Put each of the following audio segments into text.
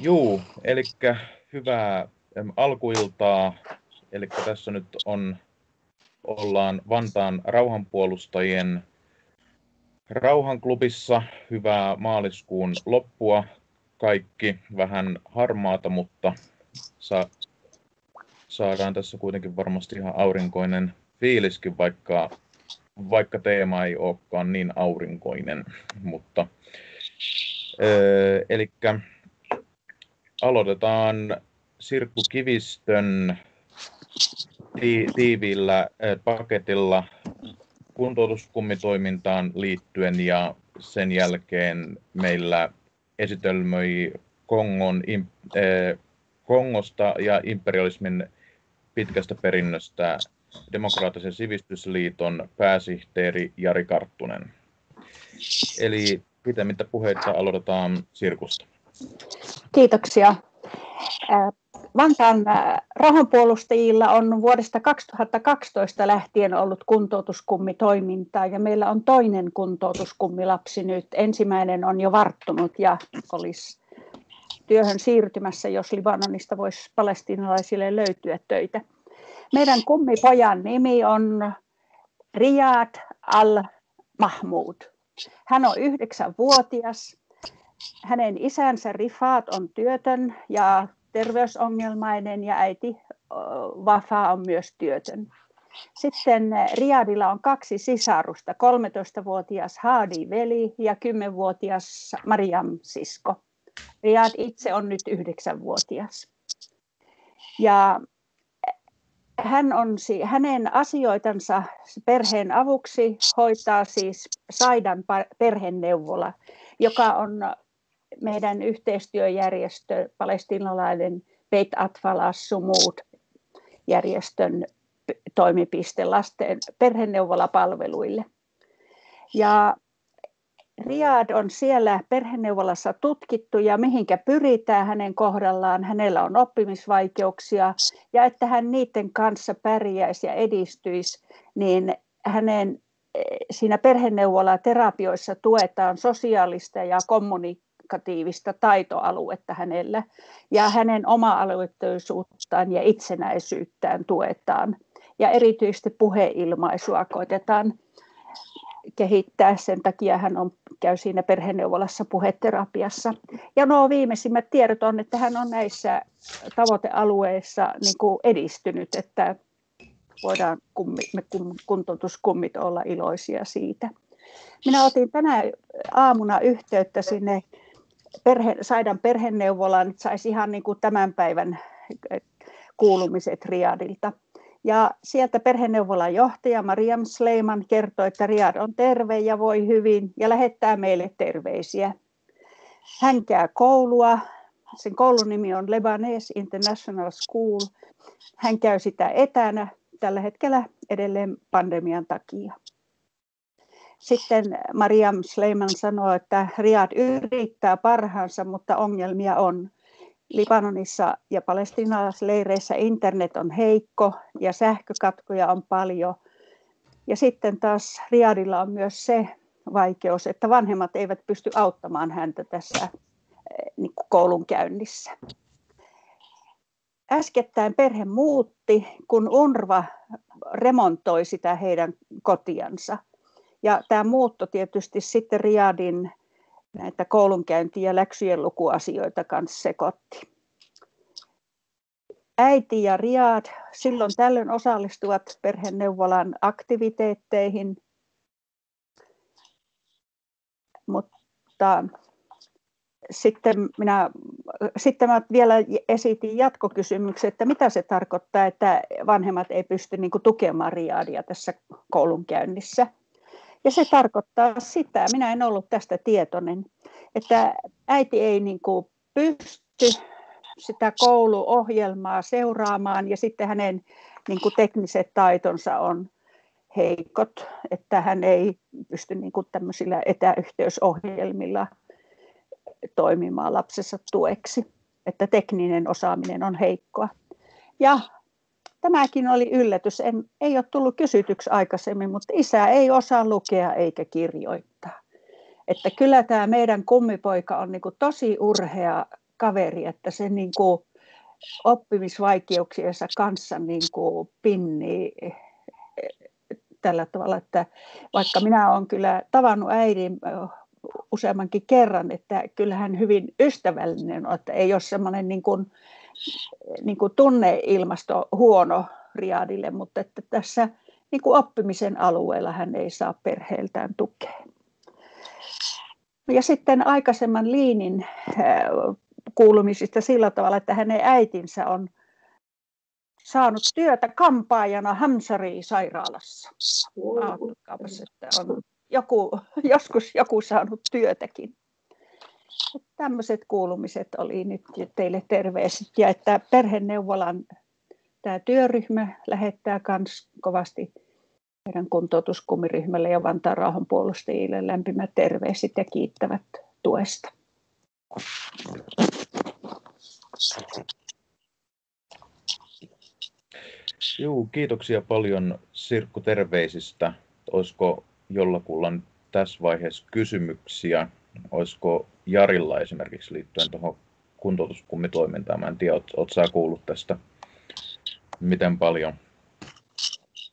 Juu, eli hyvää alkuiltaa. Eli tässä nyt on, ollaan Vantaan rauhanpuolustajien rauhanklubissa. Hyvää maaliskuun loppua kaikki. Vähän harmaata, mutta sa- saadaan tässä kuitenkin varmasti ihan aurinkoinen fiiliskin, vaikka, vaikka teema ei olekaan niin aurinkoinen. Mutta, öö, eli aloitetaan Sirkku Kivistön ti- tiiviillä paketilla kuntoutuskummitoimintaan liittyen ja sen jälkeen meillä esitelmöi Kongon, äh, Kongosta ja imperialismin pitkästä perinnöstä Demokraattisen sivistysliiton pääsihteeri Jari Karttunen. Eli pitemmittä puheita aloitetaan Sirkusta. Kiitoksia. Vantaan rahanpuolustajilla on vuodesta 2012 lähtien ollut kuntoutuskummitoimintaa ja meillä on toinen kuntoutuskummilapsi nyt. Ensimmäinen on jo varttunut ja olisi työhön siirtymässä, jos Libanonista voisi palestinalaisille löytyä töitä. Meidän kummipojan nimi on Riyad al-Mahmud. Hän on yhdeksänvuotias. Hänen isänsä Rifat on työtön ja terveysongelmainen ja äiti Wafa on myös työtön. Sitten Riadilla on kaksi sisarusta, 13-vuotias Haadi veli ja 10-vuotias Mariam sisko. Riad itse on nyt 9-vuotias. Ja hän on, hänen asioitansa perheen avuksi hoitaa siis Saidan perheneuvola, joka on meidän yhteistyöjärjestö, palestinalainen Beit Atfalas Sumud järjestön toimipiste lasten perheneuvolapalveluille. Ja Riad on siellä perheneuvolassa tutkittu ja mihinkä pyritään hänen kohdallaan. Hänellä on oppimisvaikeuksia ja että hän niiden kanssa pärjäisi ja edistyisi, niin hänen eh, siinä perheneuvola-terapioissa tuetaan sosiaalista ja kommunikatiivista taitoaluetta hänellä ja hänen oma-aloitteisuuttaan ja itsenäisyyttään tuetaan. Ja erityisesti puheilmaisua koitetaan kehittää. Sen takia hän on, käy siinä perheneuvolassa puheterapiassa. Ja nuo viimeisimmät tiedot on, että hän on näissä tavoitealueissa niin kuin edistynyt, että voidaan kummi, me kuntoutuskummit olla iloisia siitä. Minä otin tänä aamuna yhteyttä sinne perhe, Saidan perheneuvolaan, että saisi ihan niin kuin tämän päivän kuulumiset Riadilta. Ja sieltä perheneuvolan johtaja Mariam Sleiman kertoi, että Riad on terve ja voi hyvin ja lähettää meille terveisiä. Hän käy koulua. Sen koulun nimi on Lebanese International School. Hän käy sitä etänä tällä hetkellä edelleen pandemian takia. Sitten Mariam Sleiman sanoi, että Riad yrittää parhaansa, mutta ongelmia on. Libanonissa ja palestinalaisleireissä internet on heikko ja sähkökatkoja on paljon. Ja sitten taas Riadilla on myös se vaikeus, että vanhemmat eivät pysty auttamaan häntä tässä eh, niin koulunkäynnissä. Äskettäin perhe muutti, kun UNRWA remontoi sitä heidän kotiansa. Ja tämä muutto tietysti sitten Riadin näitä koulunkäynti- ja läksyjen lukuasioita kanssa sekoitti. Äiti ja Riad silloin tällöin osallistuvat perheneuvolan aktiviteetteihin, mutta sitten minä, sitten mä vielä esitin jatkokysymyksen, että mitä se tarkoittaa, että vanhemmat ei pysty niin tukemaan Riadia tässä koulunkäynnissä. Ja se tarkoittaa sitä, minä en ollut tästä tietoinen, että äiti ei niin kuin pysty sitä kouluohjelmaa seuraamaan ja sitten hänen niin kuin tekniset taitonsa on heikot, että hän ei pysty niin kuin tämmöisillä etäyhteysohjelmilla toimimaan lapsessa tueksi, että tekninen osaaminen on heikkoa. Ja tämäkin oli yllätys. En, ei ole tullut kysytyksi aikaisemmin, mutta isä ei osaa lukea eikä kirjoittaa. Että kyllä tämä meidän kummipoika on niin kuin tosi urhea kaveri, että se niin kuin oppimisvaikeuksiensa kanssa niin kuin pinnii tällä tavalla, että vaikka minä olen kyllä tavannut äidin useammankin kerran, että kyllähän hyvin ystävällinen on, että ei ole semmoinen niin kuin, niin kuin tunneilmasto huono Riadille, mutta että tässä niin kuin oppimisen alueella hän ei saa perheeltään tukea. Ja sitten aikaisemman liinin kuulumisista sillä tavalla, että hänen äitinsä on saanut työtä kampaajana Hamsari-sairaalassa. että on joku, joskus joku saanut työtäkin. Tämmöiset kuulumiset oli nyt teille terveiset. Ja että perheneuvolan tämä työryhmä lähettää myös kovasti meidän kuntoutuskumiryhmälle ja Vantaan rauhanpuolustajille lämpimät terveiset ja kiittävät tuesta. Joo, kiitoksia paljon Sirkku terveisistä. Olisiko jollakulla tässä vaiheessa kysymyksiä? Olisiko Jarilla esimerkiksi liittyen tuohon kuntoutuskummitoimintaan? Mä en tiedä, oot, sä kuullut tästä miten paljon?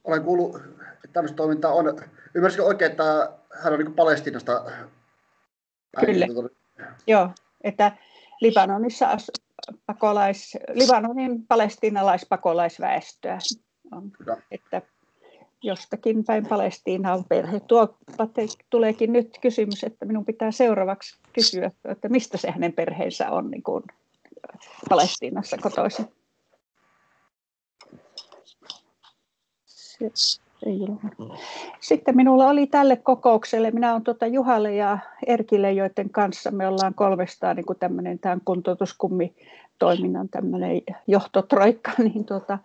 Olen kuullut, että tämmöistä toimintaa on. Ymmärsikö oikein, että hän on niin Palestiinasta? Kyllä, joo, että Libanonissa pakolais, Libanonin palestiinalaispakolaisväestöä on. Että jostakin päin Palestiina on perhe. Tuo tuleekin nyt kysymys, että minun pitää seuraavaksi kysyä, että mistä se hänen perheensä on niin kuin Palestiinassa kotoisin. Sitten minulla oli tälle kokoukselle, minä olen tuota Juhalle ja Erkille, joiden kanssa me ollaan kolmestaan niin kuin tämmöinen tämän kuntoutuskummi toiminnan tämmöinen johtotroikka, niin tuota,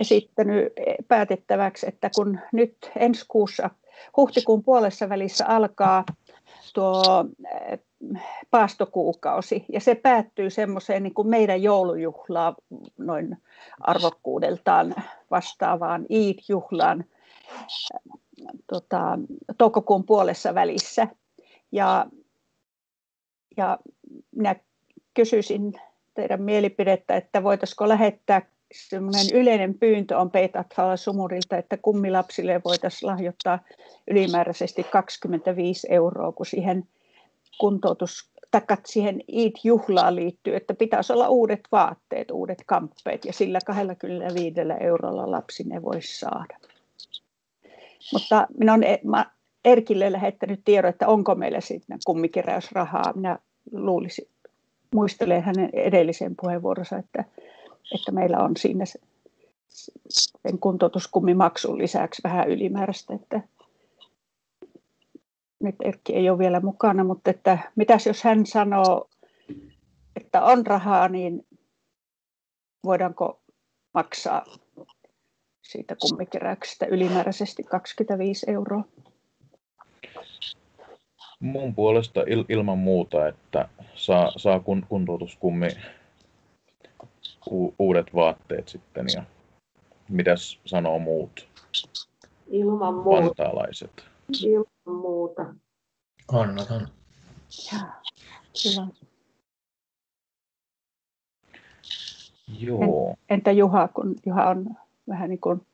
esittänyt päätettäväksi, että kun nyt ensi kuussa huhtikuun puolessa välissä alkaa tuo eh, paastokuukausi ja se päättyy semmoiseen niin meidän joulujuhlaan noin arvokkuudeltaan vastaavaan Eid-juhlaan tota, toukokuun puolessa välissä. Ja, ja minä kysyisin teidän mielipidettä, että voitaisiko lähettää semmoinen yleinen pyyntö on Peitathala Sumurilta, että kummilapsille voitaisiin lahjoittaa ylimääräisesti 25 euroa, kun siihen kuntoutus, takat siihen Eid-juhlaan liittyy, että pitäisi olla uudet vaatteet, uudet kamppeet, ja sillä 25 eurolla lapsi ne voisi saada. Mutta minä olen Erkille lähettänyt tiedon, että onko meillä sitten kummikeräysrahaa. Minä luulisin, muistelen hänen edellisen puheenvuoronsa, että, että meillä on siinä sen kuntoutuskummimaksun lisäksi vähän ylimääräistä, että nyt Erkki ei ole vielä mukana, mutta että mitäs jos hän sanoo, että on rahaa, niin voidaanko maksaa siitä kummikeräyksestä ylimääräisesti 25 euroa? Mun puolesta il, ilman muuta, että saa, saa kun, kuntoutuskummi u, uudet vaatteet sitten ja mitäs sanoo muut ilman muuta. vantaalaiset? Ilman muuta. Kannatan. Kyllä. Joo. Entä Juha, kun Juha on vähän niin kuin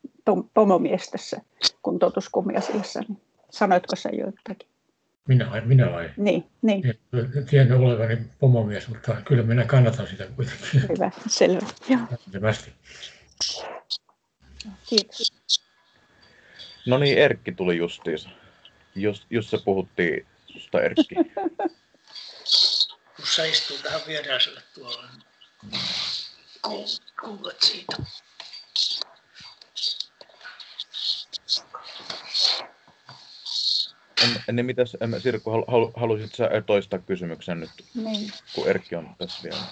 pomomies tässä kuntoutuskummiasiassa, niin sanoitko sä jotakin? Minä, minä vai? Niin, niin. En tiedä olevani pomomies, mutta kyllä minä kannatan sitä kuitenkin. Hyvä, selvä. Joo. Kiitos. No niin, Erkki tuli justiinsa. Just, just se puhuttiin susta, Erkki. Tuossa istuu tähän vieraiselle tuolla. Kuulet siitä. En, niin mitäs, Sirkku, hal, haluaisit sä toistaa kysymyksen nyt, niin. kun Erkki on tässä vielä?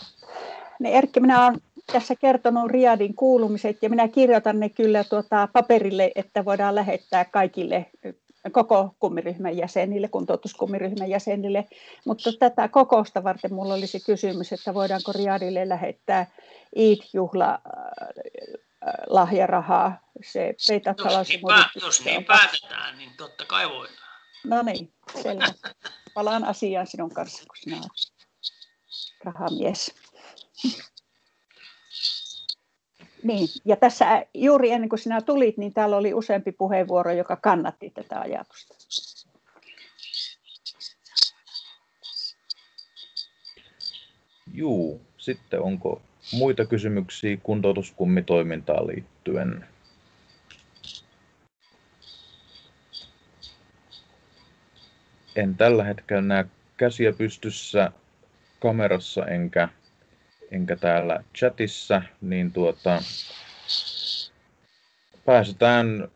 Niin Erkki, minä olen tässä kertonut Riadin kuulumiset ja minä kirjoitan ne kyllä tuota paperille, että voidaan lähettää kaikille koko kummiryhmän jäsenille, kuntoutuskummiryhmän jäsenille. Mutta tätä kokousta varten minulla olisi kysymys, että voidaanko Riadille lähettää Eid-juhla äh, lahjarahaa. Se jos, niin pää, jos niin päätetään, niin totta kai voidaan. No niin, selvä. Palaan asiaan sinun kanssa, kun sinä olet rahamies. Niin, ja tässä juuri ennen kuin sinä tulit, niin täällä oli useampi puheenvuoro, joka kannatti tätä ajatusta. Juu, sitten onko muita kysymyksiä kuntoutuskummitoimintaan liittyen? En tällä hetkellä näe käsiä pystyssä kamerassa enkä, enkä täällä chatissa, niin tuota, pääsetään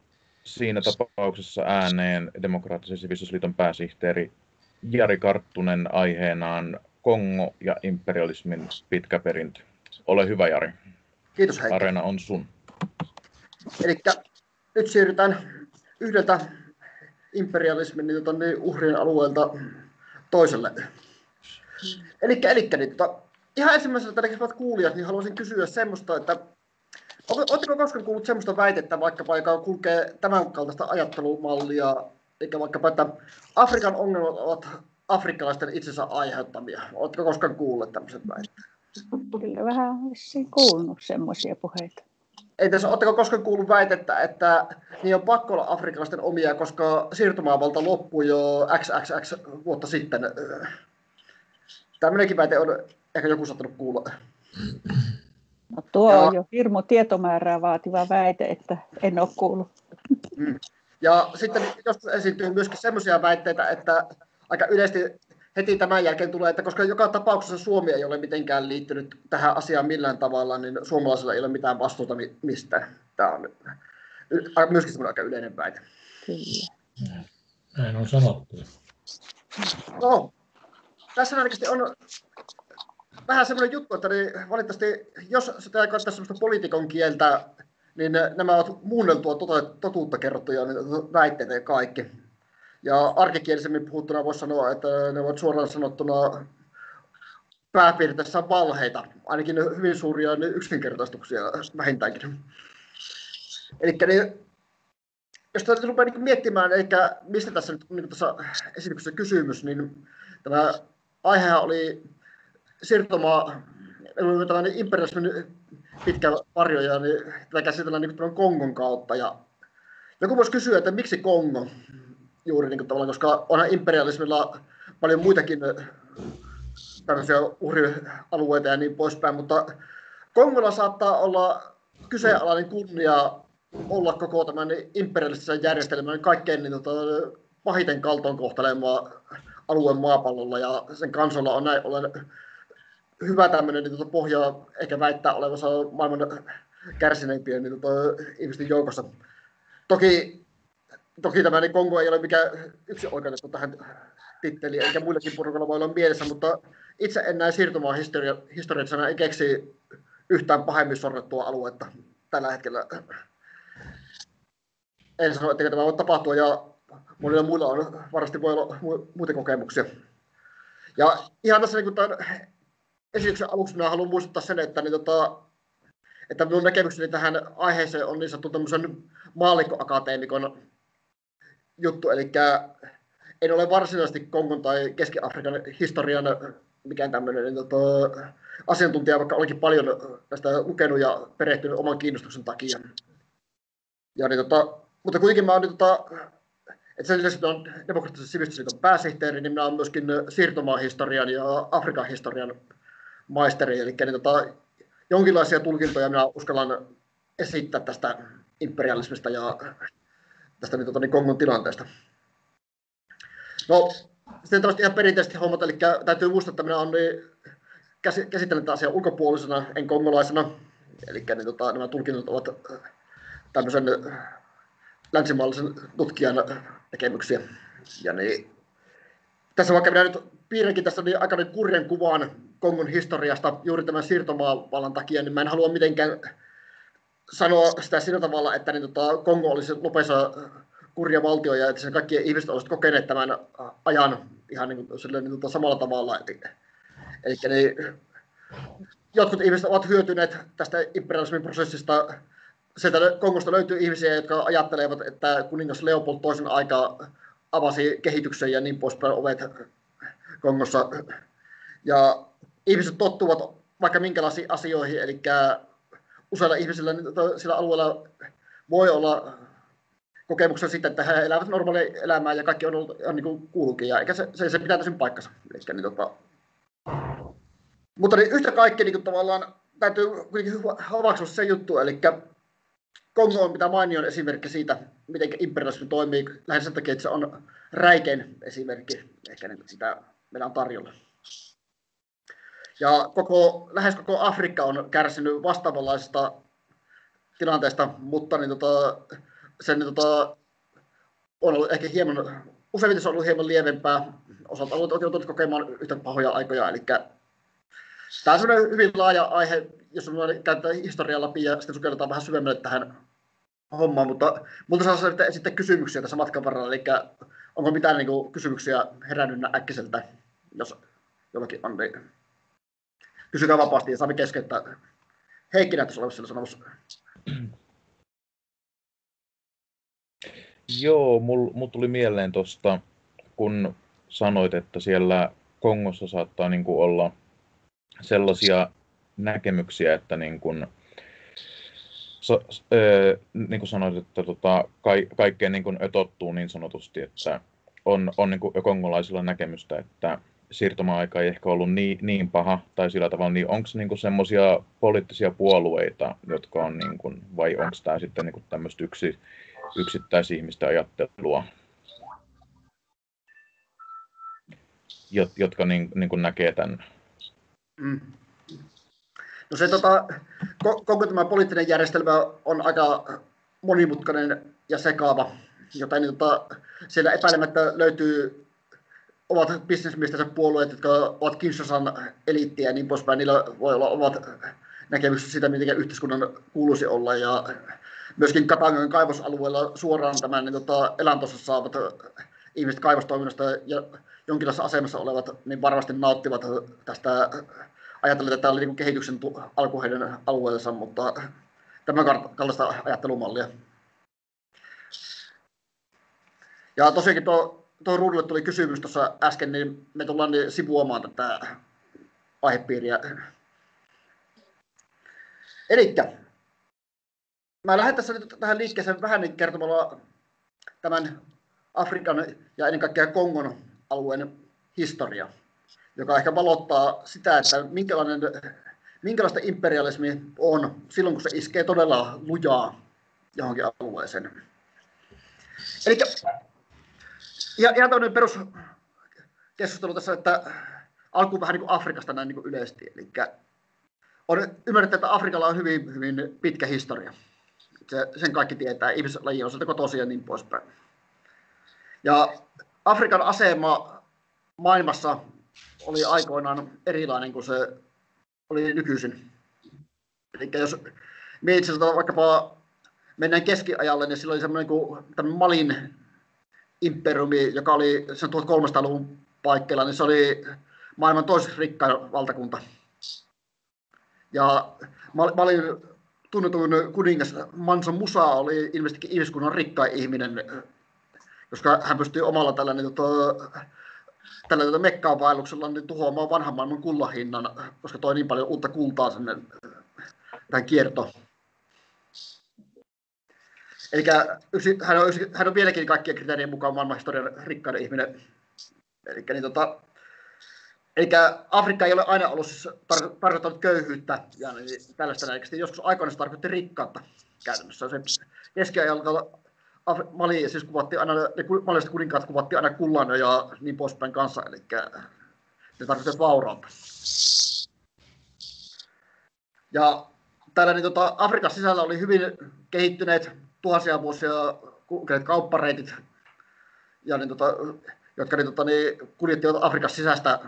siinä tapauksessa ääneen Demokraattisen sivistysliiton pääsihteeri Jari Karttunen aiheenaan Kongo ja imperialismin pitkä perintö. Ole hyvä Jari. Kiitos Heikki. Areena on sun. Eli nyt siirrytään yhdeltä imperialismin niin, tota, niin uhrien alueelta toiselle. Eli niin, tota, ihan ensimmäisenä tärkeimmät kuulijat, niin haluaisin kysyä semmoista, että Oletteko koskaan kuullut semmoista väitettä, vaikkapa joka kulkee tämän kaltaista ajattelumallia, eli vaikkapa, että Afrikan ongelmat ovat afrikkalaisten itsensä aiheuttamia. Oletteko koskaan kuulleet tämmöiset väitteet? Kyllä vähän vissiin kuullut semmoisia puheita. Ei tässä, oletteko koskaan kuullut väitettä, että niin on pakko olla afrikkalaisten omia, koska siirtomaavalta loppui jo XXX vuotta sitten. Tämmöinenkin väite on ehkä joku saattanut kuulla. No tuo ja, on jo hirmu tietomäärää vaativa väite, että en ole kuullut. Mm. Ja sitten joskus esiintyy myöskin sellaisia väitteitä, että aika yleisesti heti tämän jälkeen tulee, että koska joka tapauksessa Suomi ei ole mitenkään liittynyt tähän asiaan millään tavalla, niin suomalaisilla ei ole mitään vastuuta mistään. Tämä on myöskin semmoinen aika yleinen väite. Kyllä. Näin on sanottu. No, tässä ainakin on vähän semmoinen juttu, että niin valitettavasti, jos sitä käyttää semmoista poliitikon kieltä, niin nämä ovat muunneltua totuutta kerrottuja niin väitteitä ja kaikki. Ja arkikielisemmin puhuttuna voisi sanoa, että ne ovat suoraan sanottuna pääpiirteissä valheita, ainakin hyvin suuria yksinkertaistuksia vähintäänkin. Eli niin, jos tätä rupeaa niin miettimään, eikä mistä tässä nyt niin tässä esityksessä kysymys, niin tämä aihehan oli siirtomaa, tällainen imperialismin pitkä varjo, niin tätä käsitellään niin Kongon kautta. Ja joku voisi kysyä, että miksi Kongo juuri niin kuin koska onhan imperialismilla paljon muitakin tämmöisiä uhrialueita ja niin poispäin, mutta Kongolla saattaa olla kyseenalainen kunnia olla koko tämän imperialistisen järjestelmän kaikkein niin, tota, pahiten kaltoon kohtelemaa alueen maapallolla ja sen kansalla on näin ollen hyvä tämmöinen niin tuota pohja ehkä väittää olevansa maailman kärsineimpien niin tuota, ihmisten joukossa. Toki, toki tämä niin Kongo ei ole mikään yksi oikeutettu tähän titteliin, eikä muillekin porukalla voi olla mielessä, mutta itse en näe siirtomaan historia, historiallisena ei keksi yhtään pahemmin sorrettua aluetta tällä hetkellä. En sano, että tämä voi tapahtua, ja monilla muilla on varmasti voi olla muita kokemuksia. Ja ihan tässä niin tämän esityksen aluksi minä haluan muistuttaa sen, että, niin, tota, että minun näkemykseni tähän aiheeseen on niin sanottu tämmöisen maallikkoakateemikon juttu, eli en ole varsinaisesti Kongon tai Keski-Afrikan historian mikään tämmöinen niin, tota, asiantuntija, vaikka olenkin paljon tästä lukenut ja perehtynyt oman kiinnostuksen takia. Ja, niin, tota, mutta kuitenkin mä olen niin, tota, että sen lisäksi, että olen demokraattisen sivistysliiton pääsihteeri, niin minä olen myöskin siirtomaahistorian ja Afrikan historian maisteri, eli niin, tota, jonkinlaisia tulkintoja minä uskallan esittää tästä imperialismista ja tästä niin, tota, niin Kongon tilanteesta. No, sitten tämmöistä ihan perinteisesti hommat, eli täytyy muistaa, että minä olen niin, käsittelen tätä asiaa ulkopuolisena, en kongolaisena, eli niin, tota, nämä tulkinnat ovat tämmöisen länsimaalaisen tutkijan näkemyksiä. Ja niin, tässä vaikka minä nyt piirränkin tässä niin aika kurjan kuvan Kongon historiasta juuri tämän siirtomaavallan takia, niin mä en halua mitenkään sanoa sitä sillä tavalla, että niin, tota, Kongo olisi lopessa kurja valtio ja että sen kaikki ihmiset olisivat kokeneet tämän ajan ihan niin kuin, sille, niin, tota, samalla tavalla. Eli, eli niin, jotkut ihmiset ovat hyötyneet tästä imperialismin prosessista. Sieltä Kongosta löytyy ihmisiä, jotka ajattelevat, että kuningas Leopold toisen aikaa avasi kehityksen ja niin poispäin ovet Kongossa. Ja ihmiset tottuvat vaikka minkälaisiin asioihin, eli useilla ihmisillä niin to- sillä alueella voi olla kokemuksia siitä, että he elävät normaalia elämää ja kaikki on, ollut, on niin kuin kuulukin, ja eikä se, se, se pitää täysin paikkansa. Eli, niin, tota, mutta niin yhtä kaikki niin kuin tavallaan täytyy kuitenkin havaksua se juttu, eli Kongo on mitä mainion esimerkki siitä, miten imperialismi toimii, lähes sen takia, että se on räikein esimerkki, ehkä niin sitä meillä on tarjolla. Ja koko, lähes koko Afrikka on kärsinyt vastaavanlaisesta tilanteesta, mutta niin tota, sen niin tota, on ollut ehkä hieman, useimmiten se on ollut hieman lievempää. Osalta on joutunut kokemaan yhtä pahoja aikoja, eli tämä on sellainen hyvin laaja aihe, jos on käyttää historiaa läpi ja sitten sukelletaan vähän syvemmälle tähän hommaan, mutta multa saa sitten kysymyksiä tässä matkan varrella, eli onko mitään niin kuin, kysymyksiä herännyt äkkiseltä, jos jollakin on, niin kysykää vapaasti ja saamme keskeyttää. Heikki näyttäisi olevan siellä sanomassa. Joo, mul, mul tuli mieleen tuosta, kun sanoit, että siellä Kongossa saattaa niin kuin olla sellaisia näkemyksiä, että niin kuin, so, ö, niin kuin sanoit, että tota, ka, kaikkeen niin kuin ötottuu niin sanotusti, että on, on niin kuin kongolaisilla näkemystä, että siirtymäaika ei ehkä ollut niin, niin paha tai sillä tavalla, niin onko se niin semmoisia poliittisia puolueita, jotka on, niin kuin, vai onko tämä sitten niin tämmöistä yksi, yksittäisihmisten ajattelua, jotka niin, niin kuin näkee tämän? Mm. No se tota, koko tämä poliittinen järjestelmä on aika monimutkainen ja sekaava, joten tota, siellä epäilemättä löytyy ovat bisnesmiestensä puolueet, jotka ovat Kinshasan eliittiä ja niin poispäin. Niillä voi olla omat näkemykset siitä, miten yhteiskunnan kuuluisi olla. Ja myöskin Katangan kaivosalueella suoraan tämän niin tota, elantossa saavat ihmiset kaivostoiminnasta ja jonkinlaisessa asemassa olevat, niin varmasti nauttivat tästä ajattelin, että tämä oli niin kehityksen alku heidän alueensa, mutta tämä kaltaista ajattelumallia. Ja tosiaankin tuo, tuo ruudulle tuli kysymys tuossa äsken, niin me tullaan niin sivuamaan tätä aihepiiriä. Eli mä lähden tässä nyt tähän liikkeeseen vähän niin kertomalla tämän Afrikan ja ennen kaikkea Kongon alueen historia joka ehkä valottaa sitä, että minkälainen, minkälaista imperialismi on silloin, kun se iskee todella lujaa johonkin alueeseen. Eli ihan, ihan tämmöinen peruskeskustelu tässä, että alkuun vähän niin kuin Afrikasta näin niin kuin yleisesti. Eli on ymmärretty, että Afrikalla on hyvin, hyvin pitkä historia. Se, sen kaikki tietää, ihmislaji on sieltä kotoisin ja niin poispäin. Ja Afrikan asema maailmassa oli aikoinaan erilainen kuin se oli nykyisin. Eli jos mietit vaikkapa mennään keskiajalle, niin silloin oli semmoinen kuin Malin imperiumi, joka oli sen 1300-luvun paikkeilla, niin se oli maailman toiseksi rikkain valtakunta. Ja Malin tunnetuin kuningas Mansa Musa oli ilmeisesti ihmiskunnan rikkain ihminen, koska hän pystyi omalla tällainen tota, tällä tuota mekkaavaelluksella niin tuhoamaan vanhan maailman kullahinnan, koska toi niin paljon uutta kultaa sinne tähän kiertoon. Eli hän, on hän on vieläkin kaikkien kriteerien mukaan maailmanhistorian rikkainen ihminen. Eli, niin tota, eli Afrikka ei ole aina ollut siis tar- tarkoittanut köyhyyttä ja niin tällaista näin. Joskus aikoina se tarkoitti rikkautta käytännössä. Se keskiajalta Mali siis kuvattiin aina, ne maliset kuninkaat kuvattiin aina kullan ja niin poispäin kanssa, eli ne tarvitsevat vaurautta. Ja täällä niin, tota, Afrikan sisällä oli hyvin kehittyneet tuhansia vuosia kauppareitit, ja niin, tota, jotka niin, tota, niin, kuljettivat Afrikan sisäistä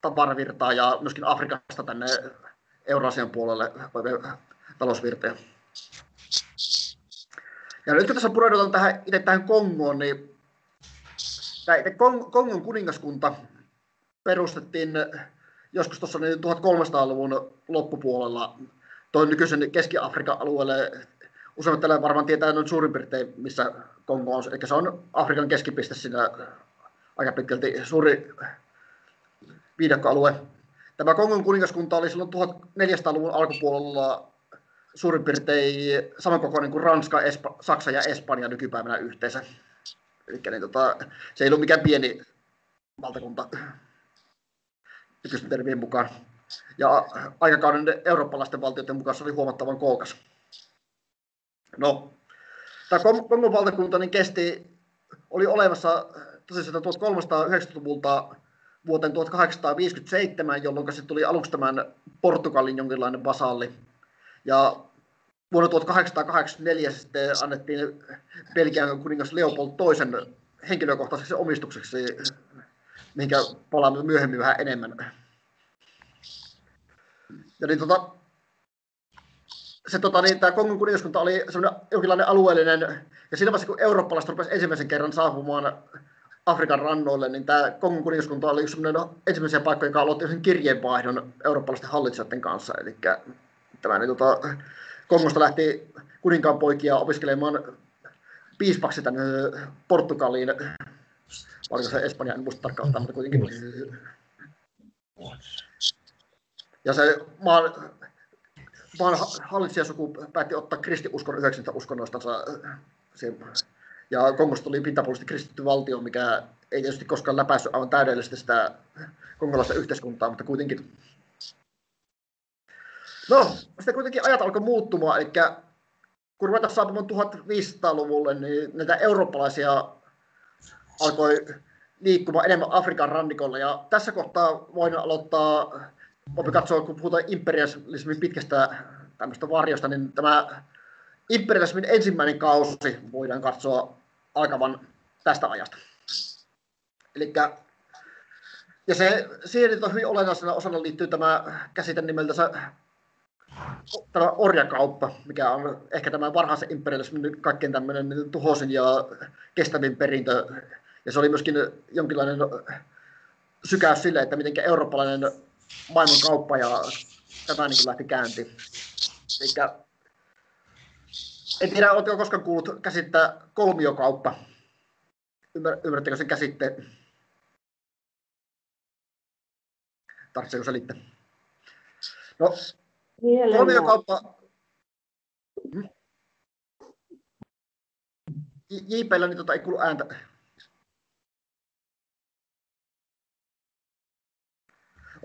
tavaravirtaa ja myöskin Afrikasta tänne Eurasian puolelle talousvirtoja. Ja nyt kun tässä pureudutaan tähän, itse tähän Kongoon, niin tämä itse Kongon kuningaskunta perustettiin joskus tuossa 1300-luvun loppupuolella tuon nykyisen Keski-Afrikan alueelle. Useimmat tällä varmaan tietää noin suurin piirtein, missä Kongo on. Eli se on Afrikan keskipiste siinä aika pitkälti suuri viidakkoalue. tämä Kongon kuningaskunta oli silloin 1400-luvun alkupuolella suurin piirtein samankokoinen kuin Ranska, Espa, Saksa ja Espanja nykypäivänä yhteensä. Eli niin, tota, se ei ollut mikään pieni valtakunta nykyisten termien mukaan. Ja aikakauden eurooppalaisten valtioiden mukaan se oli huomattavan kookas. No, tämä Kongon valtakunta niin kesti, oli olemassa tosiaan 1390-luvulta vuoteen 1857, jolloin se tuli aluksi tämän Portugalin jonkinlainen vasalli. Ja vuonna 1884 sitten annettiin Belgian kuningas Leopold toisen henkilökohtaiseksi omistukseksi, mihinkä palaamme myöhemmin vähän enemmän. Ja niin, tota, se, tota, niin, tämä Kongon kuningaskunta oli jonkinlainen alueellinen, ja siinä vaiheessa kun eurooppalaiset rupesivat ensimmäisen kerran saapumaan Afrikan rannoille, niin tämä Kongon kuningaskunta oli yksi ensimmäisiä paikkoja, joka aloitti sen kirjeenvaihdon eurooppalaisten hallitsijoiden kanssa. Eli tämä, niin, tota, Kongosta lähti kuninkaan poikia opiskelemaan piispaksi tänne Portugaliin. Oliko se Espanja, en muista tarkkaan, mutta kuitenkin. Ja se maan, maan hallitsijasuku päätti ottaa kristiuskon yhdeksästä uskonnostansa ja Kongosta tuli pintapuolisesti kristitty valtio, mikä ei tietysti koskaan läpäissyt aivan täydellisesti sitä kongolaista yhteiskuntaa, mutta kuitenkin. No, sitten kuitenkin ajat alkoi muuttumaan, eli kun ruvetaan saapumaan 1500-luvulle, niin näitä eurooppalaisia alkoi liikkumaan enemmän Afrikan rannikolla. Ja tässä kohtaa voin aloittaa, voimme katsoa, kun puhutaan imperialismin pitkästä tämmöistä varjosta, niin tämä imperialismin ensimmäinen kausi voidaan katsoa alkavan tästä ajasta. Elikkä, ja se, siihen on hyvin olennaisena osana liittyy tämä käsite nimeltä tämä orjakauppa, mikä on ehkä tämä varhaisen imperialismin kaikkein tämmöinen tuhoisin ja kestävin perintö. Ja se oli myöskin jonkinlainen sykäys sille, että miten eurooppalainen maailmankauppa ja tämä niin lähti käyntiin. Eli en tiedä, oletko koskaan kuullut käsittää kolmiokauppa. Ymmär, ymmärrättekö sen käsitteen? Tarvitseeko selittää? No, kolmiokauppa... Hmm? JPllä niin tota, ei kuulu ääntä.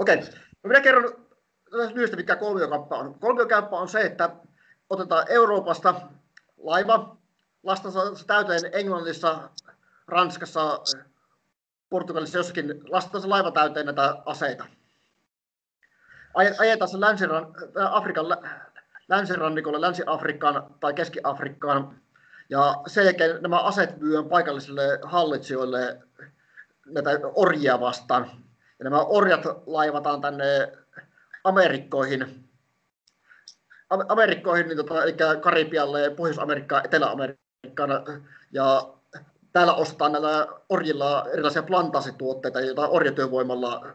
Okei, okay. Minä kerron lyhyesti, mikä kolmiokauppa on. Kolmiokauppa on se, että otetaan Euroopasta laiva, lastataan se täyteen Englannissa, Ranskassa, Portugalissa jossakin, lastataan se laiva täyteen näitä aseita. Ajetaan se länsiran, Afrikan länsirannikolle, Länsi-Afrikkaan tai Keski-Afrikkaan, ja sen jälkeen nämä aseet myyvät paikallisille hallitsijoille näitä orjia vastaan. Ja nämä orjat laivataan tänne Amerikkoihin, Amerikkoihin, niin tota, eli Karibialle, Pohjois-Amerikkaan, Etelä-Amerikkaan, ja täällä ostetaan näillä orjilla erilaisia plantaasituotteita, joita orjatyövoimalla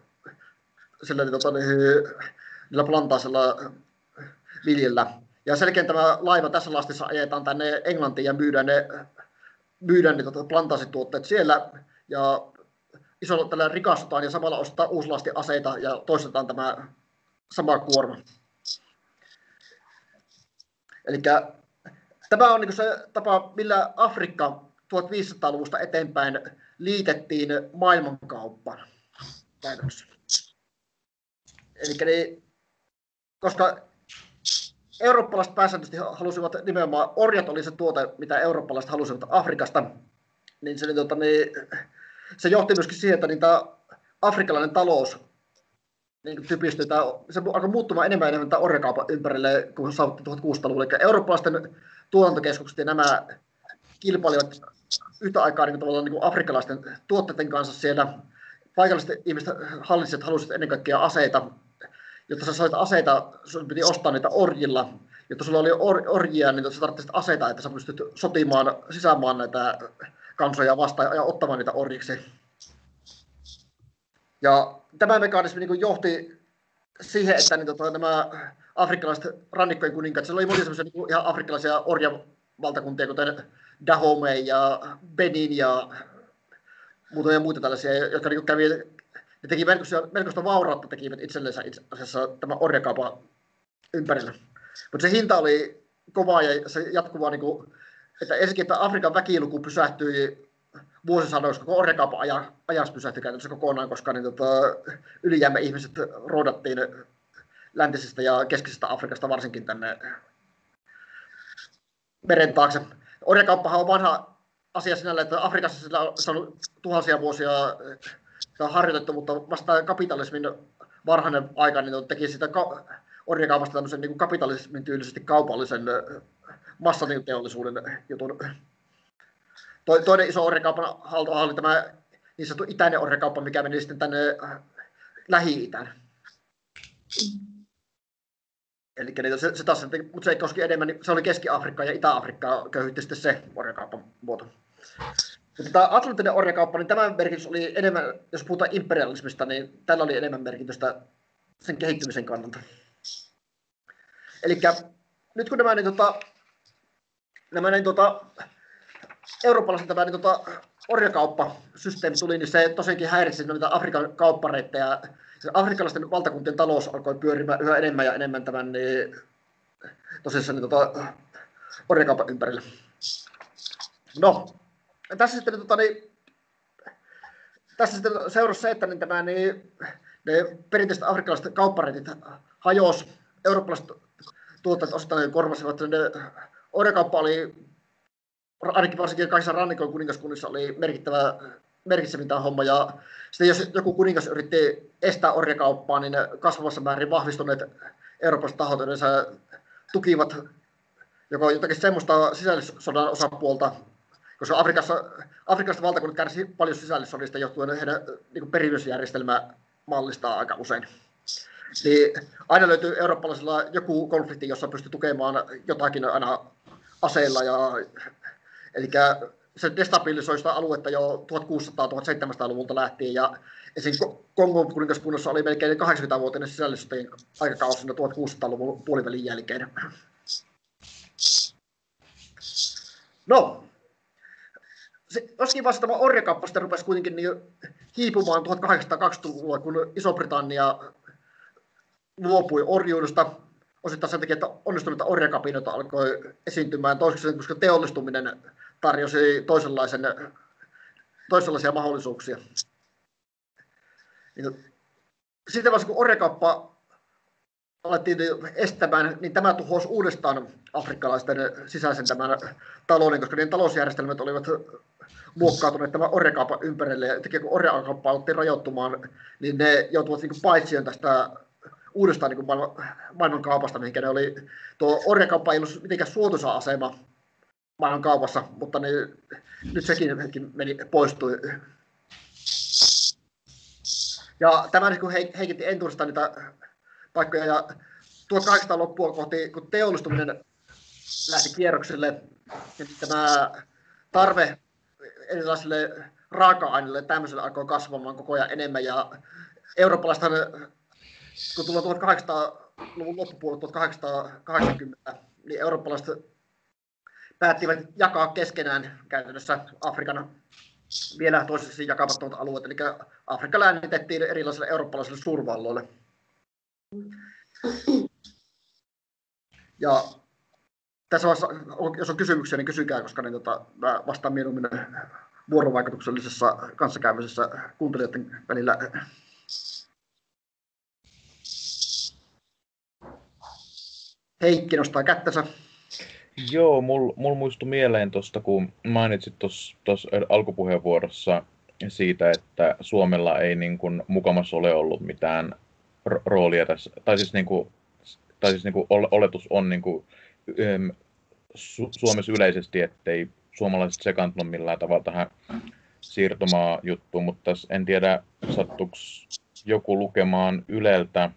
sillä, niin, tota, niin, niillä plantaasilla viljellä. Ja selkeän tämä laiva tässä lastissa ajetaan tänne Englantiin ja myydään ne, myydään tota, plantaasituotteet siellä. Ja isolla tällä rikastutaan ja samalla ostetaan uusi lasti aseita ja toistetaan tämä sama kuorma. Eli tämä on niin se tapa, millä Afrikka 1500-luvusta eteenpäin liitettiin maailmankauppaan. Eli niin, koska eurooppalaiset pääsääntöisesti halusivat nimenomaan, orjat oli se tuote, mitä eurooppalaiset halusivat Afrikasta, niin se, niin, tota, niin, se johti myöskin siihen, että niin tämä afrikkalainen talous niin typistyi, tämä, se alkoi muuttumaan enemmän enemmän tämän orjakaupan ympärille, kun saavutti 1600-luvulla. Eli eurooppalaisten tuotantokeskukset ja nämä kilpailivat yhtä aikaa niin tavallaan niin afrikkalaisten tuotteiden kanssa siellä. Paikalliset ihmiset, hallitset halusivat ennen kaikkea aseita. Jotta sä sait aseita, sun piti ostaa niitä orjilla. Jotta sulla oli or, orjia, niin sä tarvitsit aseita, että sä pystyt sotimaan sisämaan näitä kansoja vastaan ja ottamaan niitä orjiksi. Ja tämä mekanismi niin johti siihen, että niin, tota, nämä afrikkalaiset rannikkojen kuninkaat, siellä oli monia sellaisia niin ihan afrikkalaisia orjavaltakuntia, kuten Dahomey ja Benin ja muutamia muita tällaisia, jotka niin kävi, ne teki melkoista, melkoista vaurautta tekivät itsellensä itse asiassa tämä orjakaupan ympärillä. Mutta se hinta oli kova ja se jatkuva, niin kuin, että ensinnäkin, että Afrikan väkiluku pysähtyi vuosisadoissa, koko orjakaupan ajas pysähtyi käytännössä kokonaan, koska niin, tota, ylijäämä ihmiset roudattiin läntisestä ja keskisestä Afrikasta varsinkin tänne meren taakse. Orjakauppahan on vanha asia sinällä, että Afrikassa sillä on saanut tuhansia vuosia harjoitettu, mutta vasta kapitalismin varhainen aika niin teki sitä ka- orjakaupasta tämmöisen niin kapitalismin tyylisesti kaupallisen massateollisuuden jutun. Toinen iso orjakaupan halto oli tämä niin sanottu itäinen orjakauppa, mikä meni sitten tänne Lähi-Itään. Eli se, se taas, mutta se ei koski enemmän, niin se oli Keski-Afrikka ja Itä-Afrikka köyhytti sitten se orjakaupan muoto. Mutta tämä Atlantinen orjakauppa, niin tämän merkitys oli enemmän, jos puhutaan imperialismista, niin tällä oli enemmän merkitystä sen kehittymisen kannalta. Eli nyt kun nämä, niin, tota, nämä niin, tota, eurooppalaiset tämä niin, tota, orjakauppasysteemi tuli, niin se tosiaankin häiritsi noita Afrikan kauppareittejä. Afrikkalaisten valtakuntien talous alkoi pyörimään yhä enemmän ja enemmän tämän niin, tosissaan niin, tota, orjakaupan ympärillä. No, tässä sitten, tota, niin, tässä sitten seurasi se, että niin tämä, niin, ne perinteiset afrikkalaiset kauppareitit hajosi, eurooppalaiset tuotteet osittain korvasivat, ne orjakauppa oli ainakin varsinkin kaikissa rannikon kuningaskunnissa oli merkittävä merkitsevintä homma. Ja sitten jos joku kuningas yritti estää orjakauppaa, niin kasvavassa määrin vahvistuneet eurooppalaiset tahot yleensä tukivat joko jotakin semmoista sisällissodan osapuolta, koska Afrikassa, Afrikasta valtakunnat kärsi paljon sisällissodista johtuen heidän niin perimysjärjestelmä mallistaa aika usein. Niin aina löytyy eurooppalaisilla joku konflikti, jossa pystyy tukemaan jotakin aina aseilla. Ja, eli se destabilisoi sitä aluetta jo 1600-1700-luvulta lähtien. Ja esim. Kongon kuningaskunnassa oli melkein 80-vuotinen sisällissotien aikakausi 1600-luvun puolivälin jälkeen. No, joskin vasta orjakauppa sitten rupesi kuitenkin niin hiipumaan 1820-luvulla, kun Iso-Britannia luopui orjuudesta osittain sen takia, että onnistuneita orjakapinoita alkoi esiintymään toiseksi, koska teollistuminen tarjosi toisenlaisen, toisenlaisia mahdollisuuksia. Niin, sitten vasta kun orjakauppa alettiin estämään, niin tämä tuhosi uudestaan afrikkalaisten sisäisen tämän talouden, koska niiden talousjärjestelmät olivat muokkautuneet tämän orjakaupan ympärille. Ja kun orjakauppa alettiin rajoittumaan, niin ne joutuvat niin paitsioon tästä uudestaan niin maailman, maailmankaupasta, mihinkä ne oli. Tuo orjakauppa ei ollut mitenkään suotuisa asema maailmankaupassa, mutta ne, nyt sekin hetki meni, poistui. Ja tämä niin heikitti entuudestaan niitä paikkoja. Ja 1800 loppua kohti, kun teollistuminen lähti kierrokselle, niin tämä tarve erilaisille raaka-aineille tämmöiselle alkoi kasvamaan koko ajan enemmän. Ja eurooppalaisethan kun tulee 1800-luvun loppupuolella 1880, niin eurooppalaiset päättivät jakaa keskenään käytännössä Afrikan vielä toiseksi jakamattomat alueet, eli Afrikka läänitettiin erilaisille eurooppalaisille suurvalloille. Ja tässä vaiheessa, jos on kysymyksiä, niin kysykää, koska niin tota, mä vastaan mieluummin vuorovaikutuksellisessa kanssakäymisessä kuuntelijoiden välillä Heikki nostaa kättänsä. Joo, mulla mul muistui mieleen tuosta, kun mainitsit tuossa alkupuheenvuorossa siitä, että Suomella ei niin kuin, mukamassa ole ollut mitään roolia tässä, tai siis, niin kuin, tai siis niin kuin oletus on niin kuin, Su- Suomessa yleisesti, ettei suomalaiset sekaantunut millään tavalla tähän siirtomaa juttuun, mutta en tiedä, sattuiko joku lukemaan Yleltä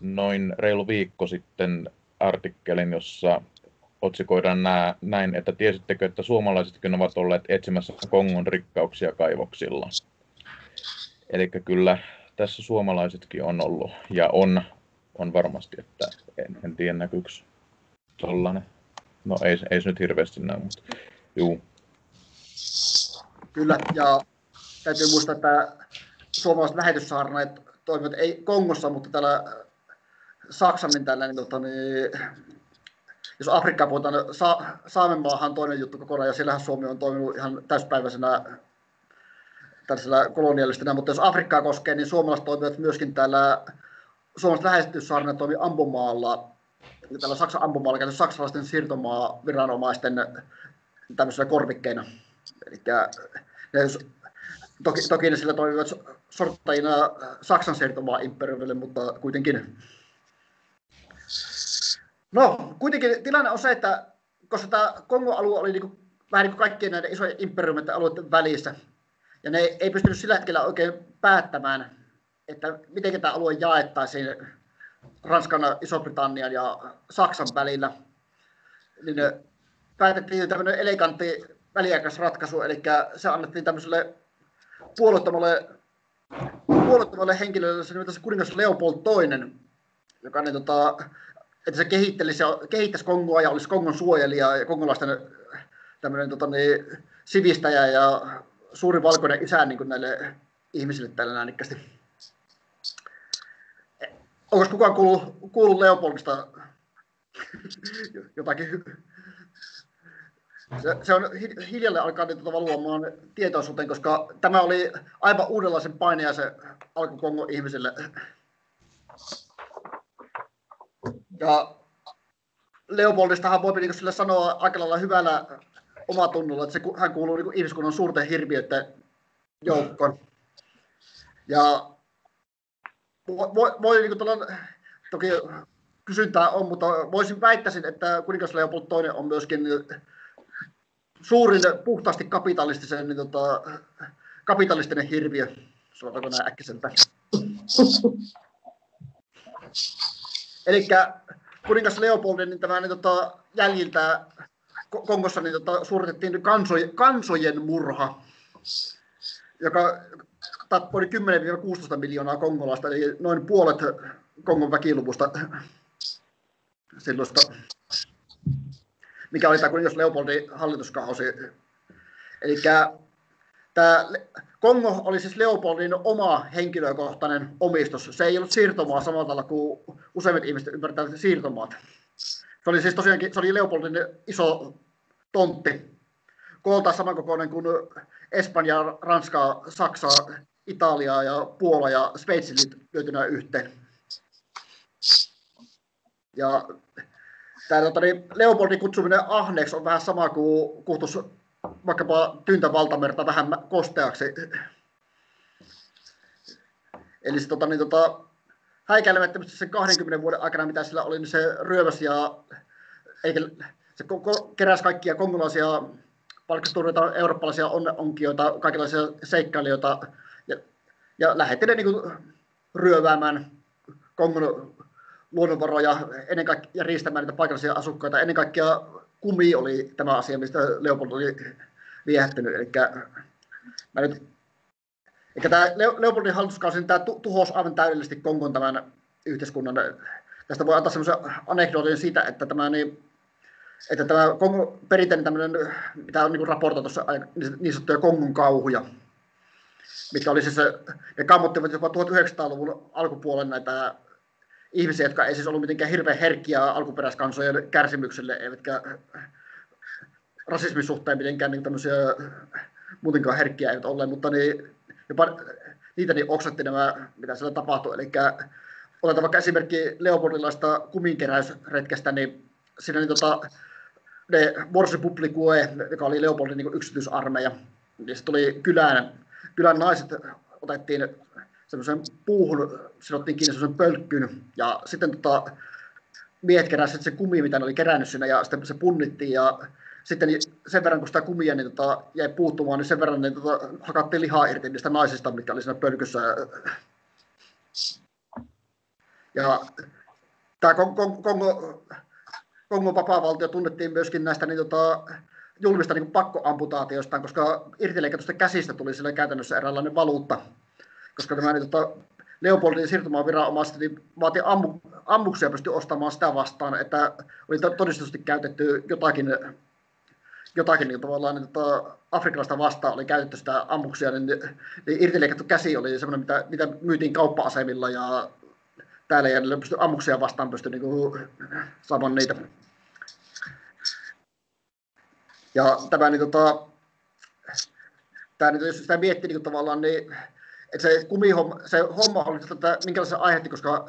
noin reilu viikko sitten artikkelin, jossa otsikoidaan nää, näin, että tiesittekö, että suomalaisetkin ovat olleet etsimässä Kongon rikkauksia kaivoksilla. Eli kyllä tässä suomalaisetkin on ollut ja on, on varmasti, että en, en tiedä näkyykö tollanen. No ei, ei se nyt hirveästi näy, mutta juu. Kyllä, ja täytyy muistaa, että suomalaiset lähetyssaarnaajat toimivat ei Kongossa, mutta täällä Saksan, niin tällä, niin, tota, niin, jos Afrikkaa puhutaan, niin Sa- Saamenmaahan on toinen juttu kokonaan, ja siellähän Suomi on toiminut ihan täyspäiväisenä tällaisella kolonialistina, mutta jos Afrikkaa koskee, niin suomalaiset toimivat myöskin täällä, suomalaiset lähestyssaarnat toimii Ambomaalla, ja täällä Saksan Ambomaalla käyty saksalaisten siirtomaa viranomaisten tämmöisenä korvikkeina. Eli ne, toki, toki ne sillä toimivat sorttajina Saksan siirtomaa imperiumille, mutta kuitenkin. No, kuitenkin tilanne on se, että koska tämä Kongo-alue oli niin kuin, vähän niin kuin kaikkien näiden isojen imperiumien alueiden välissä, ja ne ei pystynyt sillä hetkellä oikein päättämään, että miten tämä alue jaettaisiin Ranskan, Iso-Britannian ja Saksan välillä, niin päätettiin tämmöinen elegantti väliaikaisratkaisu, eli se annettiin tämmöiselle puolueettomalle, puolueettomalle henkilölle, se nimeltä kuningas Leopold II, joka niin, tota, että se kehittelisi, kehittäisi Kongoa ja olisi Kongon suojelija ja kongolaisten tämmöinen tota, niin, sivistäjä ja suuri valkoinen isä niin näille ihmisille tällä nänikkästi. Onko kukaan kuullut, kuullut Leopoldista jotakin? Se, se on hiljalleen alkaa niin tuota valuamaan tietoisuuteen, koska tämä oli aivan uudenlaisen painajaisen alku Kongo ihmisille. Ja Leopoldistahan voi niin sillä sanoa aika lailla hyvällä omatunnolla, että se, hän kuuluu niin ihmiskunnan suurten hirviöiden joukkoon. Ja voi, voi niin tuolla, toki kysyntää on, mutta voisin väittäisin, että kuningas Leopold II on myöskin suurin puhtaasti kapitalistisen, niin tota, kapitalistinen hirviö, sanotaanko näin äkkiseltä. Eli kuningas Leopoldin niin tämä niin tota, jäljiltä Kongossa niin tota, suoritettiin kansojen, kansojen murha, joka tappoi 10-16 miljoonaa kongolaista, eli noin puolet Kongon väkiluvusta silloista, mikä oli tämä kuningas Leopoldin hallituskausi. Eli tämä Kongo oli siis Leopoldin oma henkilökohtainen omistus. Se ei ollut siirtomaa samalla tavalla kuin useimmat ihmiset ymmärtävät siirtomaat. Se oli siis tosiaankin se oli Leopoldin iso tontti. Kooltaan samankokoinen kuin Espanja, Ranska, Saksa, Italia ja Puola ja Sveitsi löytynä yhteen. Ja tämä tota, niin Leopoldin kutsuminen ahneeksi on vähän sama kuin kutsus vaikkapa Tyntä valtamerta vähän kosteaksi. Eli se, tota, niin, tota, häikäilemättömästi sen 20 vuoden aikana, mitä sillä oli, niin se ryöväsi ja eikä, se ko- keräsi kaikkia kongolaisia, palkkastureita, eurooppalaisia onneonkioita, kaikenlaisia seikkailijoita ja, ja lähetti ne niin kuin, ryöväämään Kongon luonnonvaroja ennen kaikkea, ja riistämään niitä paikallisia asukkaita. Ennen kaikkea kumi oli tämä asia, mistä Leopold oli viehättynyt. Eli, mä nyt, eli tämä Leopoldin hallituskausi niin tämä tuhosi aivan täydellisesti Kongon tämän yhteiskunnan. Tästä voi antaa sellaisen anekdootin siitä, että tämä, niin, että tämä Kongon perinteinen tämmöinen, mitä on niin raportoitu niin sanottuja Kongon kauhuja, mitkä oli siis, ne kammottivat jopa 1900-luvun alkupuolen näitä ihmisiä, jotka ei siis ollut mitenkään hirveän herkkiä alkuperäiskansojen kärsimykselle, eivätkä rasismin suhteen mitenkään niin tämmöisiä muutenkaan herkkiä eivät ole, mutta niin, jopa niitä niin oksatti nämä, mitä siellä tapahtui. Eli otetaan vaikka esimerkki Leopoldilaista kuminkeräysretkestä, niin siinä niin tota, ne Morse Publicue, joka oli Leopoldin niin yksityisarmeija, niin se tuli kylään, kylän naiset otettiin semmoisen puuhun, sidottiin kiinni semmoisen pölkkyyn, ja sitten tota, miehet keräsivät se kumi, mitä ne oli kerännyt sinne, ja sitten se punnittiin, ja sitten niin sen verran, kun sitä kumia niin tota, jäi puuttumaan, niin sen verran niin tota, hakattiin lihaa irti niistä naisista, mitkä oli siinä pölkyssä. Ja tämä Kongo, Kongo, Kongon vapaa-valtio tunnettiin myöskin näistä niin tota, julmista niin pakkoamputaatioista, koska irtileikatusta käsistä tuli sille käytännössä eräänlainen valuutta koska tämä niin, tota, Leopoldin siirtomaan viranomaiset niin vaati ammu, ammuksia pysty ostamaan sitä vastaan, että oli todistusti käytetty jotakin, jotakin niin tavallaan niin, tota, afrikkalaista vastaan oli käytetty sitä ammuksia, niin, niin irtileikattu käsi oli semmoinen, mitä, mitä myytiin kauppa-asemilla ja täällä ei pysty ammuksia vastaan pysty niin kuin, saamaan niitä. Ja tämä, niin, tota, tämä, niin, jos sitä miettii niin, tavallaan, niin että se kumihomma, se homma oli että minkälaisen aiheutti, koska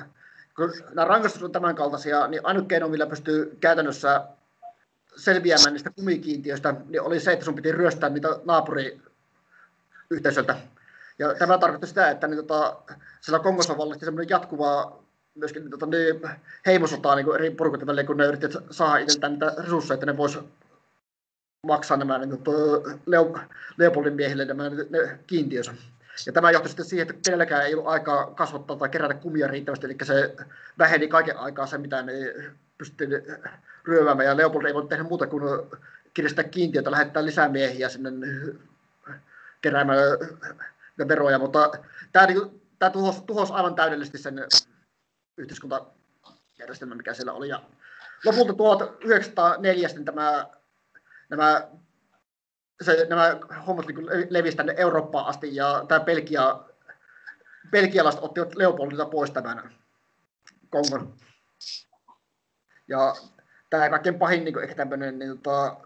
kun nämä rangaistukset on tämän kaltaisia, niin ainut keino, millä pystyy käytännössä selviämään niistä kumikiintiöistä, niin oli se, että sun piti ryöstää niitä naapuriyhteisöltä. Ja tämä tarkoitti sitä, että niin, tota, sillä Kongossa vallitsi semmoinen jatkuva myöskin niin, tota, niin, heimosotaa niin eri porukoiden välillä, kun ne yrittivät saada itseltään niitä resursseja, että ne vois maksaa nämä niin, tota, Leo, Leopoldin miehille nämä ne kiintiönsä. Ja tämä johti sitten siihen, että kenelläkään ei ollut aikaa kasvattaa tai kerätä kumia riittävästi, eli se väheni kaiken aikaa se, mitä ne pystyttiin ryöväämään. Ja Leopold ei voi tehdä muuta kuin kiristää kiintiötä, lähettää lisää miehiä sinne keräämään veroja, mutta tämä, tämä tuhosi, tuhosi aivan täydellisesti sen yhteiskuntajärjestelmän, mikä siellä oli. Ja lopulta 1904 tämä, nämä se, nämä hommat niin levisi tänne Eurooppaan asti ja tämä Belgia, belgialaiset ottivat Leopoldilta pois tämän Kongon. Ja tämä kaikkein pahin niin ehkä tämmöinen niin, tota,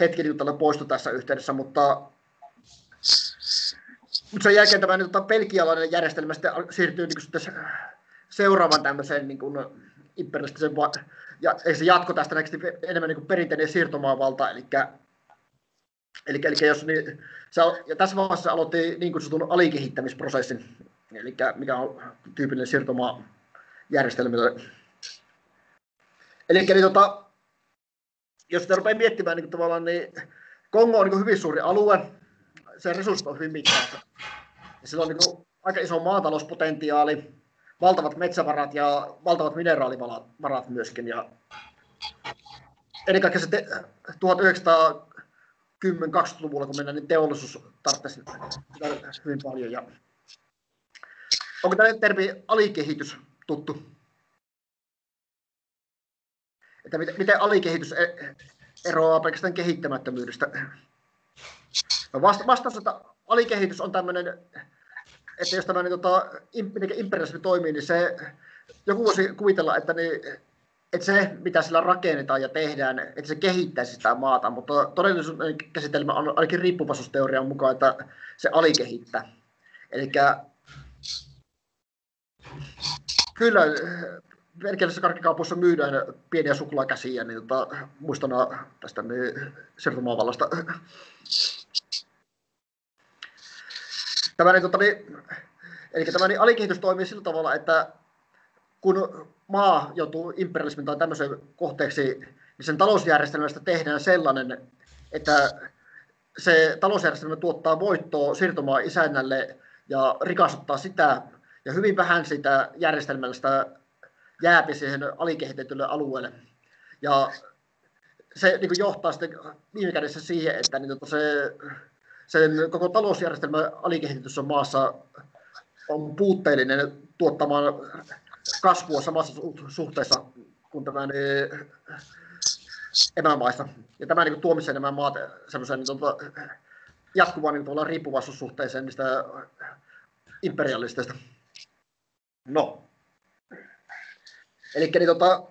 hetki niin, tota, poistui tässä yhteydessä, mutta, mutta sen jälkeen tämä niin, tota, belgialainen järjestelmä sitten siirtyy niin, sitten seuraavan tämmöiseen niin kuin, imperialistisen ja se jatko tästä enemmän niin kuin perinteinen siirtomaavalta, eli Eli, eli jos niin, se, ja tässä vaiheessa aloitti niin kutsutun alikehittämisprosessin, eli mikä on tyypillinen siirtomaa järjestelmille. Eli niin, tota, jos sitä rupeaa miettimään, niin, tavallaan, niin Kongo on niin hyvin suuri alue, sen resurssit on hyvin mittavat. Sillä on niin aika iso maatalouspotentiaali, valtavat metsävarat ja valtavat mineraalivarat myöskin. Ja ennen kaikkea se 1900 10-20-luvulla, kun mennään, niin teollisuus tarvitsisi hyvin paljon. Ja onko tämä termi alikehitys tuttu? Että miten, miten alikehitys e-, eroaa pelkästään kehittämättömyydestä? No vasta, vastaus, että alikehitys on tämmöinen, että jos tämä niin, tota, imperialismi toimii, niin se joku voisi kuvitella, että niin, että se, mitä sillä rakennetaan ja tehdään, että se kehittäisi sitä maata, mutta todellisuuden käsitelmä on ainakin riippuvaisuusteorian mukaan, että se alikehittää. Eli kyllä Verkelisessä karkkikaupoissa myydään pieniä suklaakäsiä, niin tota, muistana tästä niin, siirtomaavallasta. Tämä, niin, tota, niin, eli tämä niin, alikehitys toimii sillä tavalla, että kun maa joutuu imperialismin tai tämmöisen kohteeksi, niin sen talousjärjestelmästä tehdään sellainen, että se talousjärjestelmä tuottaa voittoa siirtomaa isännälle ja rikastuttaa sitä, ja hyvin vähän sitä järjestelmällistä jääpi siihen alikehitetylle alueelle. Ja se niin johtaa sitten viime kädessä siihen, että niin, tota se, sen koko talousjärjestelmä alikehitetyssä maassa on puutteellinen tuottamaan kasvua samassa suhteessa kuin tämä niin, emämaissa. Ja tämä niin tuomitsee nämä maat semmoiseen niin, tuota, jatkuvaan niin, riippuvaisuussuhteeseen niistä imperialisteista. No. Eli niin, tota,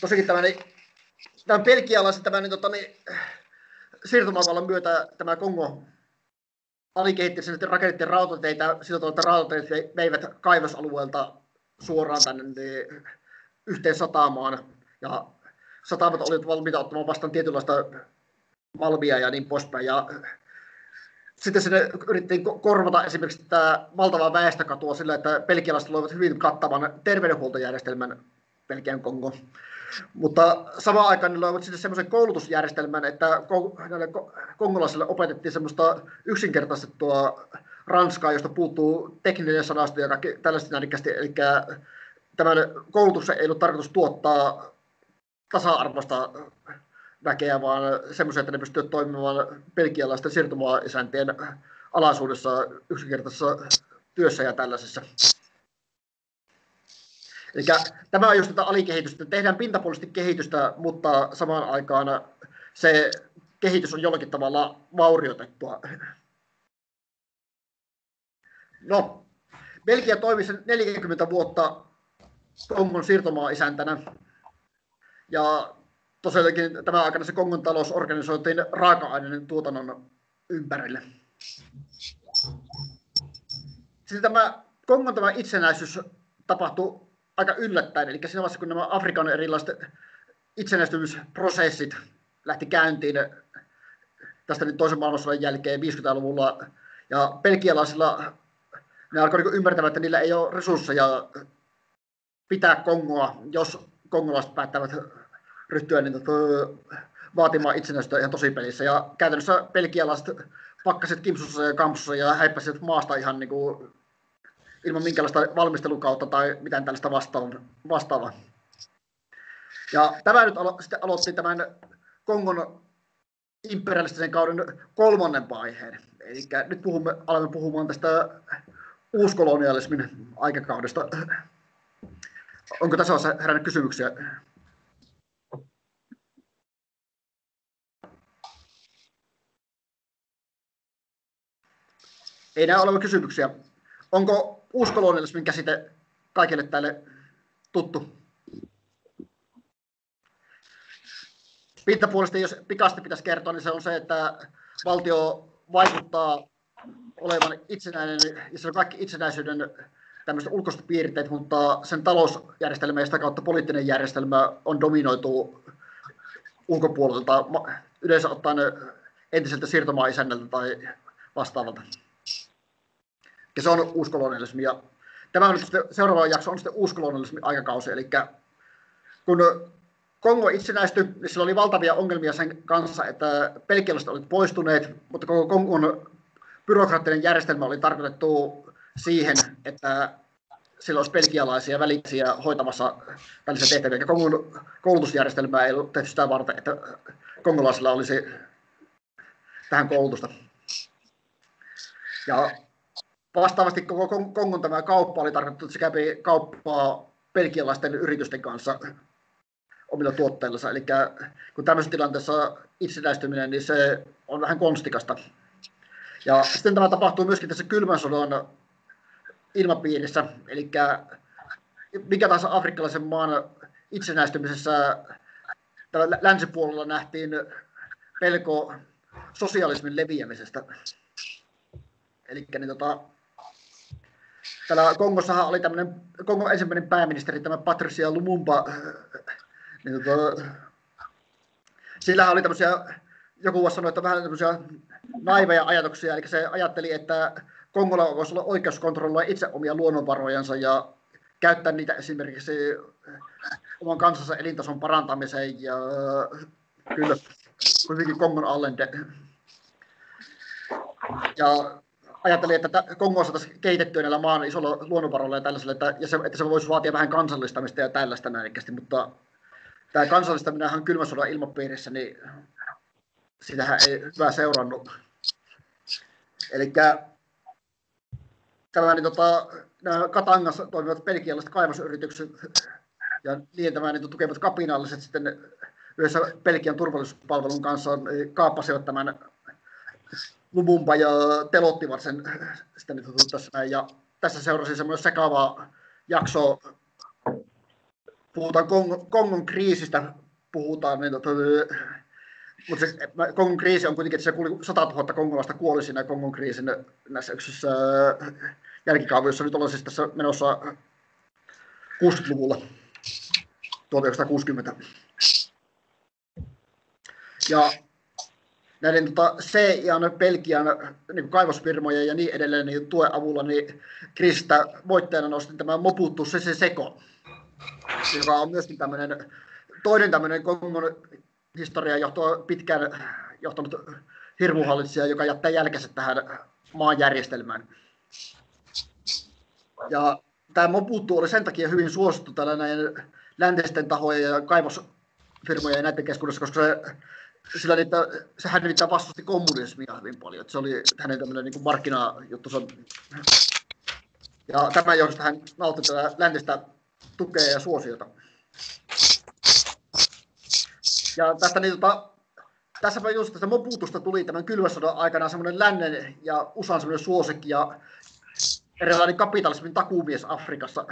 tosikin tämä, niin, tämän pelkialaisen tämän niin, tota, niin, siirtomaavallan myötä tämä Kongo alikehitti sen, että rakennettiin rautateitä sillä tavalla, että rautateet veivät kaivosalueelta suoraan tänne niin, yhteen satamaan. Ja satamat olivat valmiita ottamaan vastaan tietynlaista malmia ja niin poispäin. Ja sitten sinne yritettiin korvata esimerkiksi tämä valtavaa väestökatua sillä, että pelkialaiset loivat hyvin kattavan terveydenhuoltojärjestelmän Pelkian Kongo. Mutta samaan aikaan ne loivat sitten semmoisen koulutusjärjestelmän, että näille kongolaisille opetettiin semmoista yksinkertaistettua ranskaa, josta puuttuu tekninen sanasto ja kaikki tällaista närikästi. Eli tämän koulutuksen ei ollut tarkoitus tuottaa tasa-arvoista väkeä, vaan semmoisia, että ne pystyvät toimimaan belgialaisten siirtomaa-isäntien alaisuudessa yksinkertaisessa työssä ja tällaisessa. Eli tämä on just tätä alikehitystä. Tehdään pintapuolisesti kehitystä, mutta samaan aikaan se kehitys on jollakin tavalla vaurioitettua. No, Belgia toimi sen 40 vuotta Kongon siirtomaa-isäntänä. Ja tosiaankin tämä aikana se Kongon talous organisoitiin raaka-aineiden tuotannon ympärille. Sitten tämä Kongon tämä itsenäisyys tapahtui aika yllättäen, eli siinä vaiheessa kun nämä Afrikan erilaiset itsenäistymisprosessit lähti käyntiin tästä nyt toisen maailmansodan jälkeen 50-luvulla, ja belgialaisilla ne alkoi niin ymmärtämään, että niillä ei ole resursseja pitää Kongoa, jos kongolaiset päättävät ryhtyä niin, tota, vaatimaan itsenäistä ihan tosipelissä. Ja käytännössä pelkialaiset pakkasit kimpsussa ja kampsussa ja häippäsivät maasta ihan niin kuin, ilman minkäänlaista valmistelukautta tai mitään tällaista vastaavaa. Ja tämä nyt alo- sitten aloitti tämän Kongon imperialistisen kauden kolmannen vaiheen. Eli nyt puhumme, alamme puhumaan tästä uuskolonialismin aikakaudesta. Onko tässä herännyt kysymyksiä? Ei näe olevan kysymyksiä. Onko uuskolonialismin käsite kaikille tälle tuttu? Pintapuolesta, jos pikasti pitäisi kertoa, niin se on se, että valtio vaikuttaa olevan itsenäinen, ja se on kaikki itsenäisyyden tämmöistä ulkoista piirteet, mutta sen talousjärjestelmä ja sitä kautta poliittinen järjestelmä on dominoitu ulkopuolelta, yleensä ottaen entiseltä siirtomaa-isännältä tai vastaavalta. Ja se on uuskolonialismi. Ja tämä on sitten, seuraava jakso on sitten uuskolonialismi aikakausi, eli kun Kongo itsenäistyi, niin sillä oli valtavia ongelmia sen kanssa, että pelkialaiset olivat poistuneet, mutta koko Kongon byrokraattinen järjestelmä oli tarkoitettu siihen, että sillä olisi pelkialaisia välisiä hoitamassa tällaisia tehtäviä. Kongon koulutusjärjestelmää ei ollut tehty sitä varten, että kongolaisilla olisi tähän koulutusta. Ja vastaavasti koko Kongon tämä kauppa oli tarkoitettu, että se kävi kauppaa pelkialaisten yritysten kanssa omilla tuotteillansa. Eli kun tämmöisessä tilanteessa itsenäistyminen, niin se on vähän konstikasta. Ja sitten tämä tapahtuu myöskin tässä kylmän sodan ilmapiirissä, eli mikä tahansa afrikkalaisen maan itsenäistymisessä länsipuolella nähtiin pelko sosialismin leviämisestä. Eli niin tota, täällä Kongossahan oli tämmöinen Kongon ensimmäinen pääministeri, tämä Patricia Lumumba, niin tota, sillähän oli tämmöisiä, joku voisi sanoa, että vähän tämmöisiä naiveja ajatuksia, eli se ajatteli, että Kongolla voisi olla oikeus kontrolloida itse omia luonnonvarojansa ja käyttää niitä esimerkiksi oman kansansa elintason parantamiseen ja kyllä kuitenkin Kongon allende. Ja ajattelin, että Kongoa saataisiin keitettyä näillä maan isolla luonnonvaroilla ja tällaisella, että, ja se, että se voisi vaatia vähän kansallistamista ja tällaista näikästi, mutta tämä kansallistaminen on kylmän sodan ilmapiirissä, niin sitähän ei hyvä seurannut. Eli tämä, niin tota, nämä Katangassa toimivat belgialaiset kaivosyritykset ja niin tämä niin tukevat kapinalliset sitten yhdessä Belgian turvallisuuspalvelun kanssa niin kaappasivat tämän Lubumba ja telottivat sen sitten nyt tässä näin. Ja tässä seurasi semmoinen sekava jakso. Puhutaan Kongon, Kongon kriisistä, puhutaan, niin tota, mutta se Kongon kriisi on kuitenkin, että se kuuli 100 000 kongolaista kuoli siinä Kongon kriisin näissä yksissä äh, jälkikaavioissa. Nyt ollaan siis tässä menossa 60-luvulla, 1960. Ja näiden tota, CIA, Belgian niin kaivosfirmojen ja niin edelleen niin tuen avulla, niin kriisistä voittajana nostin tämä Mobutu Sese Seko, joka on myöskin tämmöinen toinen tämmöinen Kongon historia johtoa pitkään johtanut hirmuhallitsija, joka jättää jälkensä tähän maanjärjestelmään. Ja tämä Mobutu oli sen takia hyvin suosittu tällainen läntisten tahojen ja kaivosfirmojen ja näiden keskuudessa, koska se, sillä niitä, sehän nimittäin vastusti kommunismia hyvin paljon. se oli hänen tämmöinen niin markkinajuttu. Ja tämän johdosta hän nautti tätä läntistä tukea ja suosiota. Ja tästä niin, tota, tässäpä just tästä Mobutusta tuli tämän kylmäsodan aikana semmoinen lännen ja USAn semmoinen suosikki ja erilainen kapitalismin takuumies Afrikassa.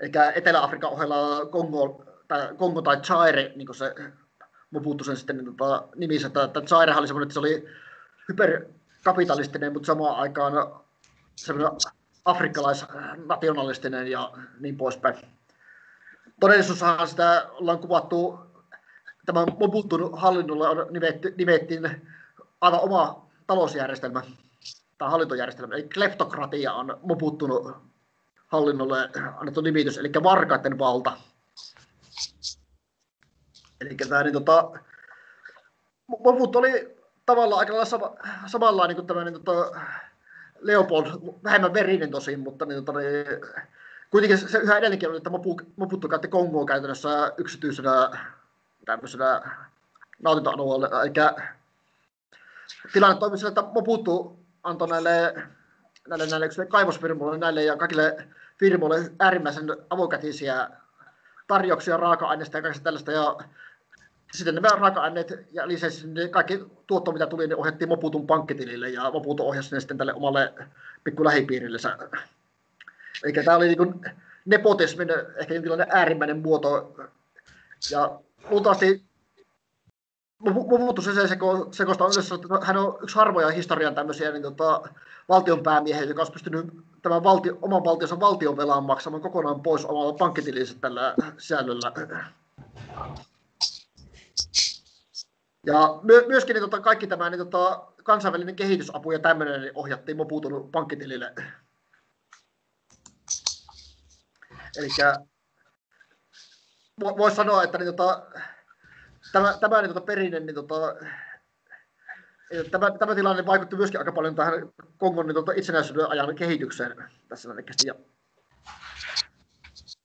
Eli Etelä-Afrikan ohella Kongo tai, Kongo tai Zaire, niin kuin se Mobutu sen sitten niin, tota, nimissä, että, että Zairehan oli semmoinen, että se oli hyperkapitalistinen, mutta samaan aikaan semmoinen afrikkalaisnationalistinen ja niin poispäin. Todellisuushan sitä ollaan kuvattu, tämän Mobutun hallinnolle on nimetty, nimettiin aivan oma talousjärjestelmä tai hallintojärjestelmä, eli kleptokratia on Mobutun hallinnolle annettu nimitys, eli varkaiden valta. Eli tämä niin, tota, Mobut oli tavallaan aika lailla sama, samalla niin kuin tämmöinen tota, Leopold, vähemmän verinen tosin, mutta niin, tota, niin, kuitenkin se yhä edelleenkin oli, että Moputtu käytti Kongoa käytännössä yksityisenä tämmöisenä nautintoalueella. Eli tilanne toimi sillä, että Moputtu antoi näille, näille, näille kaivosfirmoille näille ja kaikille firmoille äärimmäisen avokätisiä tarjouksia raaka-aineista ja kaikesta tällaista. Ja sitten nämä raaka-aineet ja lisäksi ne kaikki tuotto, mitä tuli, ne ohjattiin Moputun pankkitilille ja Moputu ohjasi ne sitten tälle omalle pikku lähipiirillensä. Eli tämä oli niin nepotismin ehkä jonkinlainen äärimmäinen muoto. Ja luultavasti Mobutu se seko, sekosta on yleensä, että hän on yksi harvoja historian tämmöisiä niin tota, valtionpäämiehiä, joka olisi pystynyt tämän valtio, oman valtionsa valtionvelan maksamaan kokonaan pois omalla pankkitilinsä tällä sisällöllä. Ja my, myöskin niin, tota, kaikki tämä niin, tota, kansainvälinen kehitysapu ja tämmöinen niin ohjattiin Moputun pankkitilille. Eli voisi sanoa, että niin, tota, tämä, tämä niin, tota, perinne, niin, tota, tämä, tämä tilanne vaikutti myöskin aika paljon tähän Kongon niin, tota, itsenäisyyden ajan kehitykseen tässä Ja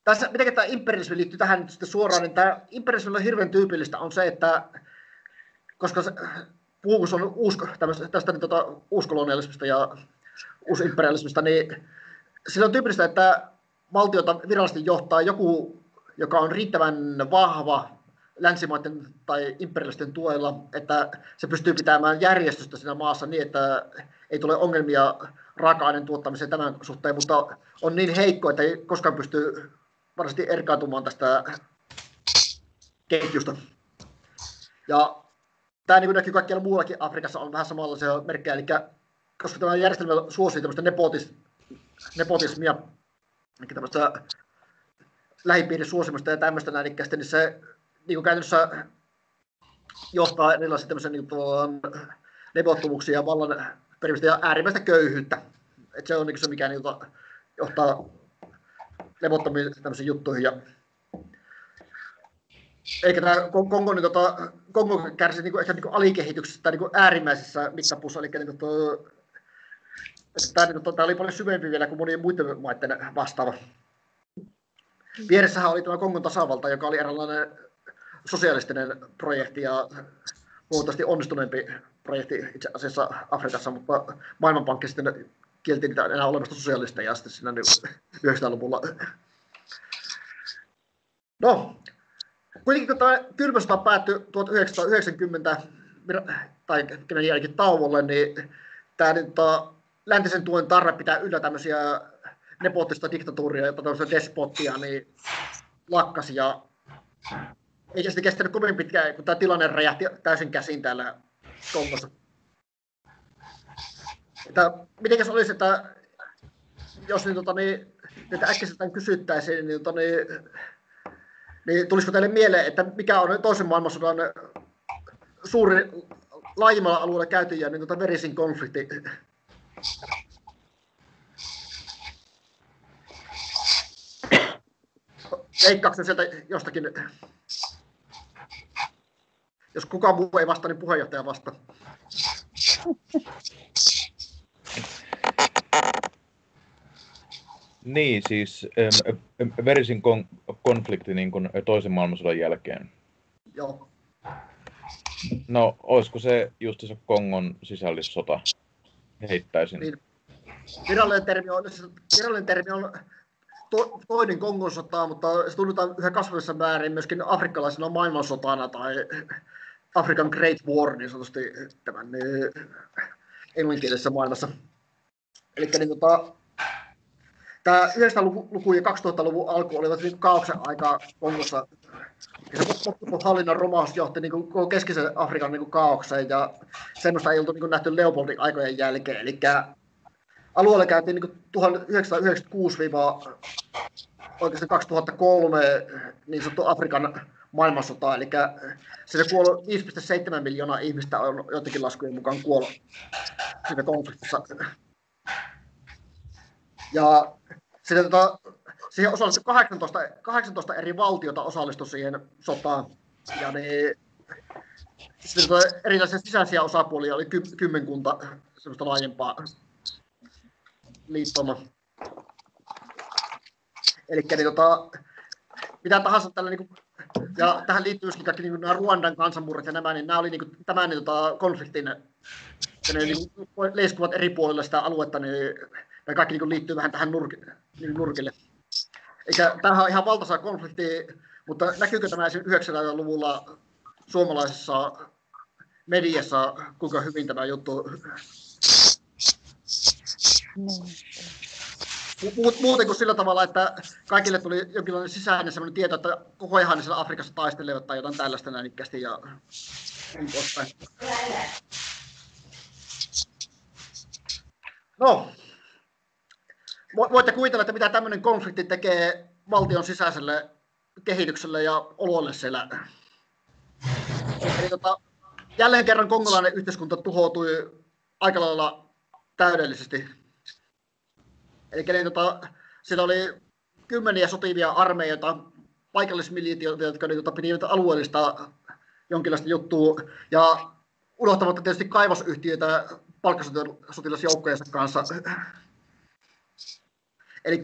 tässä, miten tämä imperialismi liittyy tähän sitten suoraan, niin tämä imperialismi hirveän tyypillistä on se, että koska se, puhumus on usko, tästä, tästä niin, tota, uuskolonialismista ja uusimperialismista, niin sillä on tyypillistä, että valtiota virallisesti johtaa joku, joka on riittävän vahva länsimaiden tai imperialisten tuella, että se pystyy pitämään järjestystä siinä maassa niin, että ei tule ongelmia raaka-aineen tuottamiseen tämän suhteen, mutta on niin heikko, että ei koskaan pysty varmasti erkaantumaan tästä ketjusta. Ja tämä niin näkyy kaikkialla muuallakin Afrikassa on vähän samanlaisia merkkejä, eli koska tämä järjestelmä suosii tämmöistä nepotis, nepotismia, eli tämmöistä lähipiirin suosimusta ja tämmöistä näin, niin se niin kuin käytännössä johtaa erilaisia tämmöisiä niin kuin, levottomuuksia ja vallan perimistä ja äärimmäistä köyhyyttä. Et se on niin se, mikä niin, johtaa levottomiin tämmöisiin juttuihin. Ja eikä tämä Kongo, niin tota, Kongo kärsi niin kuin, ehkä niin kuin alikehityksestä niin kuin äärimmäisessä mittapuussa, eli niin kuin, tämä, niin kuin, tämä oli paljon syvempi vielä kuin monien muiden maiden vastaava. Vieressähän oli tämä Kongon tasavalta, joka oli eräänlainen sosialistinen projekti ja huomattavasti onnistuneempi projekti itse asiassa Afrikassa, mutta Maailmanpankki sitten kielti niitä enää olemasta sosialisteja sitten siinä 90-luvulla. No, kuitenkin kun tämä kylmä sota päättyi 1990 tai kenen jälkeen tauolle, niin tämä niin, to, läntisen tuen tarve pitää yllä tämmöisiä nepotista diktatuuria, jopa tämmöisiä despottia, niin lakkasi ja ei se kestänyt kovin pitkään, kun tämä tilanne räjähti täysin käsin täällä Kongossa. Että, mitenkäs olisi, että jos niin, tota, niin, että äkkiseltään kysyttäisiin, niin, tota, niin, niin tulisiko teille mieleen, että mikä on toisen maailmansodan suuri laajimmalla alueella käyty ja niin, tota, verisin konflikti? Veikkauksen sieltä jostakin jos kukaan muu ei vasta, niin puheenjohtaja vasta. Niin, siis verisin kon- konflikti niin kuin toisen maailmansodan jälkeen. Joo. No, olisiko se just se Kongon sisällissota? Heittäisin. Niin. Virallinen termi on, virallinen termi on to, toinen Kongon sota, mutta se tunnetaan yhä kasvavissa määrin myöskin afrikkalaisena maailmansotana tai African Great War, niin sanotusti tämän niin, englanninkielisessä maailmassa. Eli niin, tota, tämä 900-luvun ja 2000-luvun alku olivat niin kaauksen aikaa Kongossa. Se hallinnon romaus johti niin kuin, keskisen Afrikan niin kaaukseen ja semmoista ei oltu niin kuin, nähty Leopoldin aikojen jälkeen. Eli alueella käytiin niin 1996 oikeastaan 2003 niin sanottu Afrikan maailmansota, eli sinne kuoli 5,7 miljoonaa ihmistä on jotenkin laskujen mukaan kuollut siinä konfliktissa. Ja sitten, tota, siihen osallistui 18, 18 eri valtiota osallistui siihen sotaan. Ja niin, sitten tota, erilaisia sisäisiä osapuolia oli ky, kymmenkunta semmoista laajempaa liittoma. Eli niin, tota, mitä tahansa tällä niin kuin, ja tähän liittyy myöskin kaikki niin nämä Ruandan kansanmurret ja nämä, niin nämä oli niin tämän niin, tota, konfliktin, ja ne niin, leiskuvat eri puolilla sitä aluetta, niin ne kaikki niin liittyy vähän tähän nurk, niin, nurkille. Eikä tämähän on ihan valtaisa konflikti, mutta näkyykö tämä 90-luvulla suomalaisessa mediassa, kuinka hyvin tämä juttu. Muuten kuin sillä tavalla, että kaikille tuli jonkinlainen sisäinen sellainen tieto, että koko ajan siellä Afrikassa taistelevat tai jotain tällaista näin ikästi ja niin. No, voitte kuvitella, että mitä tämmöinen konflikti tekee valtion sisäiselle kehitykselle ja oloille siellä. Eli tota, jälleen kerran kongolainen yhteiskunta tuhoutui aika lailla täydellisesti Eli niin, tota, siellä oli kymmeniä sotivia armeijoita, paikallismilitioita, jotka niin, tota, piti alueellista jonkinlaista juttua, ja unohtamatta tietysti kaivosyhtiöitä palkkasotilasjoukkojensa kanssa. Eli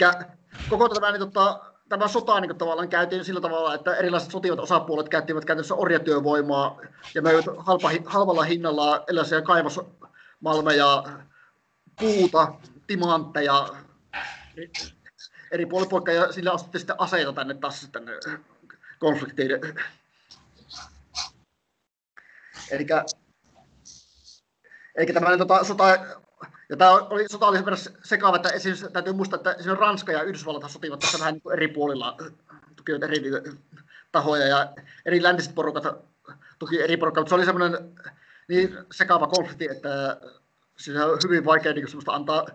koko tämä, niin, tota, tämä sota niin, tavallaan käytiin sillä tavalla, että erilaiset sotivat osapuolet käyttivät käytännössä orjatyövoimaa ja möivät halpa, halvalla hinnalla erilaisia kaivosmalmeja, puuta, timantteja, eri puolipoikka ja sillä ostettiin sitten aseita tänne taas tänne konfliktiin. Eli Eli tämä tota, sota, ja tämä oli, sota oli sen sekaava, että esimerkiksi täytyy muistaa, että esimerkiksi Ranska ja Yhdysvallat sotivat tässä vähän niin eri puolilla, tukivat eri tahoja ja eri läntiset porukat tuki eri porukkaa, mutta se oli semmoinen niin sekaava konflikti, että siinä on hyvin vaikea niin antaa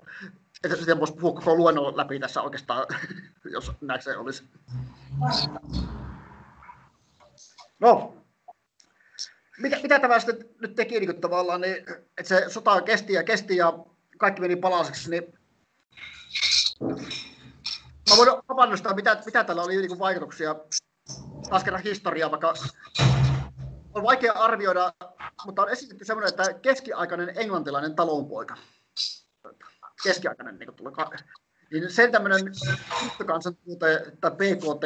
että sitten voisi puhua koko luennon läpi tässä oikeastaan, jos se olisi. No, mitä, mitä tämä sitten nyt teki niin tavallaan, niin, että se sota kesti ja kesti ja kaikki meni palaseksi, niin mä voin havainnostaa, mitä, mitä tällä oli niin vaikutuksia. Taas kerran historiaa, vaikka on vaikea arvioida, mutta on esitetty semmoinen, että keskiaikainen englantilainen talonpoika keskiaikainen niin tulee niin sen tämmöinen bruttokansantuote tai PKT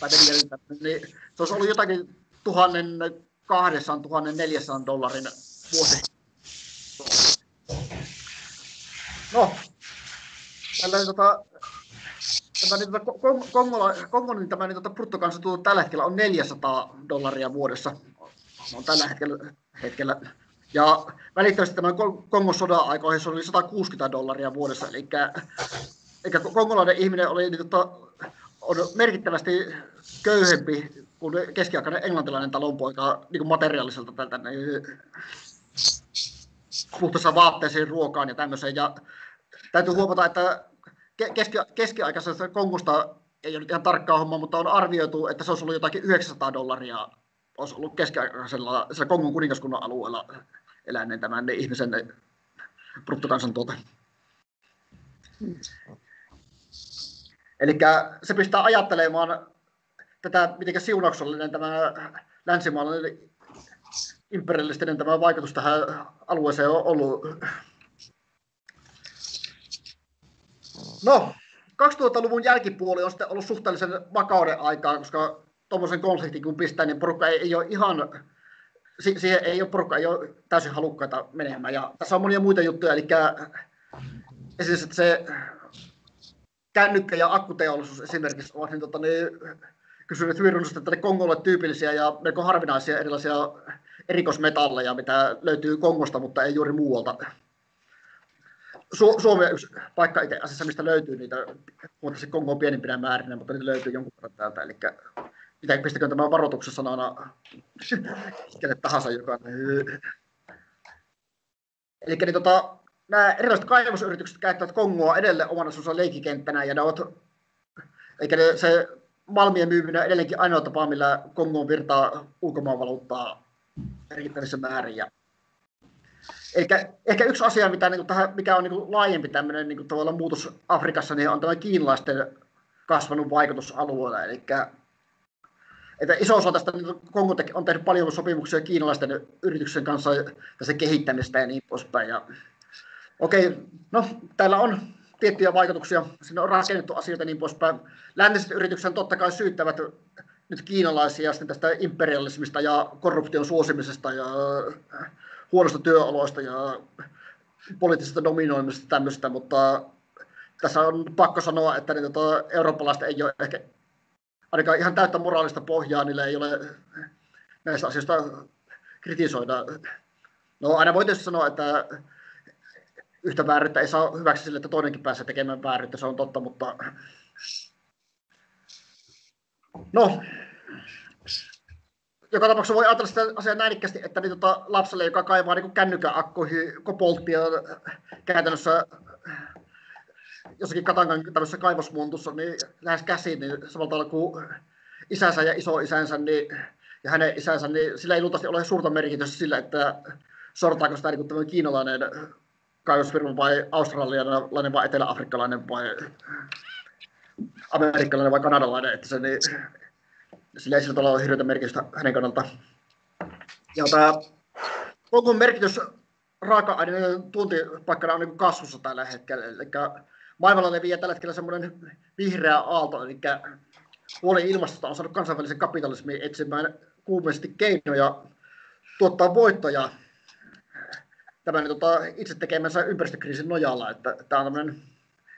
tai niin se olisi ollut jotakin 1200 1400 dollarin vuosi. No, tällainen tota, tämä, niin, tota, Kongola, Kongon niin tämä niin, tota, bruttokansantuote tällä hetkellä on 400 dollaria vuodessa. On tällä hetkellä, hetkellä ja välittömästi tämän Kongon sodan aikoihin se oli 160 dollaria vuodessa, eli, eli kongolainen ihminen oli niin, tota, on merkittävästi köyhempi kuin keskiaikainen englantilainen talonpoika niin materiaaliselta tältä niin, suhteessa vaatteisiin, ruokaan ja tämmöiseen. Ja täytyy huomata, että keski, keskiaikaisessa Kongosta ei ole ihan tarkkaa homma, mutta on arvioitu, että se olisi ollut jotakin 900 dollaria olisi ollut keskiaikaisella Kongon kuningaskunnan alueella eläneen tämän ihmisen bruttokansantuote. Eli se pistää ajattelemaan tätä, miten siunauksellinen tämä länsimaalainen imperialistinen tämä vaikutus tähän alueeseen on ollut. No, 2000-luvun jälkipuoli on sitten ollut suhteellisen vakauden aikaa, koska tuommoisen konfliktin kun pistää, niin porukka ei, ei ole ihan siihen ei ole porukka, ei ole täysin halukkaita menemään. Ja tässä on monia muita juttuja, eli esimerkiksi se kännykkä- ja akkuteollisuus esimerkiksi ovat niin, tota, niin, kysyneet hyvin runsaasti, että ne Kongolle tyypillisiä ja melko harvinaisia erilaisia erikoismetalleja, mitä löytyy Kongosta, mutta ei juuri muualta. Su- Suomi on yksi paikka itse asiassa, mistä löytyy niitä, se Kongo on pienimpinä määrinä, mutta niitä löytyy jonkun verran täältä. Eli mitä pistäkö tämä varoituksen sanana kelle tahansa, joka Eli niin tota, nämä erilaiset kaivosyritykset käyttävät Kongoa edelleen omana leikikenttänä, ja ne ovat, eikä ne, se Malmien myyminen on edelleenkin ainoa tapa, millä Kongoon virtaa ulkomaanvaluuttaa merkittävissä määrin. Eikä, ehkä yksi asia, mitä, niin tähän, mikä on niin laajempi tämmöinen niin tavallaan muutos Afrikassa, niin on tämä kiinalaisten kasvanut vaikutus alueella. Eli että iso osa tästä niin Kongo on tehnyt paljon sopimuksia kiinalaisten yrityksen kanssa tässä kehittämistä ja niin poispäin. Ja, okei, no täällä on tiettyjä vaikutuksia, sinne on rakennettu asioita niin poispäin. Läntiset yritykset totta kai syyttävät nyt kiinalaisia tästä imperialismista ja korruption suosimisesta ja huonosta työoloista ja poliittisesta dominoimisesta tämmöistä, mutta tässä on pakko sanoa, että niin, tota, eurooppalaista ei ole ehkä ainakaan ihan täyttä moraalista pohjaa, niillä ei ole näistä asioista kritisoida. No aina voi tietysti sanoa, että yhtä vääryyttä ei saa hyväksi sille, että toinenkin pääsee tekemään vääryyttä, se on totta, mutta no, joka tapauksessa voi ajatella sitä asiaa näinikkästi, että niin, tota, lapselle, joka kaivaa niin kännykän akkuihin kopolttia käytännössä jossakin Katangan tämmöisessä kaivosmuuntussa, niin lähes käsiin, niin samalla tavalla kuin isänsä ja isoisänsä niin, ja hänen isänsä, niin sillä ei luultavasti ole suurta merkitystä sillä, että sortaako sitä niin tämmöinen kiinalainen kaivosfirma vai australialainen vai etelä-afrikkalainen vai amerikkalainen vai kanadalainen, että se niin, sillä tavalla ole hirveätä merkitystä hänen kannalta. Ja tämä koko merkitys raaka-aineiden tuontipaikkana on niin kasvussa tällä hetkellä. Eli maailmalla leviää tällä hetkellä semmoinen vihreä aalto, eli huoli ilmastosta on saanut kansainvälisen kapitalismin etsimään kuumesti keinoja tuottaa voittoja tämän tota, itse tekemänsä ympäristökriisin nojalla. Että tämä on tämmöinen,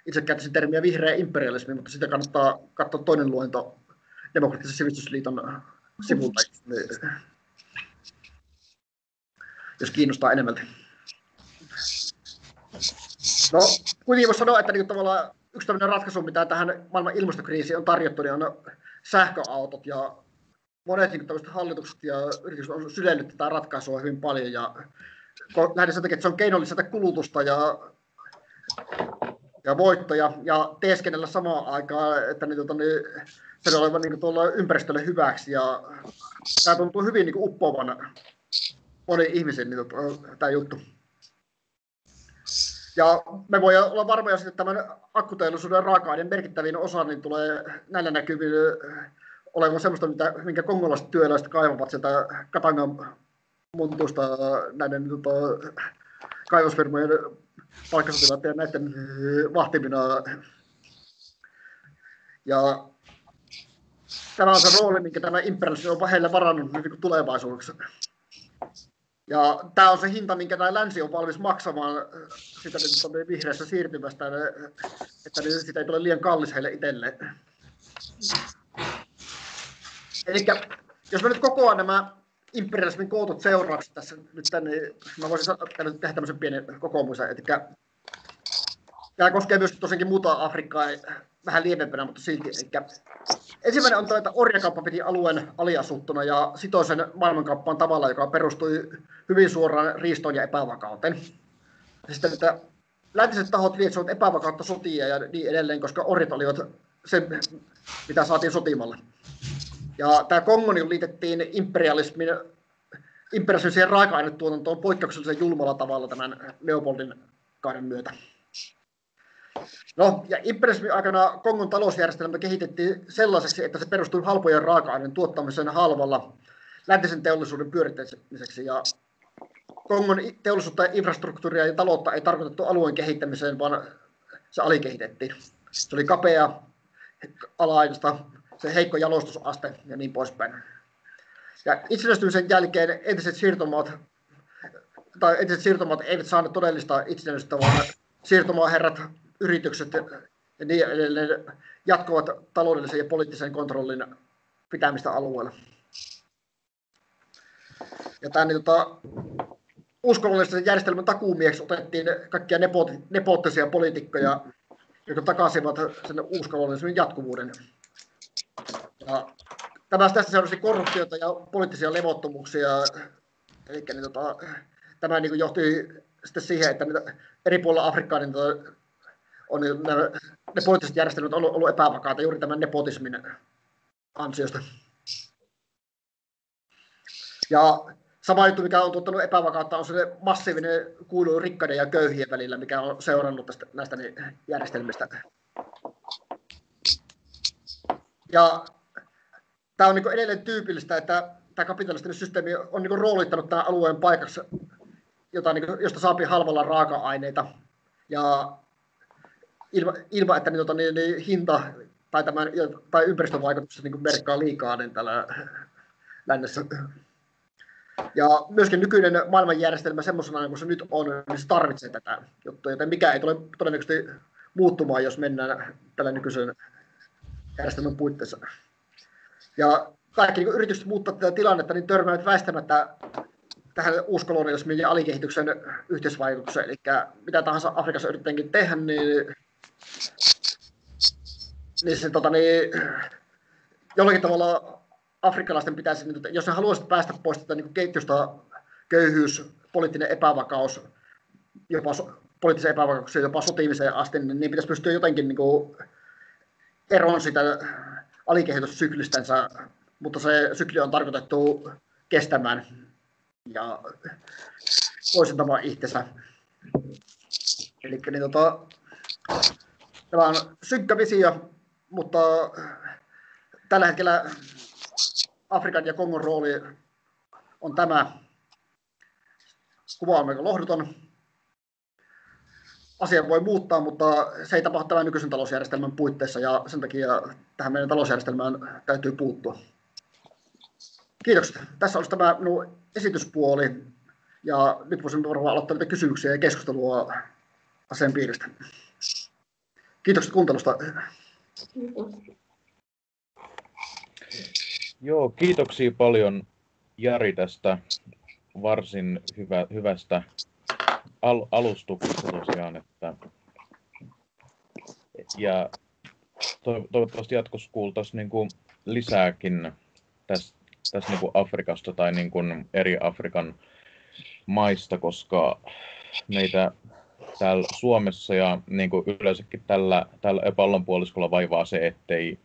itse käyttäisin termiä vihreä imperialismi, mutta sitä kannattaa katsoa toinen luento Demokraattisen sivistysliiton sivulta, jos kiinnostaa enemmän. No, kuitenkin voisi sanoa, että niin tavallaan yksi tämmöinen ratkaisu, mitä tähän maailman ilmastokriisiin on tarjottu, niin on sähköautot. Ja monet niin hallitukset ja yritykset on sydellyt tätä ratkaisua hyvin paljon. Ja lähinnä sen takia, että se on keino lisätä kulutusta ja, ja voittoja ja teeskennellä samaan aikaan, että niin, tota, niin, se on niin tuolla ympäristölle hyväksi ja tämä tuntuu hyvin niin uppoavan moni ihmisen niin, tämä juttu. Ja me voi olla varmoja että tämän akkuteollisuuden raaka-aineen merkittävin osa niin tulee näillä näkyvillä olemaan sellaista, mitä, minkä kongolaiset työläiset kaivavat sieltä Katangan muntusta näiden tota, kaivosfirmojen palkkasotilaiden näiden vahtimina. Ja tämä on se rooli, minkä tämä imperialismi on heille varannut niin tulevaisuudessa. Ja tämä on se hinta, minkä tämä länsi on valmis maksamaan äh, sitä niin vihreässä siirtymästä, että sitä ei tule liian kallis heille itselleen. Eli jos me nyt kokoan nämä imperialismin kootut seuraukset tässä nyt tänne, mä voisin tehdä tämmöisen pienen kokoomuksen. Eli tämä koskee myös tosiaankin muuta Afrikkaa vähän lievempänä, mutta silti. Eli ensimmäinen on tuo, että orjakauppa piti alueen aliasuttuna ja sitoi sen maailmankauppaan tavalla, joka perustui hyvin suoraan riistoon ja epävakauteen. Ja sitten, että läntiset tahot lietsoivat epävakautta sotia ja niin edelleen, koska orjat olivat se, mitä saatiin sotimalla. Ja tämä Kongoni liitettiin imperialismin, imperialismin raaka-ainetuotantoon poikkeuksellisen julmalla tavalla tämän Leopoldin kauden myötä. No, ja imperialismin aikana Kongon talousjärjestelmä kehitettiin sellaiseksi, että se perustui halpojen raaka-aineen tuottamiseen halvalla läntisen teollisuuden pyörittämiseksi. Ja Kongon teollisuutta, infrastruktuuria ja taloutta ei tarkoitettu alueen kehittämiseen, vaan se alikehitettiin. Se oli kapea, alaista, se heikko jalostusaste ja niin poispäin. Ja itsenäistymisen jälkeen entiset siirtomaat, tai entiset siirtomaat eivät saaneet todellista itsenäisyyttä, vaan siirtomaaherrat, yritykset ja niin edelleen jatkuvat taloudellisen ja poliittisen kontrollin pitämistä alueella. Ja tämän niin, tota, uskonnollisen järjestelmän takuumieksi otettiin kaikkia nepoottisia poliitikkoja, jotka takasivat sen uskonnollisen jatkuvuuden. Ja tämä tästä seurasi korruptiota ja poliittisia levottomuuksia. Eli niin, tota, tämä niin johti sitten siihen, että eri puolilla Afrikkaa niin, tota, on niin, ne poliittiset järjestelmät ollut, ollut epävakaata juuri tämän nepotismin ansiosta. Ja sama juttu, mikä on tuottanut epävakautta, on se massiivinen kuilu rikkaiden ja köyhien välillä, mikä on seurannut tästä, näistä järjestelmistä. Ja tämä on niin edelleen tyypillistä, että tämä kapitalistinen systeemi on niin roolittanut tämän alueen paikaksi, jota, niin josta saapi halvalla raaka-aineita. Ja ilman, ilma, että niin, tota, niin, niin, hinta tai, tämän, tai ympäristövaikutukset niin merkkaa liikaa niin tällä lännessä. Ja myöskin nykyinen maailmanjärjestelmä semmoisena kuin se nyt on, niin se tarvitsee tätä juttua, joten mikä ei tule todennäköisesti muuttumaan, jos mennään tällä nykyisen järjestelmän puitteissa. Ja kaikki niin yritykset muuttaa tätä tilannetta, niin törmäävät väistämättä tähän uuskolonialismin ja alikehityksen yhteisvaikutukseen. Eli mitä tahansa Afrikassa yritetäänkään tehdä, niin, niin se tota, niin, jollakin tavalla afrikkalaisten pitäisi, niin, jos ne haluaisivat päästä pois tätä niin kehitystä, köyhyys, poliittinen epävakaus, jopa so, poliittisen epävakauksen, jopa sotimiseen asti, niin, niin pitäisi pystyä jotenkin niin kuin, eroon sitä alikehityssyklistensä, mutta se sykli on tarkoitettu kestämään ja poisentamaan itsensä. Eli niin, tota, tämä on synkkä visio, mutta tällä hetkellä Afrikan ja Kongon rooli on tämä. Kuva on lohduton. Asia voi muuttaa, mutta se ei tapahdu tämän nykyisen talousjärjestelmän puitteissa ja sen takia tähän meidän talousjärjestelmään täytyy puuttua. Kiitokset. Tässä olisi tämä minun esityspuoli ja nyt voisin varmaan aloittaa niitä kysymyksiä ja keskustelua asian piiristä. Kiitokset kuuntelusta. Kiitos. Joo, kiitoksia paljon Jari tästä varsin hyvä, hyvästä al- alustuksesta tosiaan. Että, ja to- toivottavasti jatkossa kuultaisiin niin kuin lisääkin tästä, tästä niin kuin Afrikasta tai niin kuin eri Afrikan maista, koska meitä täällä Suomessa ja niin kuin yleensäkin tällä, tällä pallonpuoliskolla vaivaa se, ettei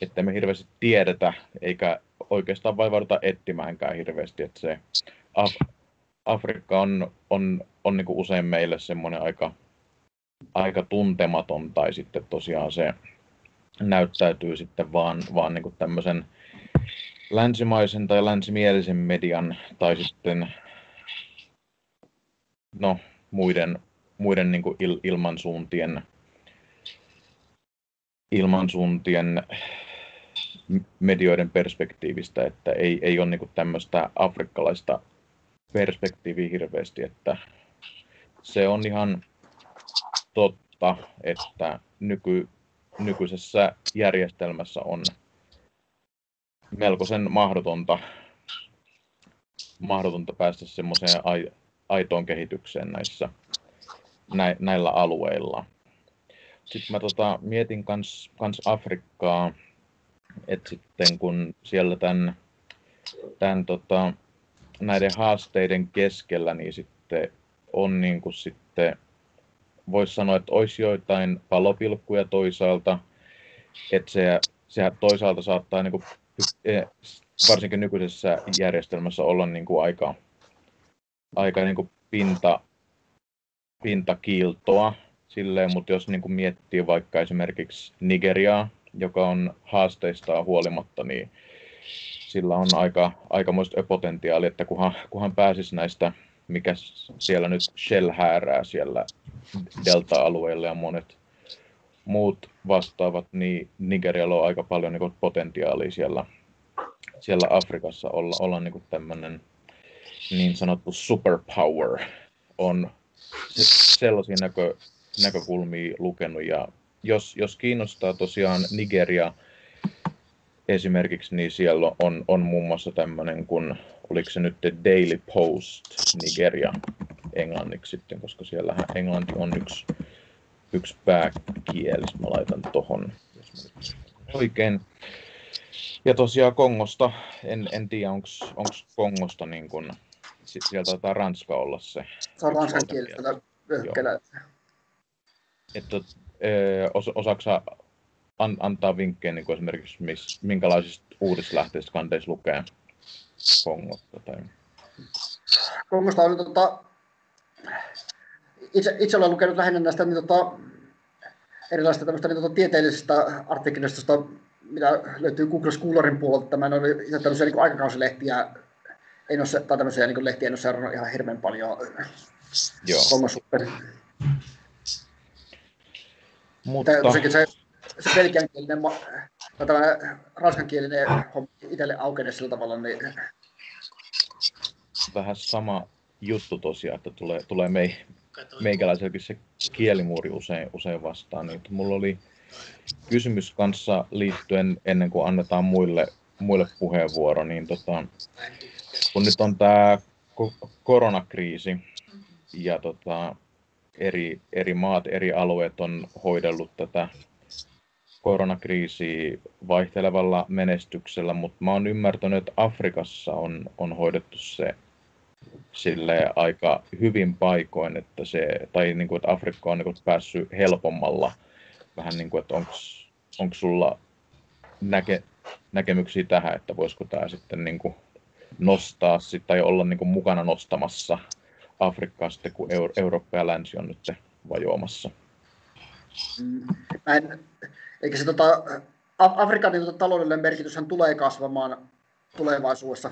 että me hirveästi tiedetä, eikä oikeastaan vaivauduta etsimäänkään hirveästi, että se Af- Afrikka on, on, on niin kuin usein meille semmoinen aika, aika tuntematon, tai sitten tosiaan se näyttäytyy sitten vaan, vaan niin kuin tämmöisen länsimaisen tai länsimielisen median, tai sitten no, muiden, muiden niin kuin il, ilmansuuntien ilmansuuntien medioiden perspektiivistä, että ei, ei ole niin tämmöistä afrikkalaista perspektiiviä hirveästi, että se on ihan totta, että nyky, nykyisessä järjestelmässä on melkoisen mahdotonta, mahdotonta päästä semmoiseen aitoon kehitykseen näissä, nä, näillä alueilla. Sitten mä tota, mietin kans, kans Afrikkaa, että sitten kun siellä tämän, tämän tota, näiden haasteiden keskellä, niin sitten on niin kuin sitten, voisi sanoa, että olisi joitain palopilkkuja toisaalta, että se, se toisaalta saattaa niin kuin, e, varsinkin nykyisessä järjestelmässä olla niin kuin aika, aika niin kuin pinta, pintakiiltoa, silleen, mutta jos niin kuin miettii vaikka esimerkiksi Nigeriaa, joka on haasteistaan huolimatta, niin sillä on aika, aikamoista potentiaalia, että kunhan, kunhan pääsisi näistä, mikä siellä nyt Shell häärää siellä delta-alueilla ja monet muut vastaavat, niin Nigerialla on aika paljon niin potentiaalia siellä, siellä Afrikassa olla, olla niin tämmöinen niin sanottu superpower. On sellaisia näkö, näkökulmia lukenut ja jos, jos kiinnostaa tosiaan Nigeria esimerkiksi, niin siellä on, on muun muassa tämmöinen kuin, oliko se nyt The Daily Post Nigeria englanniksi sitten, koska siellähän englanti on yksi, yksi pääkieli. Mä laitan tohon, jos mä nyt oikein. Ja tosiaan Kongosta, en, en tiedä onko Kongosta niin kun, sieltä taitaa Ranska olla se. Se on ranskan vyöhykkeellä. Että os, an, antaa vinkkejä niin esimerkiksi miss, minkälaisista uutislähteistä kanteissa lukee Kongosta? Tai... Kongosta on tota, itse, itse olen lukenut lähinnä näistä niin, tota, erilaisista tämmöistä niin, tota, tieteellisistä artikkeleista, mitä löytyy Google Scholarin puolelta. Tämä on itse tämmöisiä niin aikakausilehtiä, en ole, tai tämmöisiä niin lehtiä en ole seurannut ihan hirveän paljon Joo. Mutta, Tosiaankin se, se belgiankielinen, ma- tai tämä ranskankielinen homma itselle aukene sillä tavalla, niin vähän sama juttu tosiaan, että tulee, tulee mei, meikäläiselläkin se kielimuuri usein, usein vastaan. Niin, mulla oli kysymys kanssa liittyen ennen kuin annetaan muille, muille puheenvuoro, niin tota, kun nyt on tämä koronakriisi ja tota, eri, eri maat, eri alueet on hoidellut tätä koronakriisiä vaihtelevalla menestyksellä, mutta mä oon ymmärtänyt, että Afrikassa on, on hoidettu se sille aika hyvin paikoin, että se, tai niin kuin, että Afrikka on niin kuin, päässyt helpommalla vähän niin kuin, että onko sulla näke, näkemyksiä tähän, että voisiko tämä sitten niin kuin nostaa sit, tai olla niin kuin mukana nostamassa Afrikkaa sitten, kun Euro- Eurooppa ja Länsi on nyt vajoamassa. Mä en, eikä se tota, Af- Afrikan niin, tota, taloudellinen merkityshän tulee kasvamaan tulevaisuudessa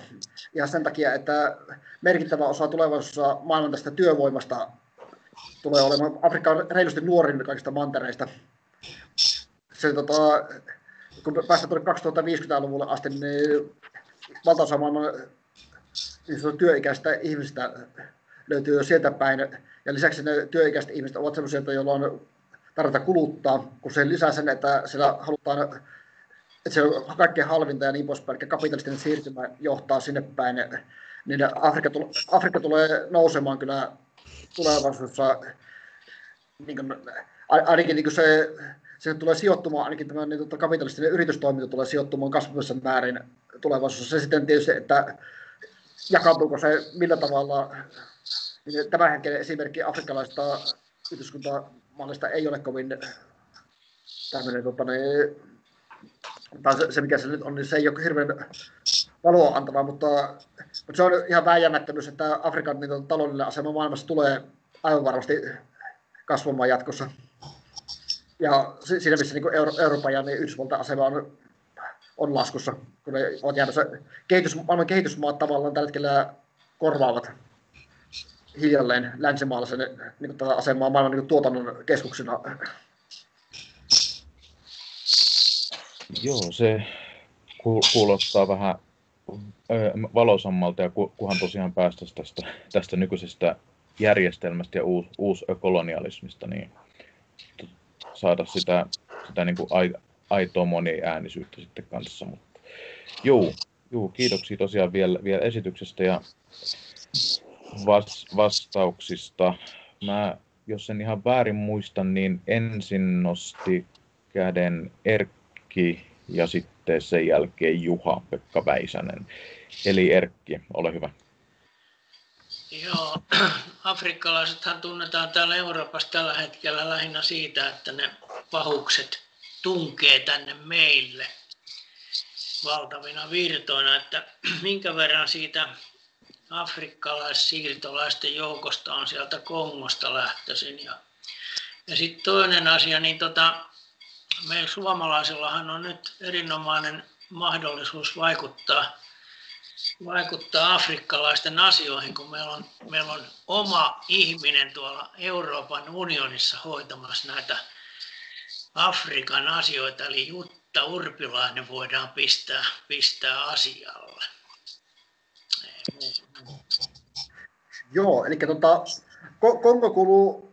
ihan sen takia, että merkittävä osa tulevaisuudessa maailman tästä työvoimasta tulee olemaan, Afrikka on reilusti nuorin kaikista mantereista. Se, tota, kun päästään tuonne 2050-luvulle asti, niin valtaosa maailman niin työikäistä ihmistä löytyy jo sieltä päin. Ja lisäksi ne työikäiset ihmiset ovat sellaisia, joilla on tarvita kuluttaa, kun se lisää sen, että siellä halutaan, että se on kaikkein halvinta ja niin poispäin, eli kapitalistinen siirtymä johtaa sinne päin, niin Afrikka, tule, Afrikka tulee nousemaan kyllä tulevaisuudessa, niin kuin, ainakin niin kuin se, se tulee sijoittumaan, ainakin tämä niin, tota, kapitalistinen yritystoiminta tulee sijoittumaan kasvavassa määrin tulevaisuudessa. Se sitten tietysti, että jakautuuko se millä tavalla, niin tämän hetken esimerkki afrikkalaista yhteiskuntamallista ei ole kovin tämmöinen, tota, niin, tai se, se, mikä se nyt on, niin se ei ole hirveän valoa antava, mutta, mutta se on ihan vääjäämättömyys, että Afrikan niin, taloudellinen asema maailmassa tulee aivan varmasti kasvamaan jatkossa. Ja si- siinä missä niin Euro- Euroopan ja niin Yhdysvaltain asema on, on laskussa, kun ne ovat jäämässä kehitys, maailman kehitysmaat tavallaan tällä hetkellä korvaavat hiljalleen länsimaalaisen niin tätä asemaa maailman niin tuotannon keskuksina. Joo, se ku- kuulostaa vähän ö, valoisammalta, ja ku- kunhan tosiaan päästäisiin tästä, tästä nykyisestä järjestelmästä ja uus, uuskolonialismista, niin saada sitä, sitä niin kuin ai, aitoa moniäänisyyttä sitten kanssa. Mutta, juu, juu, kiitoksia tosiaan vielä, vielä esityksestä ja vas, vastauksista. Mä, jos en ihan väärin muista, niin ensin nosti käden Erkki ja sitten sen jälkeen Juha Pekka Väisänen. Eli Erkki, ole hyvä. Joo, afrikkalaisethan tunnetaan täällä Euroopassa tällä hetkellä lähinnä siitä, että ne pahukset tunkee tänne meille valtavina virtoina, että minkä verran siitä afrikkalaissiirtolaisten joukosta on sieltä Kongosta lähtöisin. Ja, ja sitten toinen asia, niin tota, meillä suomalaisillahan on nyt erinomainen mahdollisuus vaikuttaa vaikuttaa afrikkalaisten asioihin, kun meillä on, meillä on oma ihminen tuolla Euroopan unionissa hoitamassa näitä Afrikan asioita, eli Jutta Urpilainen voidaan pistää, pistää asialle. Joo, eli tota, Ko- Kongo kuuluu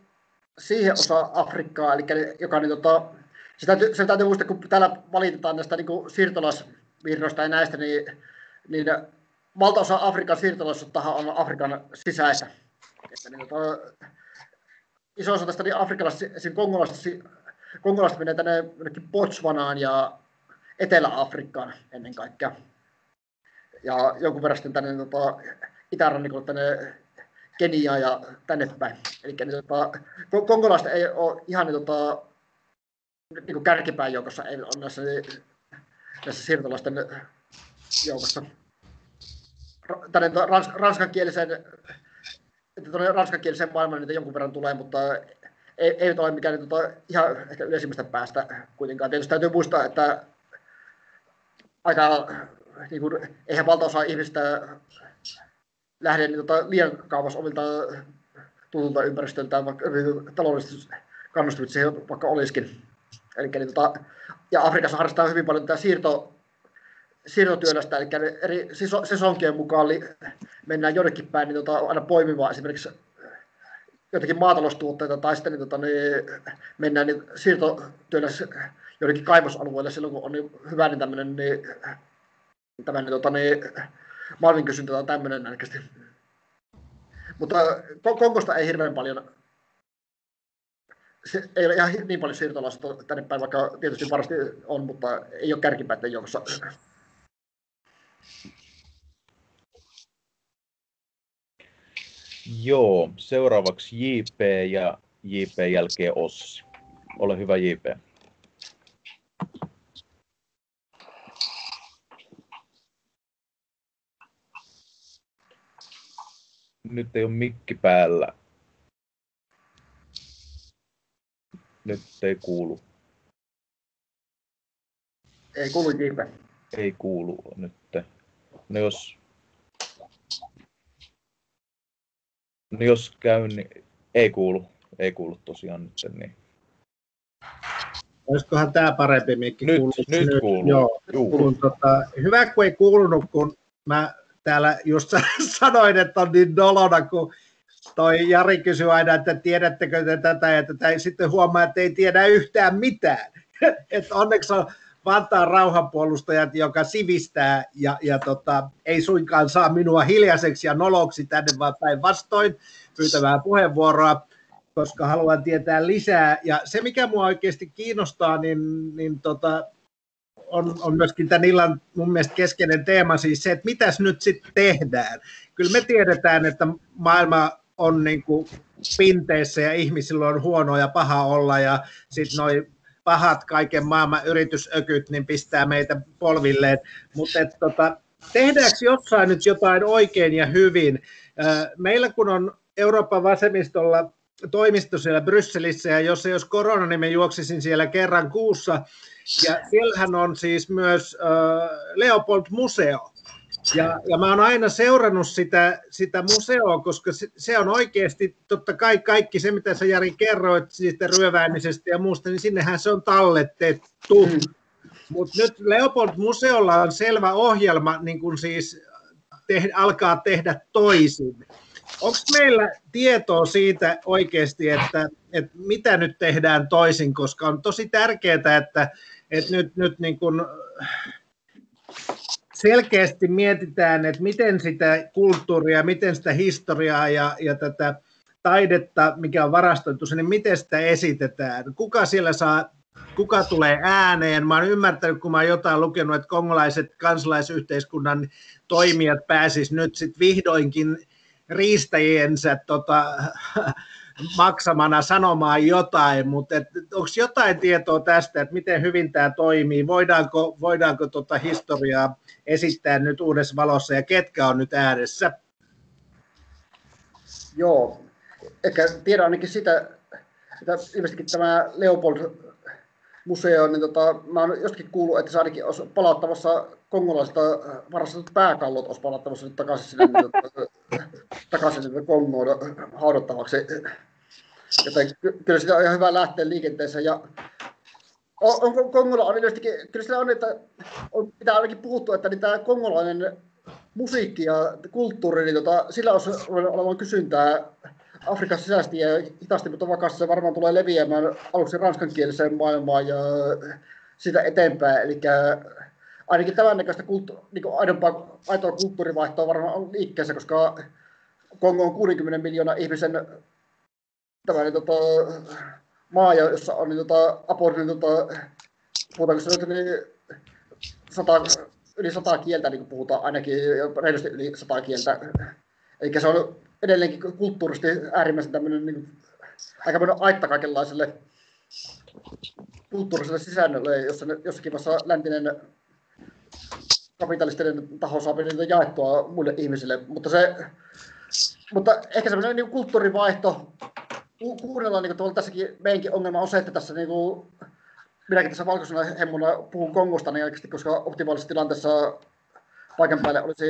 siihen osa Afrikkaa, eli joka niin, tota, se täytyy, se täytyy muistaa, kun täällä valitetaan näistä niin siirtolaisvirroista ja näistä, niin, niin valtaosa Afrikan siirtolaisuutta on Afrikan sisäistä. Että niin, to, iso osa tästä niin afrikkalaisista, kongolaisista, kongolaisista menee tänne Botswanaan ja Etelä-Afrikkaan ennen kaikkea. Ja jonkun verran sitten tänne tota, itärannikolle tänne Keniaan ja tänne päin. Eli niin, tota, kongolaiset ei ole ihan niin, tota, niin kärkipään joukossa, ei ole näissä, näissä siirtolaisten joukossa. Tänne rans, ranskankieliseen, tuonne ranskankieliseen maailmaan niitä jonkun verran tulee, mutta ei, ei ole mikään niin, tota, ihan ehkä yleisimmästä päästä kuitenkaan. Tietysti täytyy muistaa, että aika, niin kuin, eihän valtaosa ihmistä lähde niin, tota, liian kauas omilta tutulta ympäristöltään, vaikka taloudellisesti kannustamista siihen vaikka olisikin. Eli, niin, tota, ja Afrikassa harrastetaan hyvin paljon tätä siirto, siirtotyölästä, eli eri sesonkien mukaan li, mennään jonnekin päin, niin tota, aina poimimaan esimerkiksi jotakin maataloustuotteita tai sitten niin, tota, niin, mennään niin siirtotyölässä joidenkin kaivosalueille silloin, kun on niin hyvä niin tämmöinen niin, tämmöinen, tota, niin, Malmin kysyntä on tämmöinen nälkästi. Mutta Kongosta ei hirveän paljon, se ei ole ihan niin paljon siirtolaista tänne päin, vaikka tietysti varmasti on, mutta ei ole kärkipäiden joukossa. Joo, seuraavaksi JP ja JP jälkeen Ossi. Ole hyvä JP. Nyt ei ole mikki päällä. Nyt ei kuulu. Ei kuulu JP. Ei kuulu nyt. No jos... No jos käy, niin ei kuulu. Ei kuulu tosiaan nyt. Niin. Olisikohan tämä parempi mikki? Nyt, nyt, nyt kuuluu. Joo, kuuluu. Tota, hyvä, kun ei kuulunut, kun mä täällä just sanoin, että on niin nolona, kun toi Jari kysyi aina, että tiedättekö te tätä ja tätä, ja sitten huomaa, että ei tiedä yhtään mitään. että onneksi on Vantaan rauhanpuolustajat, joka sivistää ja, ja tota, ei suinkaan saa minua hiljaiseksi ja noloksi tänne, vaan päinvastoin pyytämään puheenvuoroa, koska haluan tietää lisää. Ja se, mikä mua oikeasti kiinnostaa, niin, niin tota, on, on myöskin tämän illan mun mielestä keskeinen teema siis se, että mitäs nyt sitten tehdään. Kyllä me tiedetään, että maailma on niin kuin pinteessä ja ihmisillä on huono ja paha olla ja sitten noin pahat kaiken maailman yritysökyt niin pistää meitä polvilleen. Mutta tota, tehdäänkö jossain nyt jotain oikein ja hyvin? Meillä kun on Euroopan vasemmistolla toimisto siellä Brysselissä, ja jos ei olisi korona, niin me juoksisin siellä kerran kuussa. Ja siellähän on siis myös äh, Leopold-museo. Ja, ja mä oon aina seurannut sitä, sitä museoa, koska se, se on oikeasti, totta kai kaikki se, mitä sä Jari kerroit siitä ryöväämisestä ja muusta, niin sinnehän se on talletettu. Mm. Mutta nyt Leopold-museolla on selvä ohjelma, niin kun siis te, alkaa tehdä toisin. Onko meillä tietoa siitä oikeasti, että, että mitä nyt tehdään toisin, koska on tosi tärkeää, että, että nyt, nyt niin kun selkeästi mietitään, että miten sitä kulttuuria, miten sitä historiaa ja, ja tätä taidetta, mikä on varastoitu niin miten sitä esitetään. Kuka siellä saa, kuka tulee ääneen. Mä oon ymmärtänyt, kun mä oon jotain lukenut, että kongolaiset kansalaisyhteiskunnan toimijat pääsis nyt sit vihdoinkin riistäjiensä tota, maksamana sanomaan jotain, mutta onko jotain tietoa tästä, että miten hyvin tämä toimii? Voidaanko, voidaanko tota historiaa esittää nyt uudessa valossa ja ketkä on nyt ääressä? Joo, ehkä tiedän ainakin sitä, että ilmeisesti tämä Leopold museo, niin tota, mä oon jostakin kuullut, että se ainakin olisi palauttamassa kongolaisista varastetut pääkallot olisi palauttamassa nyt takaisin sinne, takaisin sinne Kongoon haudottavaksi. Joten kyllä sitä on ihan hyvä lähteä liikenteeseen. Ja on, Kongola on ilmeisesti, kyllä sitä on, että on, pitää ainakin puhuttu, että niin tämä kongolainen musiikki ja kulttuuri, niin tota, sillä on olevan kysyntää Afrikassa sisäisesti ja hitaasti, mutta vakaasti se varmaan tulee leviämään aluksi ranskankieliseen maailmaan ja sitä eteenpäin. Eli ainakin tämän näköistä kulttu- niin aidompaa, aitoa kulttuurivaihtoa varmaan on liikkeessä, koska Kongo on 60 miljoonaa ihmisen niin, tota, maa, jossa on niin, tota, apor, niin, tota, puhutaanko se nyt niin, sata, yli sata kieltä, niin kuin puhutaan ainakin reilusti yli sata kieltä. Eli se on edelleenkin kulttuurisesti äärimmäisen tämmöinen niin, aika aitta kaikenlaiselle kulttuuriselle sisännölle, jossa jossakin vaiheessa läntinen kapitalistinen taho saa niitä jaettua muille ihmisille. Mutta, se, mutta ehkä semmoinen niin kulttuurivaihto, ku, kuunnellaan niin kuin, tässäkin meidänkin ongelma on se, että tässä niin kuin, minäkin tässä valkoisena hemmuna puhun Kongosta niin oikeasti, koska optimaalisessa tilanteessa paikan päälle olisi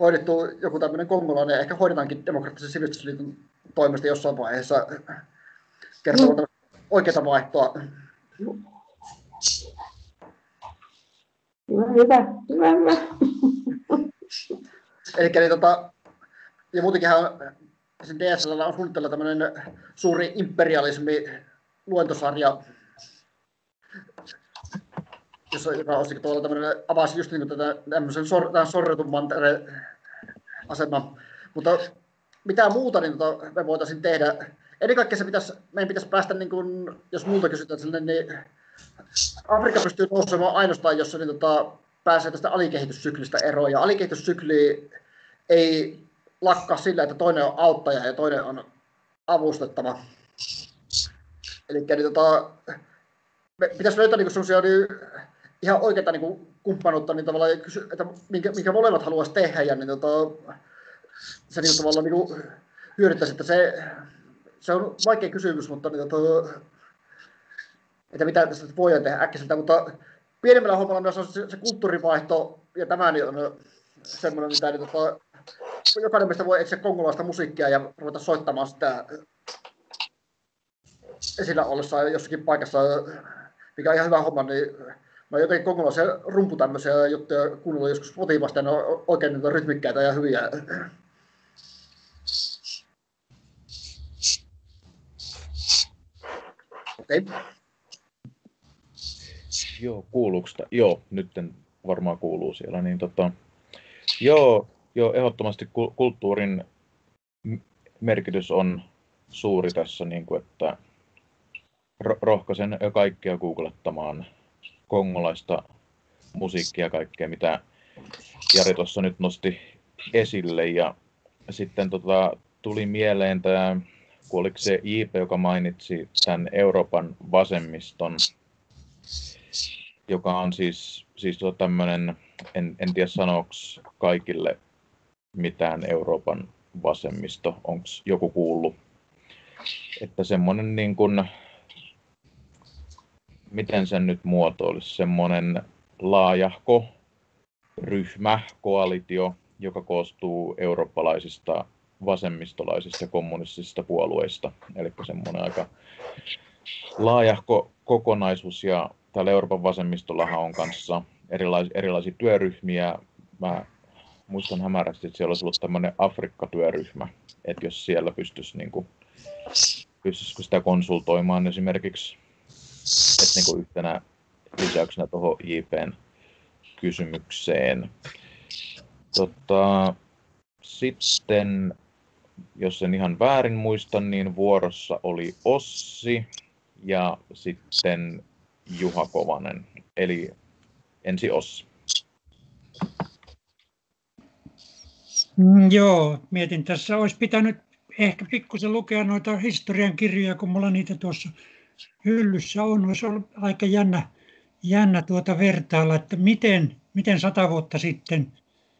hoidettu joku tämmöinen kongolainen, ja ehkä hoidetaankin demokraattisen sivistysliiton toimesta jossain vaiheessa kertoo mm. oikeaa vaihtoa. Hyvä, hyvä, hyvä, hyvä. Eli niin, tota, ja muutenkinhan DSL on suunnitteilla tämmöinen suuri imperialismi luentosarja, jossa, joka on tuolla tämmöinen, avasi just niin tätä tämmöisen sor, sorretun mantereen asema. Mutta mitä muuta niin tota, me voitaisiin tehdä? Ennen kaikkea se pitäisi, meidän pitäisi päästä, niin kuin, jos muuta kysytään, niin Afrikka pystyy nousemaan ainoastaan, jos se niin, tota, pääsee tästä alikehityssyklistä eroon. Ja alikehityssykli ei lakkaa sillä, että toinen on auttaja ja toinen on avustettava. Eli niin, tota, pitäisi löytää niin sellaisia niin, ihan oikeita niin kumppanuutta, niin tavallaan, että minkä, minkä molemmat haluaisi tehdä, ja niin, tota, se niin, tavallaan niin hyödyttäisi, että se, se on vaikea kysymys, mutta niin, tota, että mitä tässä voidaan tehdä äkkiseltä, mutta pienemmällä hommalla myös on se, se kulttuurivaihto, ja tämä niin on semmoinen, mitä niin, tota, jokainen meistä voi etsiä kongolaista musiikkia ja ruveta soittamaan sitä esillä ollessa jossakin paikassa, mikä on ihan hyvä homma, niin mä jotenkin kongolaisia rumpu tämmöisiä juttuja kuunnellut joskus Spotifysta, ne on oikein niitä rytmikkäitä ja hyviä. Okei. Okay. Joo, kuuluuko? Joo, nyt varmaan kuuluu siellä. Niin tota, joo, joo, ehdottomasti kulttuurin merkitys on suuri tässä, niin kuin, että rohkaisen kaikkia googlettamaan kongolaista musiikkia ja kaikkea, mitä Jari tuossa nyt nosti esille. Ja sitten tota, tuli mieleen tämä, kun oliko se IP, joka mainitsi tämän Euroopan vasemmiston, joka on siis, siis tämmöinen, en, en tiedä sanooko kaikille mitään Euroopan vasemmisto, onko joku kuullut, että semmoinen niin kuin, miten sen nyt muotoilisi, semmoinen laajahko ryhmä, koalitio, joka koostuu eurooppalaisista vasemmistolaisista kommunistisista puolueista. Eli semmoinen aika laajahko kokonaisuus ja täällä Euroopan vasemmistollahan on kanssa erilaisia, erilaisia työryhmiä. Mä muistan hämärästi, että siellä olisi ollut tämmöinen Afrikka-työryhmä, että jos siellä pystyisi, niin kuin, pystyisikö sitä konsultoimaan esimerkiksi että niin kuin yhtenä lisäyksenä tuohon JPn kysymykseen. Tota, sitten, jos en ihan väärin muista, niin vuorossa oli Ossi ja sitten Juha Kovanen, eli ensi Ossi. Joo, mietin tässä, olisi pitänyt ehkä pikkusen lukea noita historian kirjoja, kun mulla niitä tuossa hyllyssä on. Olisi ollut aika jännä, jännä tuota vertailla, että miten, miten sata vuotta sitten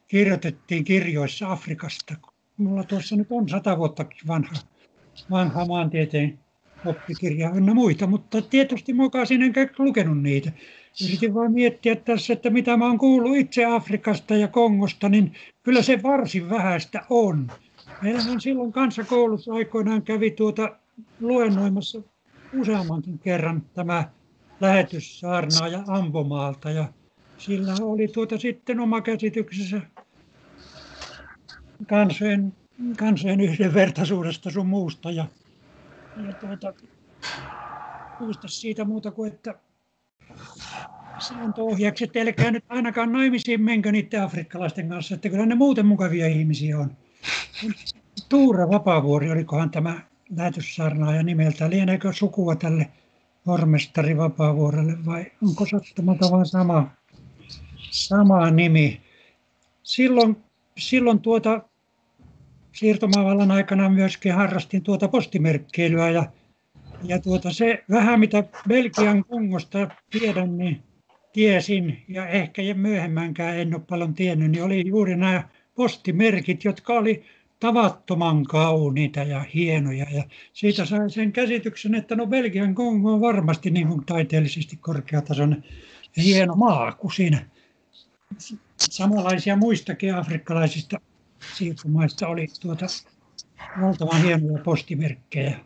kirjoitettiin kirjoissa Afrikasta. Mulla tuossa nyt on sata vuotta vanha, vanha maantieteen oppikirja ynnä muita, mutta tietysti mokaisin enkä lukenut niitä. Yritin vain miettiä tässä, että mitä mä oon kuullut itse Afrikasta ja Kongosta, niin kyllä se varsin vähäistä on. Meillähän silloin kansakoulussa aikoinaan kävi tuota luennoimassa useammankin kerran tämä lähetyssaarnaaja Ambomaalta ja sillä oli tuota sitten oma käsityksensä kansojen kansojen yhdenvertaisuudesta sun muusta. Ja, ja tuota, muista siitä muuta kuin, että ohjaksi, että älkää nyt ainakaan naimisiin menkö niiden afrikkalaisten kanssa, että kyllä ne muuten mukavia ihmisiä on. Tuura Vapaavuori, olikohan tämä lähetyssarnaaja nimeltä, lieneekö sukua tälle pormestari Vapaavuorelle vai onko sattumalta vain sama, sama nimi? Silloin, silloin tuota, siirtomaavallan aikana myöskin harrastin tuota postimerkkeilyä ja, ja tuota se vähän mitä Belgian Kongosta tiedän, niin tiesin ja ehkä myöhemmänkään en ole paljon tiennyt, niin oli juuri nämä postimerkit, jotka oli tavattoman kauniita ja hienoja. Ja siitä sai sen käsityksen, että no Belgian Kongo on varmasti niin kuin taiteellisesti korkeatasoinen hieno maa, kun siinä samanlaisia muistakin afrikkalaisista siirtomaista oli tuota valtavan hienoja postimerkkejä.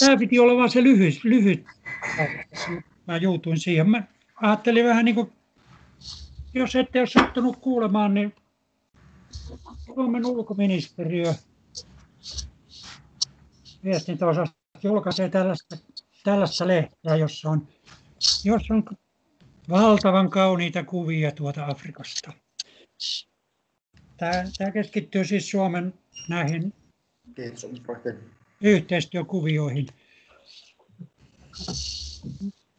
Tämä piti olla vain se lyhyt, lyhyt. Mä joutuin siihen. Mä ajattelin vähän niin kuin jos ette ole sattunut kuulemaan, niin Suomen ulkoministeriö viestintäosasto julkaisee tällaista, tällaista lehteä, jossa on, jossa on valtavan kauniita kuvia tuota Afrikasta. Tämä, tämä keskittyy siis Suomen näihin yhteistyökuvioihin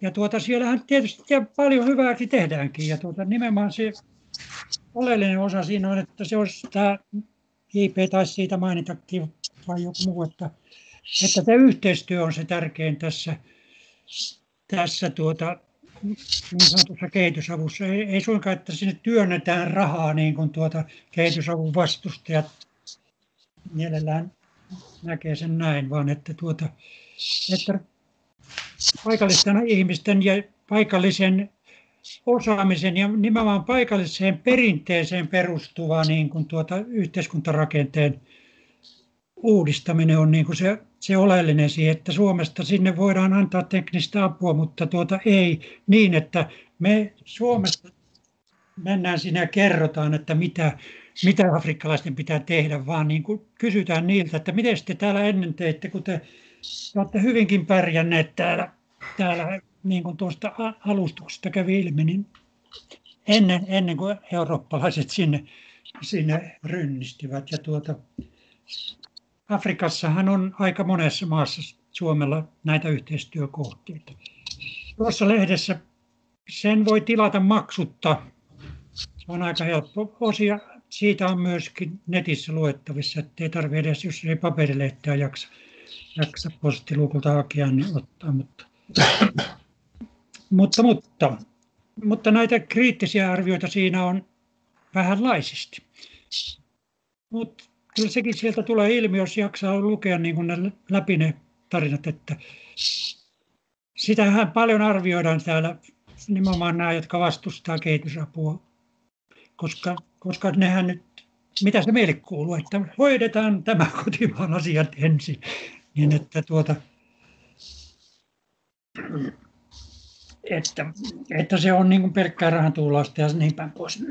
ja tuota, siellähän tietysti paljon hyvääkin tehdäänkin. Ja tuota, nimenomaan se oleellinen osa siinä on, että se olisi tämä JP taisi siitä mainitakin vai joku muu, että, että tämä yhteistyö on se tärkein tässä, tässä tuota, niin sanotussa kehitysavussa. Ei, ei suinkaan, että sinne työnnetään rahaa niin kuin tuota kehitysavun vastustajat mielellään näkee sen näin, vaan että, tuota, että paikallisten ihmisten ja paikallisen osaamisen ja nimenomaan paikalliseen perinteeseen perustuva niin kuin tuota yhteiskuntarakenteen uudistaminen on niin kuin se, se oleellinen siihen, että Suomesta sinne voidaan antaa teknistä apua, mutta tuota ei niin, että me Suomesta mennään sinne ja kerrotaan, että mitä, mitä afrikkalaisten pitää tehdä, vaan niin kuin kysytään niiltä, että miten te täällä ennen teitte, kun te olette hyvinkin pärjänneet täällä, täällä niin kuin tuosta alustuksesta kävi ilmi, niin ennen, ennen kuin eurooppalaiset sinne, sinne rynnistivät. Ja tuota, Afrikassahan on aika monessa maassa Suomella näitä yhteistyökohteita. Tuossa lehdessä sen voi tilata maksutta. Se on aika helppo. Osia siitä on myöskin netissä luettavissa, ettei tarvitse edes, jos ei paperilehteä jaksa jaksa postiluukulta hakea, niin ottaa. Mutta, mutta, mutta, mutta näitä kriittisiä arvioita siinä on vähänlaisesti. Mutta kyllä sekin sieltä tulee ilmi, jos jaksaa lukea niin kuin ne läpi ne tarinat, että sitähän paljon arvioidaan täällä nimenomaan nämä, jotka vastustaa kehitysapua, koska, koska nehän nyt, mitä se meille kuuluu, että hoidetaan tämä kotimaan asiat ensin niin että tuota, että, että se on niin kuin pelkkää rahan tuulausta ja niin päin pois.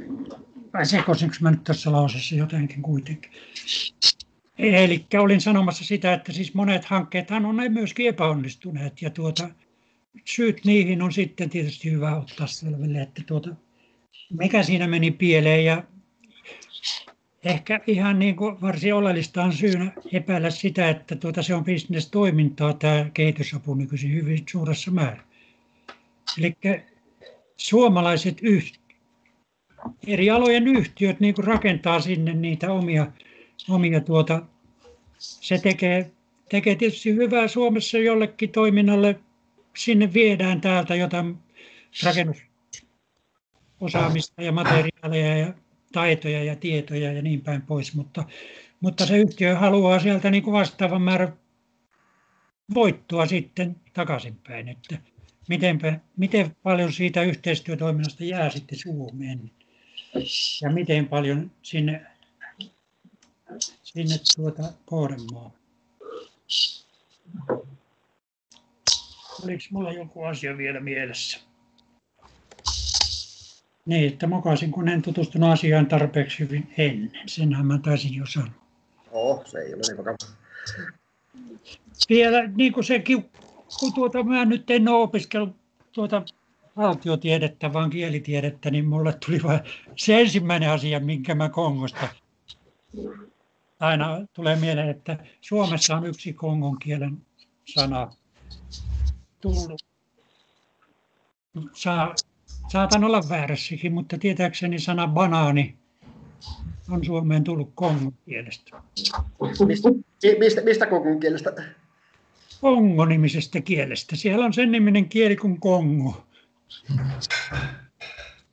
Vai sekoisinko mä nyt tässä lausessa jotenkin kuitenkin. Eli olin sanomassa sitä, että siis monet hankkeethan on myöskin epäonnistuneet ja tuota, syyt niihin on sitten tietysti hyvä ottaa selville, että tuota, mikä siinä meni pieleen ja ehkä ihan niin kuin varsin oleellista on syynä epäillä sitä, että tuota, se on bisnestoimintaa tämä kehitysapu nykyisin hyvin suuressa määrin. Eli suomalaiset yht, eri alojen yhtiöt niin rakentaa sinne niitä omia, omia tuota, se tekee, tekee tietysti hyvää Suomessa jollekin toiminnalle. Sinne viedään täältä jotain rakennusosaamista ja materiaaleja ja taitoja ja tietoja ja niin päin pois, mutta, mutta se yhtiö haluaa sieltä niin vastaavan määrän voittoa sitten takaisinpäin, että mitenpä, miten paljon siitä yhteistyötoiminnasta jää sitten Suomeen ja miten paljon sinne, sinne tuota kohdemaahan. Oliko mulla joku asia vielä mielessä? Niin, että mokaisin, kun en tutustunut asiaan tarpeeksi hyvin ennen. Senhän mä taisin jo sanoa. Oo, se ei ole niin vakava. Vielä niin kuin sekin, kun tuota, mä nyt en ole opiskellut tuota valtiotiedettä, vaan kielitiedettä, niin mulle tuli vain se ensimmäinen asia, minkä mä Kongosta aina tulee mieleen, että Suomessa on yksi kongon kielen sana tullut. Saa, saatan olla väärässäkin, mutta tietääkseni sana banaani on Suomeen tullut kongon kielestä. Mistä, mistä, mistä kongon kielestä? Kongo-nimisestä kielestä. Siellä on sen niminen kieli kuin Kongo.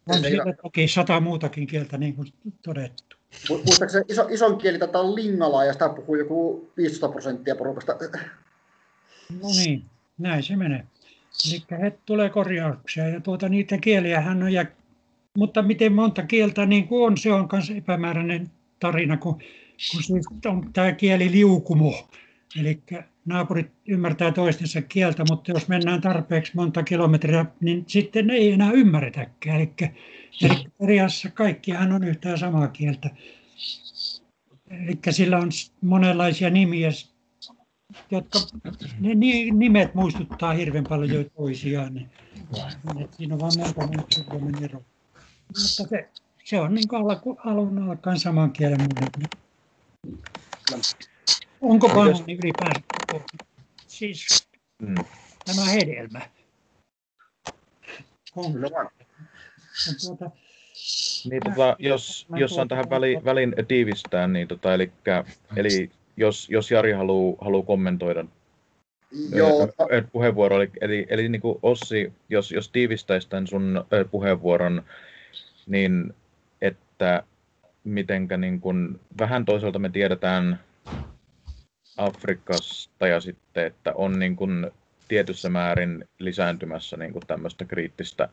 On siellä toki sata muutakin kieltä, niin kuin todettu. Muistaakseni iso, ison kieli tätä on lingala ja sitä puhuu joku 15 prosenttia porukasta. No niin, näin se menee. Eli he tulee korjauksia ja tuota, niitä kieliä hän on, ja, mutta miten monta kieltä niin kuin on, se on myös epämääräinen tarina, kun, kun siis on tämä kieli liukumo. Eli naapurit ymmärtää toistensa kieltä, mutta jos mennään tarpeeksi monta kilometriä, niin sitten ei enää ymmärretäkään. Eli, eli periaatteessa kaikkihan on yhtään samaa kieltä. Eli sillä on monenlaisia nimiä, jotka ne nimet muistuttaa hirveän paljon jo toisiaan. Niin, siinä on vain muutama ero. Mutta se, se on niin alku, alun alkaen saman kielen Onko banaani ylipäänsä siis mm. tämä hedelmä? On. Kyllä vaan. Tuota, niin, tota, jos, jos on tähän väliin, väliin tiivistää, niin tota, eli, eli jos, jos Jari haluaa haluu kommentoida Joo. puheenvuoro, eli, eli, eli niin kuin Ossi, jos, jos tiivistäisi tämän sun puheenvuoron, niin että mitenkä niin kuin, vähän toisaalta me tiedetään Afrikasta ja sitten, että on niin kuin tietyssä määrin lisääntymässä niin kuin tämmöistä kriittistä,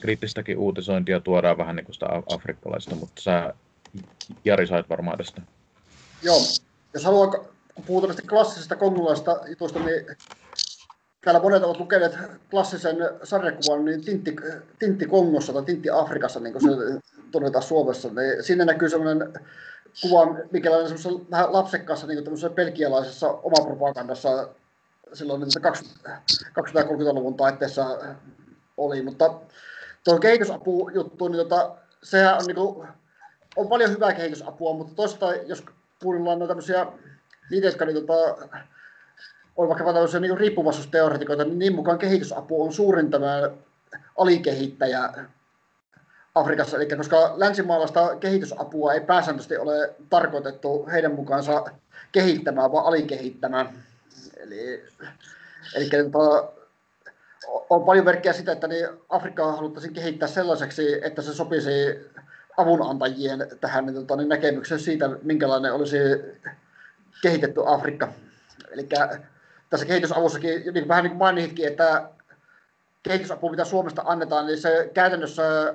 kriittistäkin uutisointia tuodaan vähän niin kuin sitä afrikkalaista, mutta sä Jari sait varmaan tästä. Joo, jos haluaa, kun puhutaan näistä klassisesta kongolaista jutusta, niin täällä monet ovat lukeneet klassisen sarjakuvan niin Tintti, Tintti Kongossa tai Tintti Afrikassa, niin kuin se tunnetaan Suomessa. Niin siinä näkyy sellainen kuva, mikä on semmoisessa vähän lapsekkaassa niin tämmöisessä pelkialaisessa omapropagandassa silloin niin 20-30-luvun taitteessa oli, mutta tuo kehitysapujuttu, niin tota, sehän on, niin kuin, on paljon hyvää kehitysapua, mutta toisaalta jos kuunnellaan noita tämmöisiä, niitä, jotka niin, tota, on vaikka tämmöisiä niin riippuvaisuusteoretikoita, niin niin mukaan kehitysapu on suurin tämä alikehittäjä Afrikassa, eli koska länsimaalaista kehitysapua ei pääsääntöisesti ole tarkoitettu heidän mukaansa kehittämään, vaan alikehittämään. Eli, eli tota, on paljon merkkejä sitä, että niin Afrikkaa haluttaisiin kehittää sellaiseksi, että se sopisi avunantajien tähän niin, tota, niin näkemykseen siitä, minkälainen olisi kehitetty Afrikka. Eli tässä kehitysavussakin, niin vähän niin kuin mainitkin, että kehitysapu, mitä Suomesta annetaan, niin se käytännössä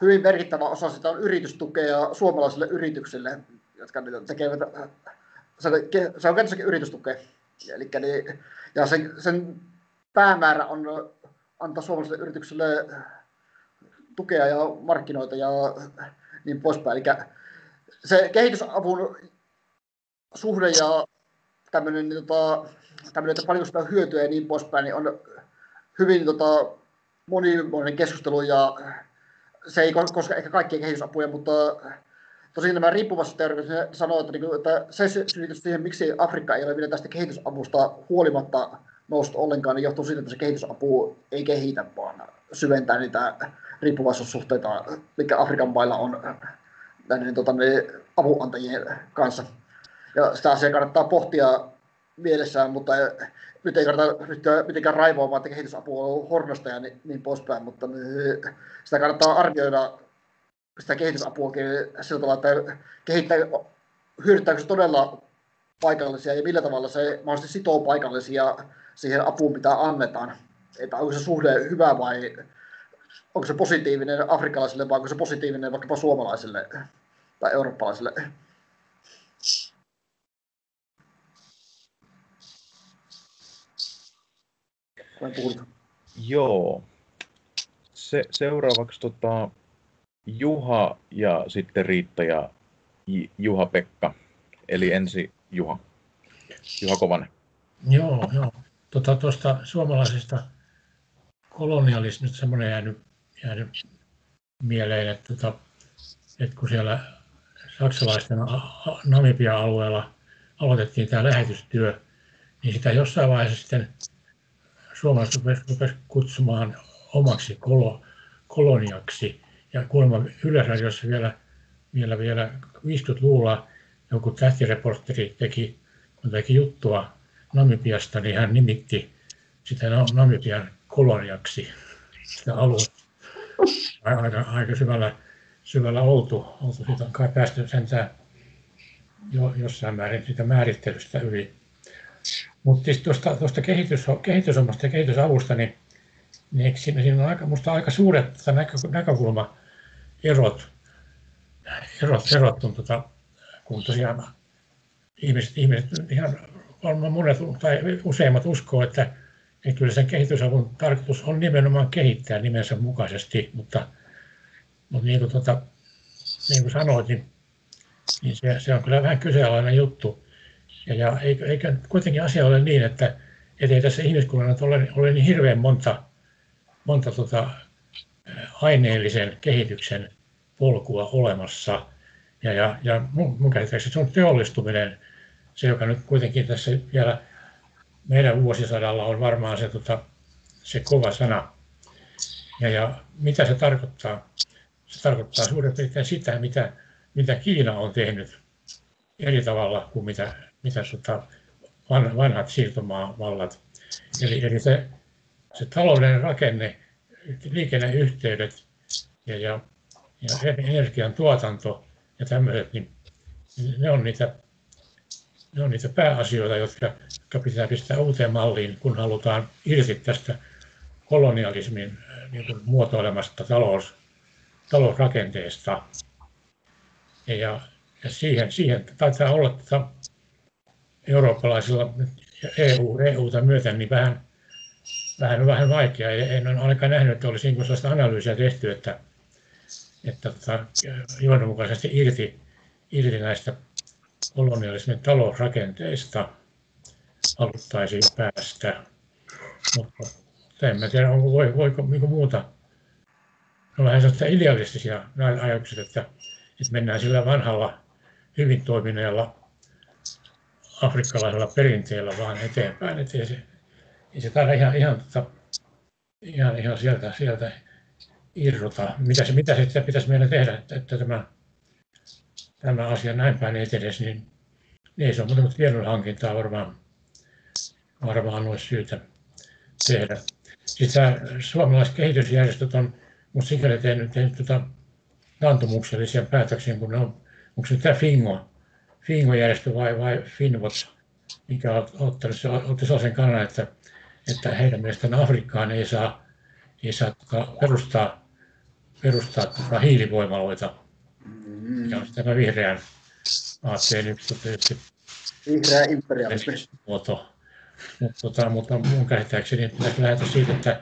hyvin merkittävä osa sitä on yritystukea suomalaisille yrityksille, jotka nyt tekevät, se, on käytössäkin yritystukea. Eli, niin, ja sen, sen päämäärä on antaa suomalaisille yrityksille tukea ja markkinoita ja niin poispäin. Eli se kehitysavun suhde ja tämmöinen, niin tota, tämmöinen että paljonko sitä hyötyä ja niin poispäin, niin on hyvin tota, monimuotoinen keskustelu ja se ei koske ehkä kaikkia kehitysapuja, mutta tosiaan nämä riippuvassa sanoo, että, niin että se syytys siihen, miksi Afrikka ei ole vielä tästä kehitysavusta huolimatta noussut ollenkaan, niin johtuu siitä, että se kehitysapu ei kehitä, vaan syventää niitä riippuvaisuussuhteita, mikä Afrikan mailla on näiden niin, tota, avunantajien kanssa. Ja sitä asiaa kannattaa pohtia mielessään, mutta nyt ei kannata ryhtyä mitenkään raivoamaan, että kehitysapu on hornosta ja niin, niin poispäin, mutta sitä kannattaa arvioida sitä kehitysapuakin sillä tavalla, että kehittää, hyödyttääkö se todella paikallisia ja millä tavalla se mahdollisesti sitoo paikallisia siihen apuun, mitä annetaan. Että onko se suhde hyvä vai onko se positiivinen afrikkalaisille vai onko se positiivinen vaikkapa suomalaisille tai eurooppalaisille. Olen puhunut. Joo. Se, seuraavaksi tota, Juha ja sitten Riitta ja Juha-Pekka. Eli ensi Juha. Juha Kovanen. Joo, joo. Tuota, tuosta suomalaisesta kolonialismista semmoinen jäänyt, jäänyt mieleen, että, että, tota, että kun siellä saksalaisten Namibia-alueella aloitettiin tämä lähetystyö, niin sitä jossain vaiheessa sitten suomalaiset rupesivat kutsumaan omaksi kolo, koloniaksi. Ja kuulemma Yleisradiossa vielä, vielä, vielä 50-luvulla joku tähtireporteri teki, kun teki juttua Namibiasta, niin hän nimitti sitä Namibian koloniaksi sitä aluetta. Aika, aika syvällä, syvällä oltu, oltu. Siitä on kai päästy sentään jo jossain määrin siitä määrittelystä yli. Mutta siis tuosta, tuosta kehitys, kehitysomasta ja kehitysavusta, niin, niin siinä, siinä on aika, musta aika suuret näkö, näkökulmaerot, erot, erot kun, tuota, kun tosiaan ihmiset, ihmiset ihan varmaan monet tai useimmat uskoo, että, että kyllä sen kehitysavun tarkoitus on nimenomaan kehittää nimensä mukaisesti, mutta, mutta niin kuin, tuota, niin kuin sanoit, niin, niin se, se on kyllä vähän kyseenalainen juttu. Ja, ja eikö, eikö kuitenkin asia ole niin, että ei tässä ihmiskunnalla ole, ole niin hirveän monta, monta tota, aineellisen kehityksen polkua olemassa. Ja, ja, ja mun, mun käsittääkseni se on teollistuminen, se joka nyt kuitenkin tässä vielä meidän vuosisadalla on varmaan se, tota, se kova sana. Ja, ja mitä se tarkoittaa? Se tarkoittaa suurin piirtein sitä, mitä, mitä Kiina on tehnyt eri tavalla kuin mitä mitä tota, vanhat siirtomaavallat. Eli, eli se, se talouden rakenne, liikenneyhteydet ja, ja, ja energian tuotanto ja tämmöiset, niin ne on niitä, ne on niitä pääasioita, jotka, jotka pitää pistää uuteen malliin, kun halutaan irti tästä kolonialismin niin kuin muotoilemasta talous, talousrakenteesta. Ja, ja siihen, siihen taitaa olla tota, eurooppalaisilla EU, EUta myöten niin vähän, vähän, vähän vaikea. En ole ainakaan nähnyt, että olisi sellaista analyysiä tehty, että, että tota, johdonmukaisesti irti, irti näistä kolonialismin talousrakenteista haluttaisiin päästä. Mutta en tiedä, onko, voi, voiko niin muuta. On vähän sellaista idealistisia ajatukset, että, että mennään sillä vanhalla hyvin toimineella afrikkalaisella perinteellä vaan eteenpäin. Että ei se, ei se taida ihan, ihan, tota, ihan, ihan sieltä, sieltä irrota. Mitä, se, mitä sitten pitäisi meidän tehdä, että, että tämä, tämä asia näin päin etenesi, niin, niin se on muuta tiedon hankintaa varmaan, varmaan olisi syytä tehdä. Tämä suomalaiset kehitysjärjestöt on minusta sikäli tehnyt, tehnyt tuota, antumuksellisia päätöksiä, kun ne on, onko se tämä FINGO, Fingo-järjestö vai, vai Finvots, mikä on ottanut otti sellaisen kannan, että, että heidän mielestään Afrikkaan ei saa, ei saa tota perustaa, perustaa tota hiilivoimaloita, mikä on tämä vihreän aatteen yksi tietysti Vihreä imperialismi. Muoto. Mutta, tota, mutta mun käsittääkseni pitäisi lähteä siitä, että,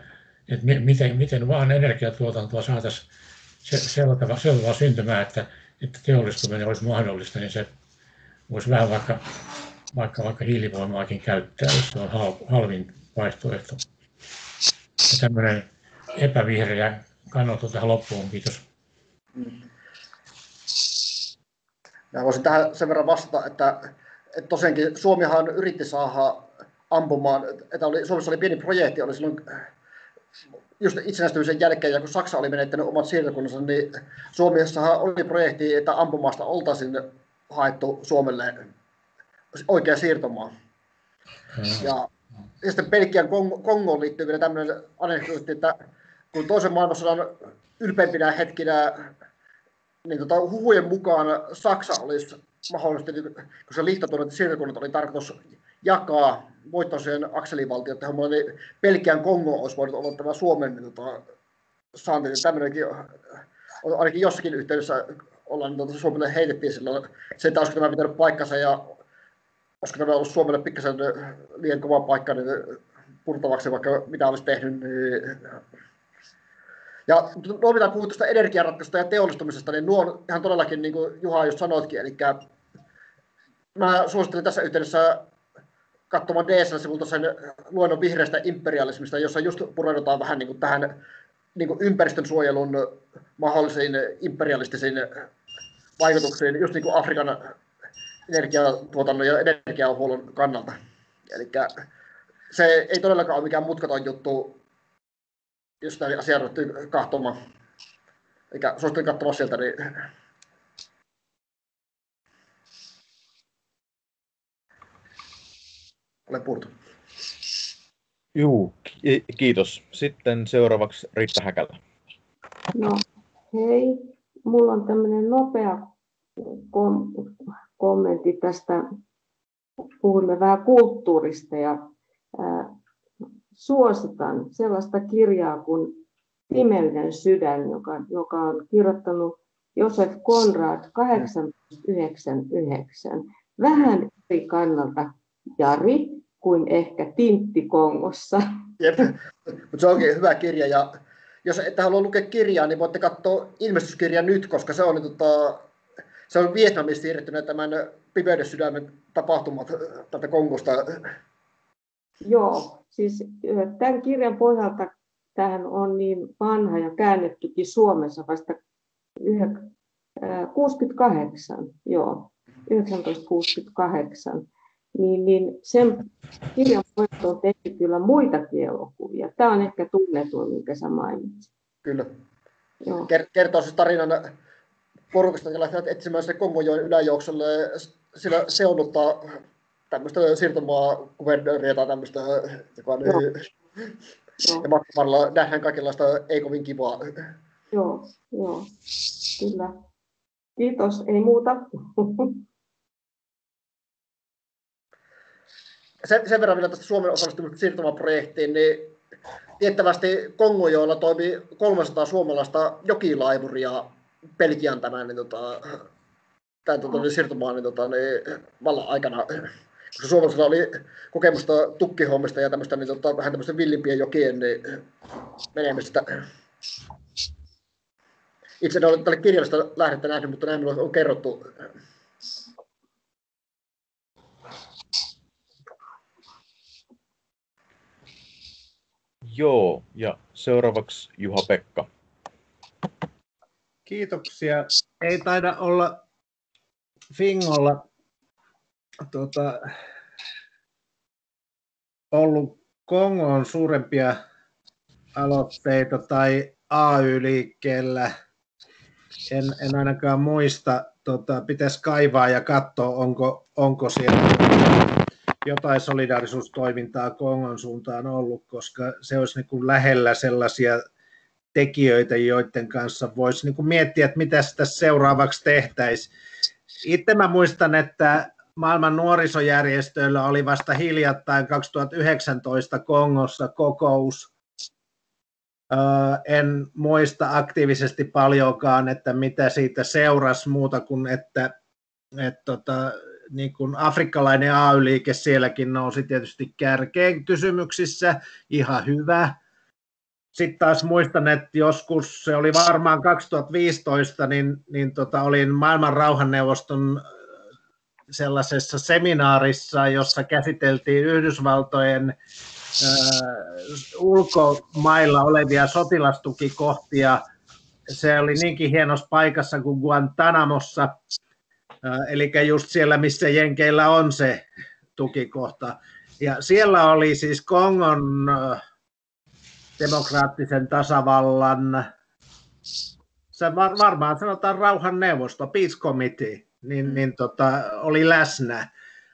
että miten, miten vaan energiatuotantoa saataisiin sellaista, sellaista syntymään, että, että teollistuminen olisi mahdollista, niin se voisi vähän vaikka, vaikka, vaikka hiilivoimaakin käyttää, jos se on halvin vaihtoehto. Ja tämmöinen epävihreä kannattu tähän loppuun, kiitos. Ja voisin tähän sen verran vastata, että, että tosiaankin Suomihan yritti saada ampumaan, että oli, Suomessa oli pieni projekti, oli silloin just itsenäistymisen jälkeen, ja kun Saksa oli menettänyt omat siirtokunnansa, niin Suomessahan oli projekti, että ampumasta oltaisiin haettu Suomelle oikea siirtomaa. Hmm. Ja, ja sitten Belgian Kong- Kongoon liittyy vielä tämmöinen anekdootti, että kun toisen maailmansodan ylpeimpinä hetkinä niin tota, huhujen mukaan Saksa olisi mahdollisesti, kun se liittotunnot siirtokunnat oli tarkoitus jakaa voittoiseen akselivaltioiden homma, niin Belgian Kongo olisi voinut olla tämä Suomen niin, tota, saanti. Tämmöinenkin ainakin jossakin yhteydessä ollaan niin tuota, Suomelle heitettiin silloin, se, että olisiko tämä pitänyt paikkansa ja olisiko tämä ollut Suomelle pikkasen liian kova paikka niin purtavaksi, vaikka mitä olisi tehnyt, niin Ja nuo mitä puhut tuosta energiaratkaisusta ja teollistumisesta, niin nuo on ihan todellakin, niin kuin Juha just sanoitkin, eli mä suosittelen tässä yhteydessä katsomaan DSL-sivulta sen luennon vihreästä imperialismista, jossa just pureudutaan vähän niin kuin tähän niin kuin ympäristön suojelun mahdollisiin imperialistisiin vaikutuksiin just niin kuin Afrikan energiatuotannon ja energiahuollon kannalta. Eli se ei todellakaan ole mikään mutkaton juttu, jos tämä asia ryhtyy kahtomaan. Eikä suosittelen katsomaan sieltä, niin olen purtu. Juu, kiitos. Sitten seuraavaksi Riitta Häkälä. No hei, mulla on tämmöinen nopea kom- kommentti tästä. Puhuimme vähän kulttuurista ja ää, suositan sellaista kirjaa kuin Pimeyden sydän, joka, joka on kirjoittanut Josef Konrad 899. Vähän eri kannalta Jari kuin ehkä Tintti Kongossa. Jep, mutta se onkin hyvä kirja ja jos ette halua lukea kirjaa, niin voitte katsoa ilmestyskirja nyt, koska se on, tota, se on Vietnamista siirrettynä tämän pimeyden sydämen tapahtumat tätä Kongosta. Joo, siis tämän kirjan pohjalta tähän on niin vanha ja käännettykin Suomessa vasta 68, joo, 1968 niin, niin sen kirjan pohjalta on tehty kyllä muitakin elokuvia. Tämä on ehkä tunnetuin, minkä sä mainitsit. Kyllä. Joo. Kertoo siis tarinan porukasta, jotka lähtevät etsimään se Kongojoen yläjuoksulle. Sillä seunuttaa tämmöistä siirtomaa kuvernööriä tai tämmöistä, joka on Joo. ja matkamalla nähdään kaikenlaista ei kovin kivaa. Joo, joo, kyllä. Kiitos, ei muuta. sen, sen verran vielä tästä Suomen osallistumista siirtomaprojektiin, niin tiettävästi Kongojoilla toimi 300 suomalaista jokilaivuria Belgian tämän niin, tota, tämän tota, niin, siirtomaan niin, tota, niin, vallan aikana. Koska suomalaisilla oli kokemusta tukkihommista ja tämmöistä, niin, tota, vähän tämmöistä villimpien jokien niin, menemistä. Itse en ole tälle kirjallista lähdettä nähnyt, mutta näin on kerrottu Joo, ja seuraavaksi Juha-Pekka. Kiitoksia. Ei taida olla Fingolla tuota, ollut Kongon suurempia aloitteita tai AY-liikkeellä. En, en ainakaan muista. Tota, pitäisi kaivaa ja katsoa, onko, onko siellä jotain solidaarisuustoimintaa Kongon suuntaan ollut, koska se olisi niin kuin lähellä sellaisia tekijöitä, joiden kanssa voisi niin kuin miettiä, että mitä sitä seuraavaksi tehtäisiin. Itse mä muistan, että maailman nuorisojärjestöillä oli vasta hiljattain 2019 Kongossa kokous. En muista aktiivisesti paljonkaan, että mitä siitä seurasi muuta kuin, että, että tota, niin kuin afrikkalainen AY-liike sielläkin nousi tietysti kärkeen kysymyksissä, ihan hyvä. Sitten taas muistan, että joskus, se oli varmaan 2015, niin, niin tota, olin maailman rauhanneuvoston äh, sellaisessa seminaarissa, jossa käsiteltiin Yhdysvaltojen äh, ulkomailla olevia sotilastukikohtia. Se oli niinkin hienossa paikassa kuin Guantanamossa, Eli just siellä, missä Jenkeillä on se tukikohta. Ja siellä oli siis Kongon demokraattisen tasavallan, se varmaan sanotaan rauhanneuvosto, Peace Committee, niin, niin tota, oli läsnä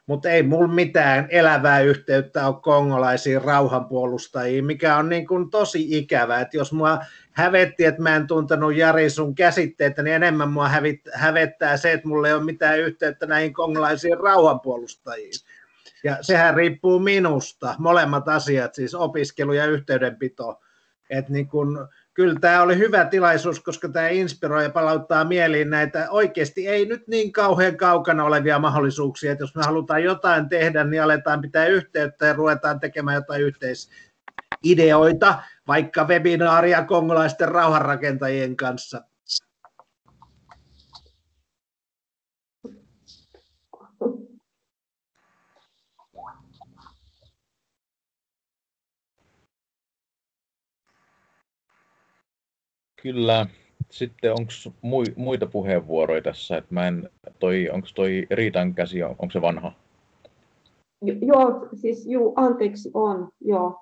mutta ei mulla mitään elävää yhteyttä ole kongolaisiin rauhanpuolustajiin, mikä on niin kuin tosi ikävää, että jos mua hävetti, että mä en tuntenut Jari sun käsitteitä, niin enemmän mua hävettää se, että mulla ei ole mitään yhteyttä näihin kongolaisiin rauhanpuolustajiin. Ja sehän riippuu minusta, molemmat asiat, siis opiskelu ja yhteydenpito. Että niin kun, kyllä tämä oli hyvä tilaisuus, koska tämä inspiroi ja palauttaa mieliin näitä oikeasti ei nyt niin kauhean kaukana olevia mahdollisuuksia, että jos me halutaan jotain tehdä, niin aletaan pitää yhteyttä ja ruvetaan tekemään jotain yhteis, ideoita, vaikka webinaaria kongolaisten rauhanrakentajien kanssa. Kyllä. Sitten onko muita puheenvuoroja tässä? Että mä en, toi, onko toi Riitan käsi, onko se vanha? Joo, siis juu, anteeksi on, joo.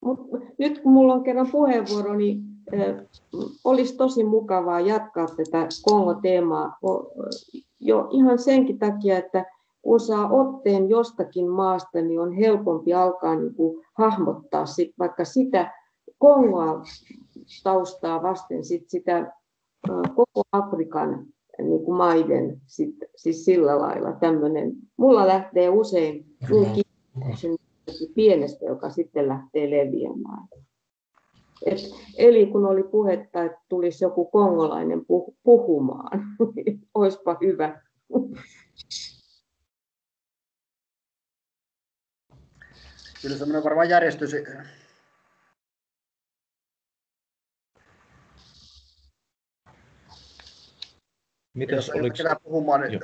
Mut nyt kun mulla on kerran puheenvuoro, niin äh, olisi tosi mukavaa jatkaa tätä Kongo-teemaa jo ihan senkin takia, että kun saa otteen jostakin maasta, niin on helpompi alkaa niin kuin hahmottaa sit vaikka sitä Kongoa taustaa vasten sit sitä koko Afrikan niin kuin maiden, sit, siis sillä lailla tämmöinen. Mulla lähtee usein niin pienestä, joka sitten lähtee leviämään. Et, eli kun oli puhetta, että tulisi joku kongolainen puhumaan, niin olisipa hyvä. Kyllä semmoinen varmaan järjestys Mitäs jos oliko... puhumaan, niin,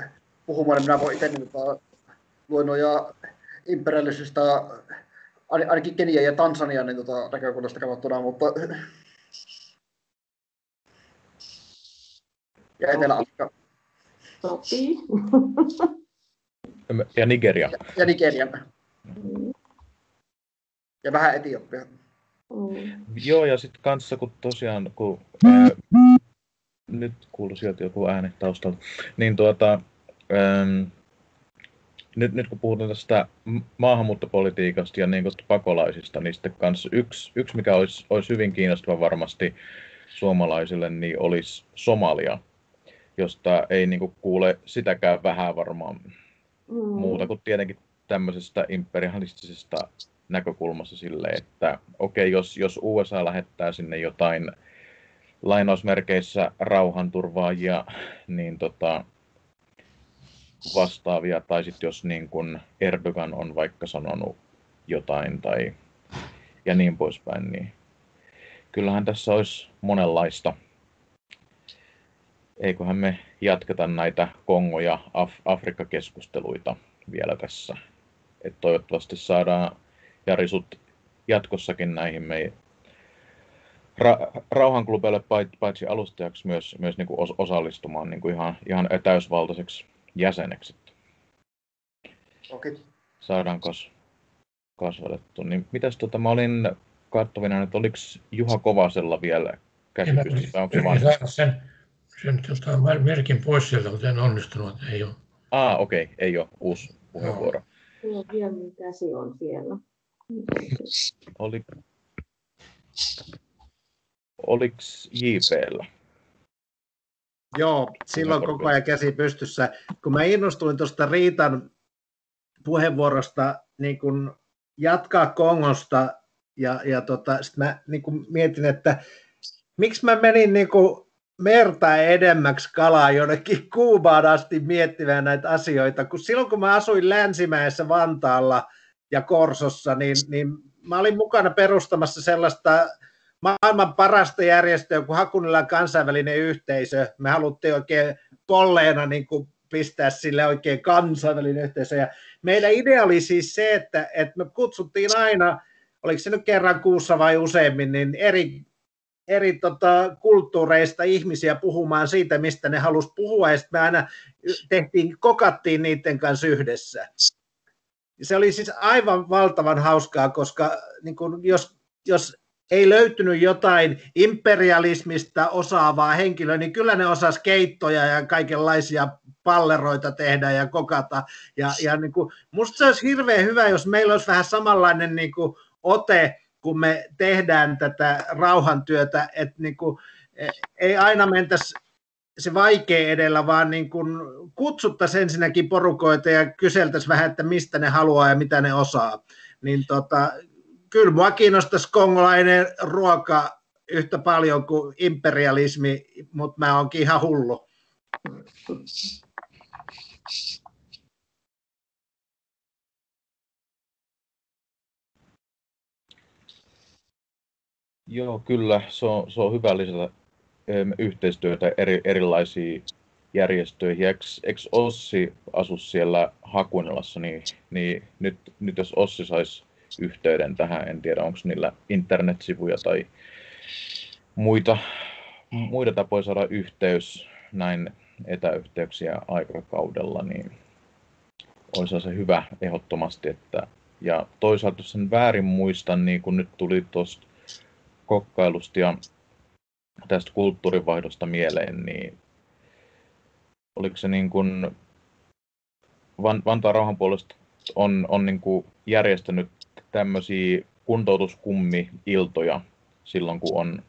puhumaan, niin minä voin itse niin, luennoja imperialisista, ainakin Kenia ja Tansania niin, tota, näkökulmasta katsottuna, mutta ja Etelä-Afrikka. Sopii. Ja Nigeria. Ja, ja Nigeria. Mm. Ja vähän Etiopia. Mm. Joo, ja sitten kanssa, kun tosiaan, kun ää, nyt kuuluu sieltä joku ääni taustalta, niin tuota, äm, nyt, nyt kun puhutaan tästä maahanmuuttopolitiikasta ja niin pakolaisista, niin sitten kanssa yksi, yksi, mikä olisi, olisi hyvin kiinnostava varmasti suomalaisille, niin olisi Somalia, josta ei niin kuin, kuule sitäkään vähän varmaan mm. muuta kuin tietenkin tämmöisestä imperialistisesta näkökulmassa sille, että okei, okay, jos, jos USA lähettää sinne jotain lainausmerkeissä rauhanturvaajia, niin tota, vastaavia, tai sitten jos niin kun Erdogan on vaikka sanonut jotain tai ja niin poispäin, niin kyllähän tässä olisi monenlaista. Eiköhän me jatketa näitä Kongo- ja Af- Afrikka-keskusteluita vielä tässä. Et toivottavasti saadaan Jari sut jatkossakin näihin me, ra- rauhanklubeille paitsi alustajaksi myös, myös niin kuin osallistumaan niin kuin ihan, ihan täysvaltaiseksi jäseneksi. Okay. Saadaan kas, kasvatettu. Niin mitäs tota, mä olin katsovina, että oliko Juha Kovasella vielä käsitys? Onko se vaan... sen, sen tota, merkin pois sieltä, mutta en onnistunut, että ei ole. Ah, okei, okay. ei ole uusi puheenvuoro. Joo, vielä käsi on siellä. Oli, oliko JPllä? Joo, silloin koko ajan käsi pystyssä. Kun mä innostuin tuosta Riitan puheenvuorosta niin kun jatkaa Kongosta, ja, ja tota, sit mä niin kun mietin, että miksi mä menin niin kun merta edemmäksi kalaa jonnekin Kuubaan asti miettimään näitä asioita, kun silloin kun mä asuin Länsimäessä Vantaalla ja Korsossa, niin, niin mä olin mukana perustamassa sellaista maailman parasta järjestöä kuin Hakunilan kansainvälinen yhteisö. Me haluttiin oikein polleena niin kuin pistää sille oikein kansainvälinen yhteisö. Ja meidän idea oli siis se, että, että me kutsuttiin aina, oliko se nyt kerran kuussa vai useammin, niin eri, eri tota, kulttuureista ihmisiä puhumaan siitä, mistä ne halusi puhua, ja sitten me aina tehtiin, kokattiin niiden kanssa yhdessä. Se oli siis aivan valtavan hauskaa, koska niin kun, jos, jos ei löytynyt jotain imperialismista osaavaa henkilöä, niin kyllä ne osas keittoja ja kaikenlaisia palleroita tehdä ja kokata. Ja, ja niin kuin, musta se olisi hirveän hyvä, jos meillä olisi vähän samanlainen niin kuin ote, kun me tehdään tätä rauhantyötä, että niin kuin, e, ei aina mentäisi se vaikea edellä, vaan niin kuin kutsuttaisiin ensinnäkin porukoita ja kyseltäisiin vähän, että mistä ne haluaa ja mitä ne osaa. Niin tota, kyllä mua kiinnostaisi kongolainen ruoka yhtä paljon kuin imperialismi, mutta mä oonkin ihan hullu. Joo, kyllä. Se on, se on hyvä lisätä yhteistyötä eri, erilaisiin järjestöihin. Eikö, Ossi asu siellä Hakunilassa, niin, niin nyt, nyt jos Ossi saisi yhteyden tähän, en tiedä onko niillä internetsivuja tai muita, muita tapoja saada yhteys näin etäyhteyksiä aikakaudella, niin olisi se hyvä ehdottomasti. Että, ja toisaalta sen väärin muistan, niin kun nyt tuli tuosta kokkailusta ja tästä kulttuurivaihdosta mieleen, niin oliko se niin kuin Vantaan rauhan puolesta on, on niin kuin järjestänyt tämmöisiä kuntoutuskummi-iltoja silloin, kun on,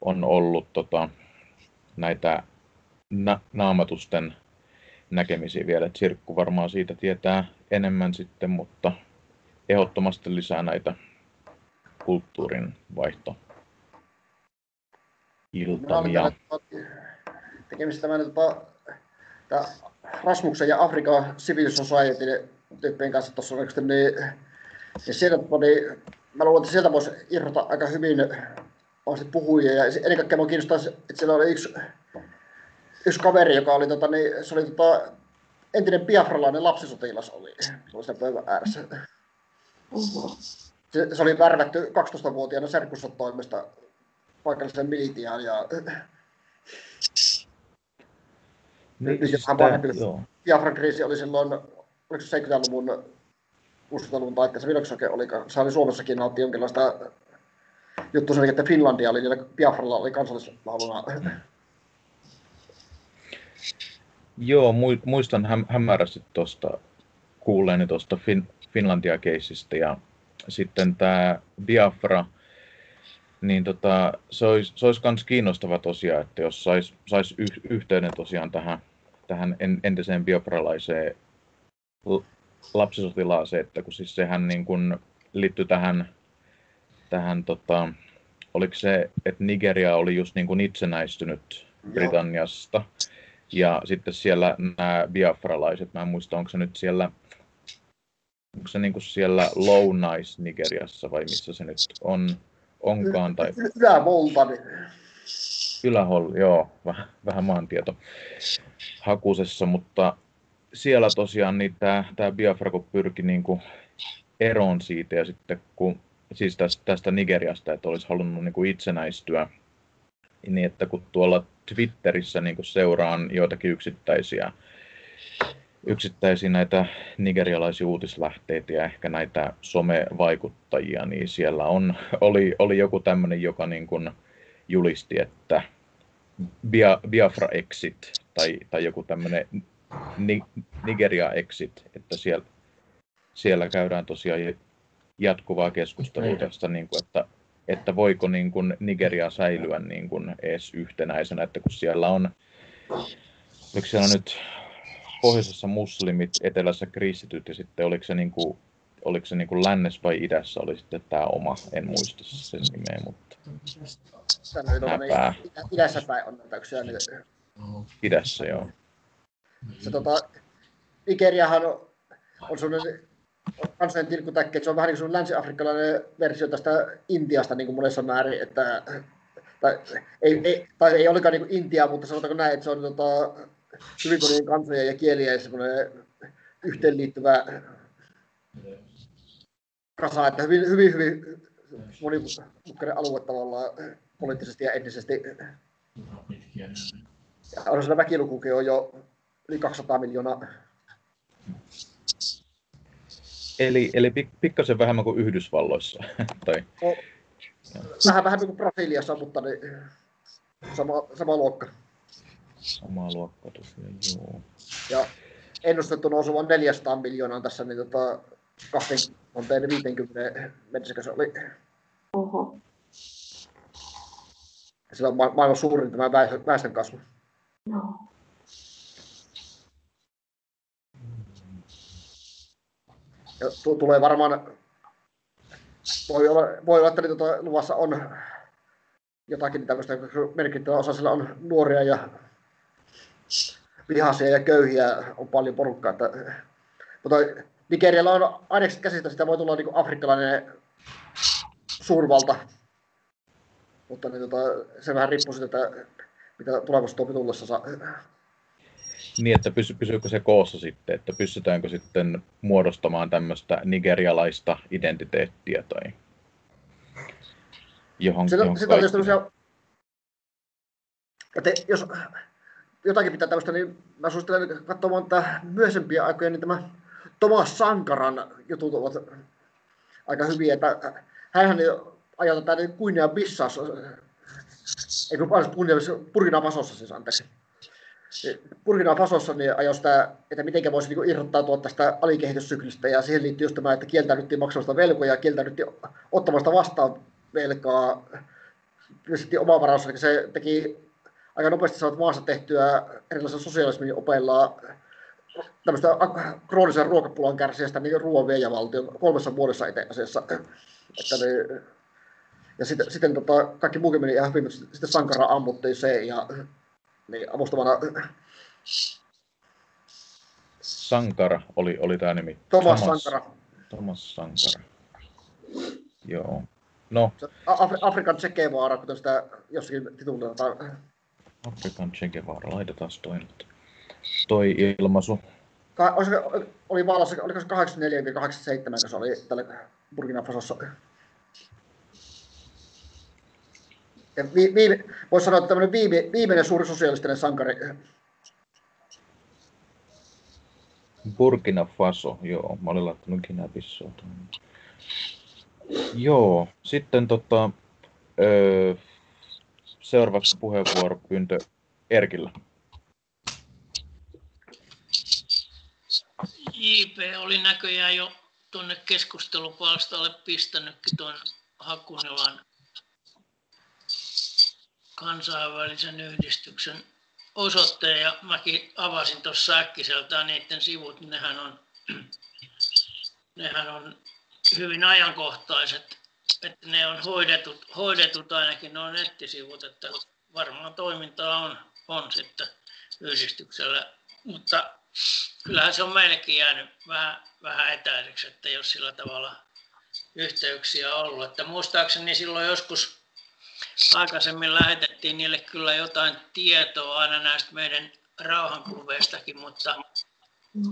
on ollut tota, näitä na- naamatusten näkemisiä vielä. Et Sirkku varmaan siitä tietää enemmän sitten, mutta ehdottomasti lisää näitä kulttuurin vaihto iltamia. Tekemistä tämän tota, Rasmuksen ja Afrikan Civil Society tyyppien kanssa tuossa oikeasti, niin, niin sieltä, niin, mä luulen, että sieltä voisi irrota aika hyvin puhujia. Ja ennen kaikkea minua kiinnostaa, että siellä oli yksi, yksi kaveri, joka oli, tota, niin, se oli tota, entinen biafralainen lapsisotilas oli, oli sen pöydän ääressä. Se, se, oli värvätty 12-vuotiaana serkussa toimesta paikalliseen militiaan ja niin, siis tämä, Biafran kriisi oli silloin, oliko se 70-luvun, 60-luvun taitteessa, milloin se oli, se oli Suomessakin nautti jonkinlaista juttu. Sen, että Finlandia oli, niillä Biafralla oli kansallislauluna. Joo, muistan häm- hämärästi tuosta kuulleeni tuosta fin- Finlandia-keisistä ja sitten tämä Biafra, niin tota, se olisi, olisi myös kiinnostava tosiaan, että jos saisi sais yh- yhteyden tosiaan tähän tähän entiseen biafralaiseen lapsisotilaaseen, että kun siis sehän niin kuin liittyi tähän, tähän tota, oliko se, että Nigeria oli just niin kuin itsenäistynyt Britanniasta, Joo. ja sitten siellä nämä biafralaiset, mä en muista, onko se nyt siellä, onko se niin kuin siellä Lounais-Nigeriassa vai missä se nyt on, onkaan? Tai... Ylä-Voltani. Ylähol, joo, vähän, vähän maantieto hakusessa, mutta siellä tosiaan niin tämä, tämä Biafra kun pyrki niin kuin eroon siitä ja sitten kun, siis tästä, tästä Nigeriasta, että olisi halunnut niin kuin itsenäistyä, niin että kun tuolla Twitterissä niin kuin seuraan joitakin yksittäisiä, yksittäisiä näitä nigerialaisia uutislähteitä ja ehkä näitä somevaikuttajia, niin siellä on, oli, oli joku tämmöinen, joka niin kuin julisti, että Biafra Exit tai, tai joku tämmöinen Nigeria Exit, että siellä, siellä käydään tosiaan jatkuvaa keskustelua tästä, niin kuin, että, että voiko niin kuin Nigeria säilyä niin kuin edes yhtenäisenä, että kun siellä on, oliko siellä nyt pohjoisessa muslimit, etelässä kristityt ja sitten oliko se, niin kuin, oliko se niin kuin lännes vai idässä oli sitten tämä oma, en muista sen nimeä, mutta Näpää. Idässä päin on näitä yksiä. Niin... Idässä, joo. Se, tota, Nigeriahan on, on sellainen kansallinen tilkkutäkki, että se on vähän niin kuin länsi-afrikkalainen versio tästä Intiasta niin kuin monessa määrin, että tai ei, ei, tai ei olekaan niin Intia, mutta sanotaanko näin, että se on tota, hyvin monien kansojen ja kielien semmoinen yhteenliittyvä kasa, että hyvin, hyvin, hyvin monimutkainen alue tavallaan poliittisesti ja etnisesti. Ja on väkilukukin on jo yli 200 miljoonaa. Eli, eli pikkasen vähemmän kuin Yhdysvalloissa. tai... No, vähän vähemmän kuin Brasiliassa, mutta niin, sama, sama luokka. Sama luokka tosiaan, joo. Ja ennustettu nousuvan 400 miljoonaa tässä, niin tota, 2050 mennessä se oli. Oho. Sillä on ma- maailman suurin tämä väestön kasvu. No. Ja t- tulee varmaan, voi olla, voi olla että tuota, luvassa on jotakin tämmöistä, merkittävä osa sillä on nuoria ja vihaisia ja köyhiä on paljon porukkaa. Että, mutta Nigerialla on ainekset käsistä, sitä voi tulla niin afrikkalainen suurvalta mutta niin, tota, se vähän riippuu siitä, että mitä tulevaisuus tuo tullessa. Niin, että pysy, pysyykö se koossa sitten, että pystytäänkö sitten muodostamaan tämmöistä nigerialaista identiteettiä tai johon, sitä, johon sitä on tämmöisiä, että jos jotakin pitää tämmöistä, niin mä suosittelen katsomaan tätä myöhempiä aikoja, niin tämä Thomas Sankaran jutut ovat aika hyviä, että hänhän ajaa tätä niin Kuinea Bissas, eikö paljon Burkina Fasossa siis, anteeksi. Burkina Fasossa niin ajoi sitä, että miten voisi niin irrottautua tästä alikehityssyklistä, ja siihen liittyy just tämä, että kieltäydyttiin maksamasta velkoja, kieltäydyttiin ottamasta vastaan velkaa, pystyttiin omavaraus, eli se teki aika nopeasti saat maassa tehtyä erilaisilla sosiaalismin opeilla tämmöistä kroonisen ruokapulan kärsijästä niin ruoan viejävaltion kolmessa vuodessa itse asiassa. Että ne, ja sitten, sitten tota, kaikki muukin meni ihan hyvin, mutta sitten Sankara ammuttiin se ja niin avustavana Sankara oli, oli tämä nimi. Thomas, Thomas Sankara. Thomas Sankara. Joo. No. Afri- Afrikan Che Guevara, kuten sitä jossakin tituletaan. Afrikan Che Guevara, laitetaan toi nyt. Toi ilmaisu. Ka- olisiko, oli vallassa, oliko se 84 vai 87, kun se oli tälle Burkina Fasossa. Ja vi, viime, voisi sanoa, että tämmöinen viime, viimeinen suuri sosialistinen sankari. Burkina Faso, joo. Mä olin laittanut Guinea Bissau. Joo, sitten tota, öö, seuraavaksi puheenvuoropyyntö Erkillä. JP oli näköjään jo tuonne keskustelupalstalle pistänytkin tuon Hakunilan kansainvälisen yhdistyksen osoitteen ja mäkin avasin tuossa äkkiseltään niiden sivut, nehän on, nehän on hyvin ajankohtaiset, että ne on hoidetut, hoidetut ainakin nuo nettisivut, että varmaan toimintaa on, on sitten yhdistyksellä, mutta kyllähän se on meillekin jäänyt vähän, vähän etäiseksi, että jos sillä tavalla yhteyksiä ollut. Että muistaakseni silloin joskus aikaisemmin lähetettiin niille kyllä jotain tietoa aina näistä meidän rauhanklubeistakin, mutta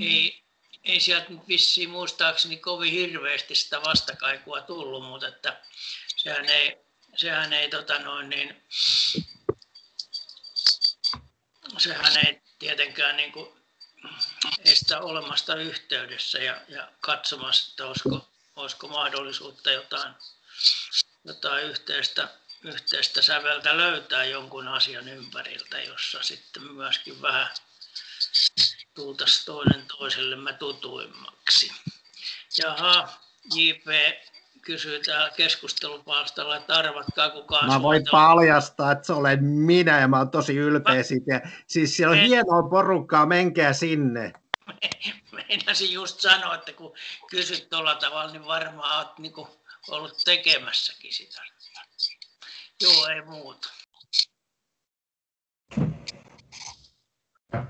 ei, ei sieltä nyt vissiin muistaakseni kovin hirveästi sitä vastakaikua tullut, mutta että sehän ei, sehän ei, tota noin, niin, sehän ei tietenkään niin kuin estä olemasta yhteydessä ja, ja katsomassa, että olisiko, olisiko mahdollisuutta jotain, jotain yhteistä, yhteistä säveltä löytää jonkun asian ympäriltä, jossa sitten myöskin vähän tultaisiin toinen toisellemme tutuimmaksi. Jaha, JP kysyy täällä keskustelupalstalla, että arvatkaa kukaan Mä voin on... paljastaa, että se olen minä ja mä oon tosi ylpeä siitä. Siis siellä on Me... hienoa porukkaa, menkää sinne. Meinasin just sanoa, että kun kysyt tuolla tavalla, niin varmaan olet niin ollut tekemässäkin sitä. Joo, ei muuta.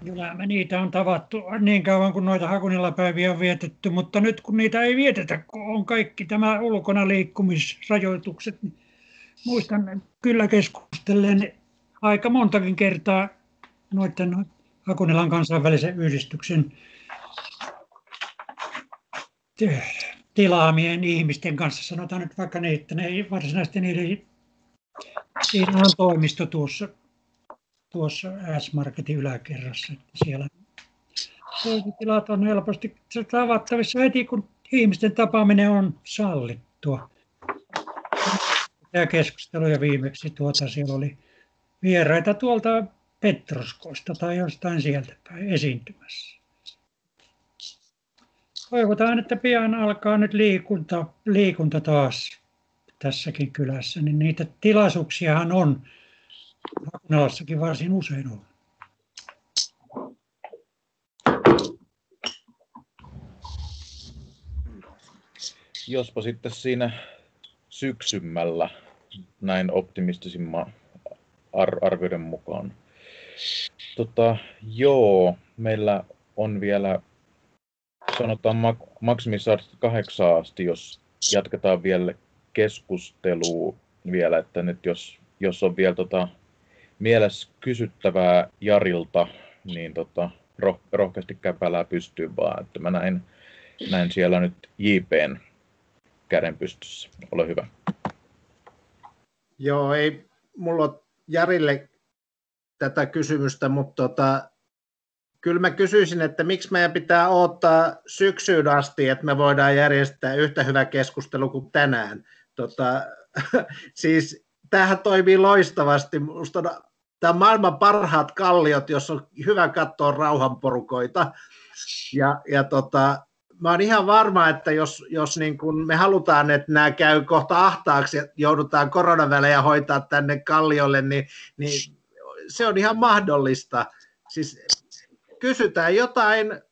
Kyllä me niitä on tavattu niin kauan kuin noita Hakunilapäiviä on vietetty, mutta nyt kun niitä ei vietetä, kun on kaikki tämä ulkona liikkumisrajoitukset, niin muistan kyllä keskustelleen aika montakin kertaa noiden Hakunilan kansainvälisen yhdistyksen tilaamien ihmisten kanssa, sanotaan nyt vaikka niin, että ne ei varsinaisesti niiden, siinä on toimisto tuossa tuossa S-Marketin yläkerrassa. Että siellä tilat on helposti tavattavissa heti, kun ihmisten tapaaminen on sallittua. Tämä keskusteluja viimeksi tuota, siellä oli vieraita tuolta Petroskoista tai jostain sieltä päin esiintymässä. Toivotaan, että pian alkaa nyt liikunta, liikunta taas tässäkin kylässä, niin niitä tilaisuuksiahan on Hakunalassakin varsin usein on. Jospa sitten siinä syksymällä näin optimistisimman ar- arvioiden mukaan. Tota, joo, meillä on vielä sanotaan mak- maksimissaan kahdeksan asti, jos jatketaan vielä keskustelua vielä, että nyt jos jos on vielä tota, mielessä kysyttävää Jarilta, niin tota, roh, rohkeasti käpälää pystyy vaan, että mä näin, näin siellä nyt JPn käden pystyssä. Ole hyvä. Joo, ei mulla ole Jarille tätä kysymystä, mutta tota, kyllä mä kysyisin, että miksi meidän pitää odottaa syksyyn asti, että me voidaan järjestää yhtä hyvä keskustelu kuin tänään. Tota, siis tämähän toimii loistavasti. On, tämä on maailman parhaat kalliot, jos on hyvä katsoa rauhanporukoita. Ja, ja tota, mä oon ihan varma, että jos, jos niin kun me halutaan, että nämä käy kohta ahtaaksi ja joudutaan koronavälejä hoitaa tänne kalliolle, niin, niin se on ihan mahdollista. Siis kysytään jotain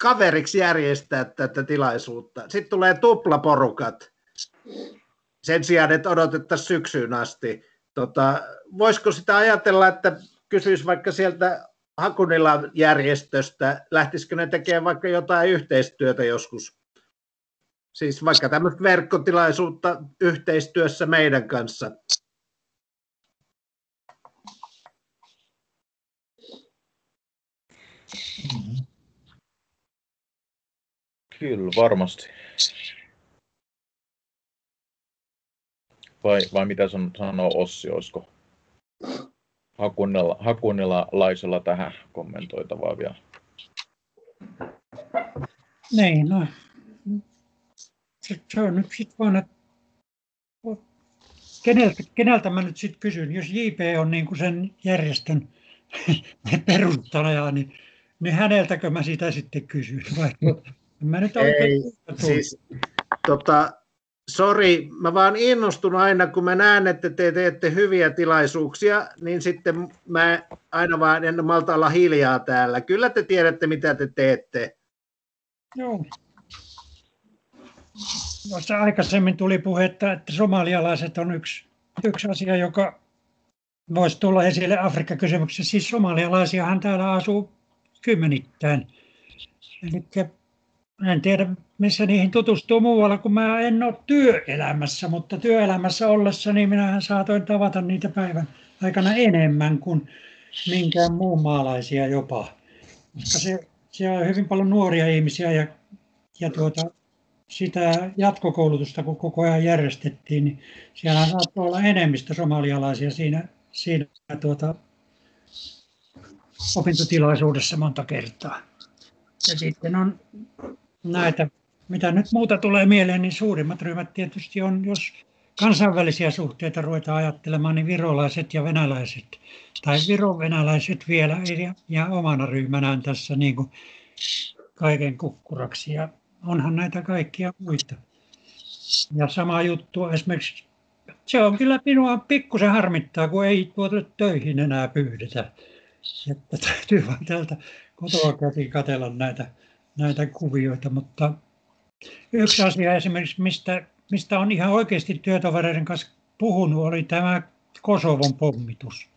kaveriksi järjestää tätä tilaisuutta. Sitten tulee tuplaporukat sen sijaan, että odotettaisiin syksyyn asti. Tota, voisiko sitä ajatella, että kysyisi vaikka sieltä Hakunilan järjestöstä, lähtisikö ne tekemään vaikka jotain yhteistyötä joskus? Siis vaikka tämmöistä verkkotilaisuutta yhteistyössä meidän kanssa. Kyllä, varmasti. Vai, vai mitä san, sanoo Ossi, olisiko Hakunilla, Hakunilla tähän kommentoitavaa vielä? Niin, no. Se, se on nyt sitten vaan, että keneltä, keneltä mä nyt sitten kysyn, jos JP on niin kuin sen järjestön perustaja, niin, niin häneltäkö mä sitä sitten kysyn? Vai, mä nyt Ei, siis, tota, sori, mä vaan innostun aina, kun mä näen, että te teette hyviä tilaisuuksia, niin sitten mä aina vaan en malta olla hiljaa täällä. Kyllä te tiedätte, mitä te teette. Joo. Tuossa aikaisemmin tuli puhetta, että somalialaiset on yksi, yksi asia, joka voisi tulla esille Afrikka-kysymyksessä. Siis somalialaisiahan täällä asuu kymmenittäin. Eli en tiedä, missä niihin tutustuu muualla, kun mä en ole työelämässä, mutta työelämässä ollessa niin minähän saatoin tavata niitä päivän aikana enemmän kuin minkään muun maalaisia jopa. Koska se, siellä on hyvin paljon nuoria ihmisiä ja, ja tuota, sitä jatkokoulutusta, kun koko ajan järjestettiin, niin siellä saattoi olla enemmistö somalialaisia siinä, siinä tuota, opintotilaisuudessa monta kertaa. Ja sitten on näitä, mitä nyt muuta tulee mieleen, niin suurimmat ryhmät tietysti on, jos kansainvälisiä suhteita ruvetaan ajattelemaan, niin virolaiset ja venäläiset, tai virovenäläiset vielä, ja, omana ryhmänään tässä niin kuin kaiken kukkuraksi. Ja onhan näitä kaikkia muita. Ja sama juttu esimerkiksi, se on kyllä minua pikkusen harmittaa, kun ei tuota töihin enää pyydetä. Että täytyy vaan täältä kotoa käsin katsella näitä näitä kuvioita, mutta yksi asia esimerkiksi, mistä, mistä on ihan oikeasti työtovereiden kanssa puhunut, oli tämä Kosovon pommitus.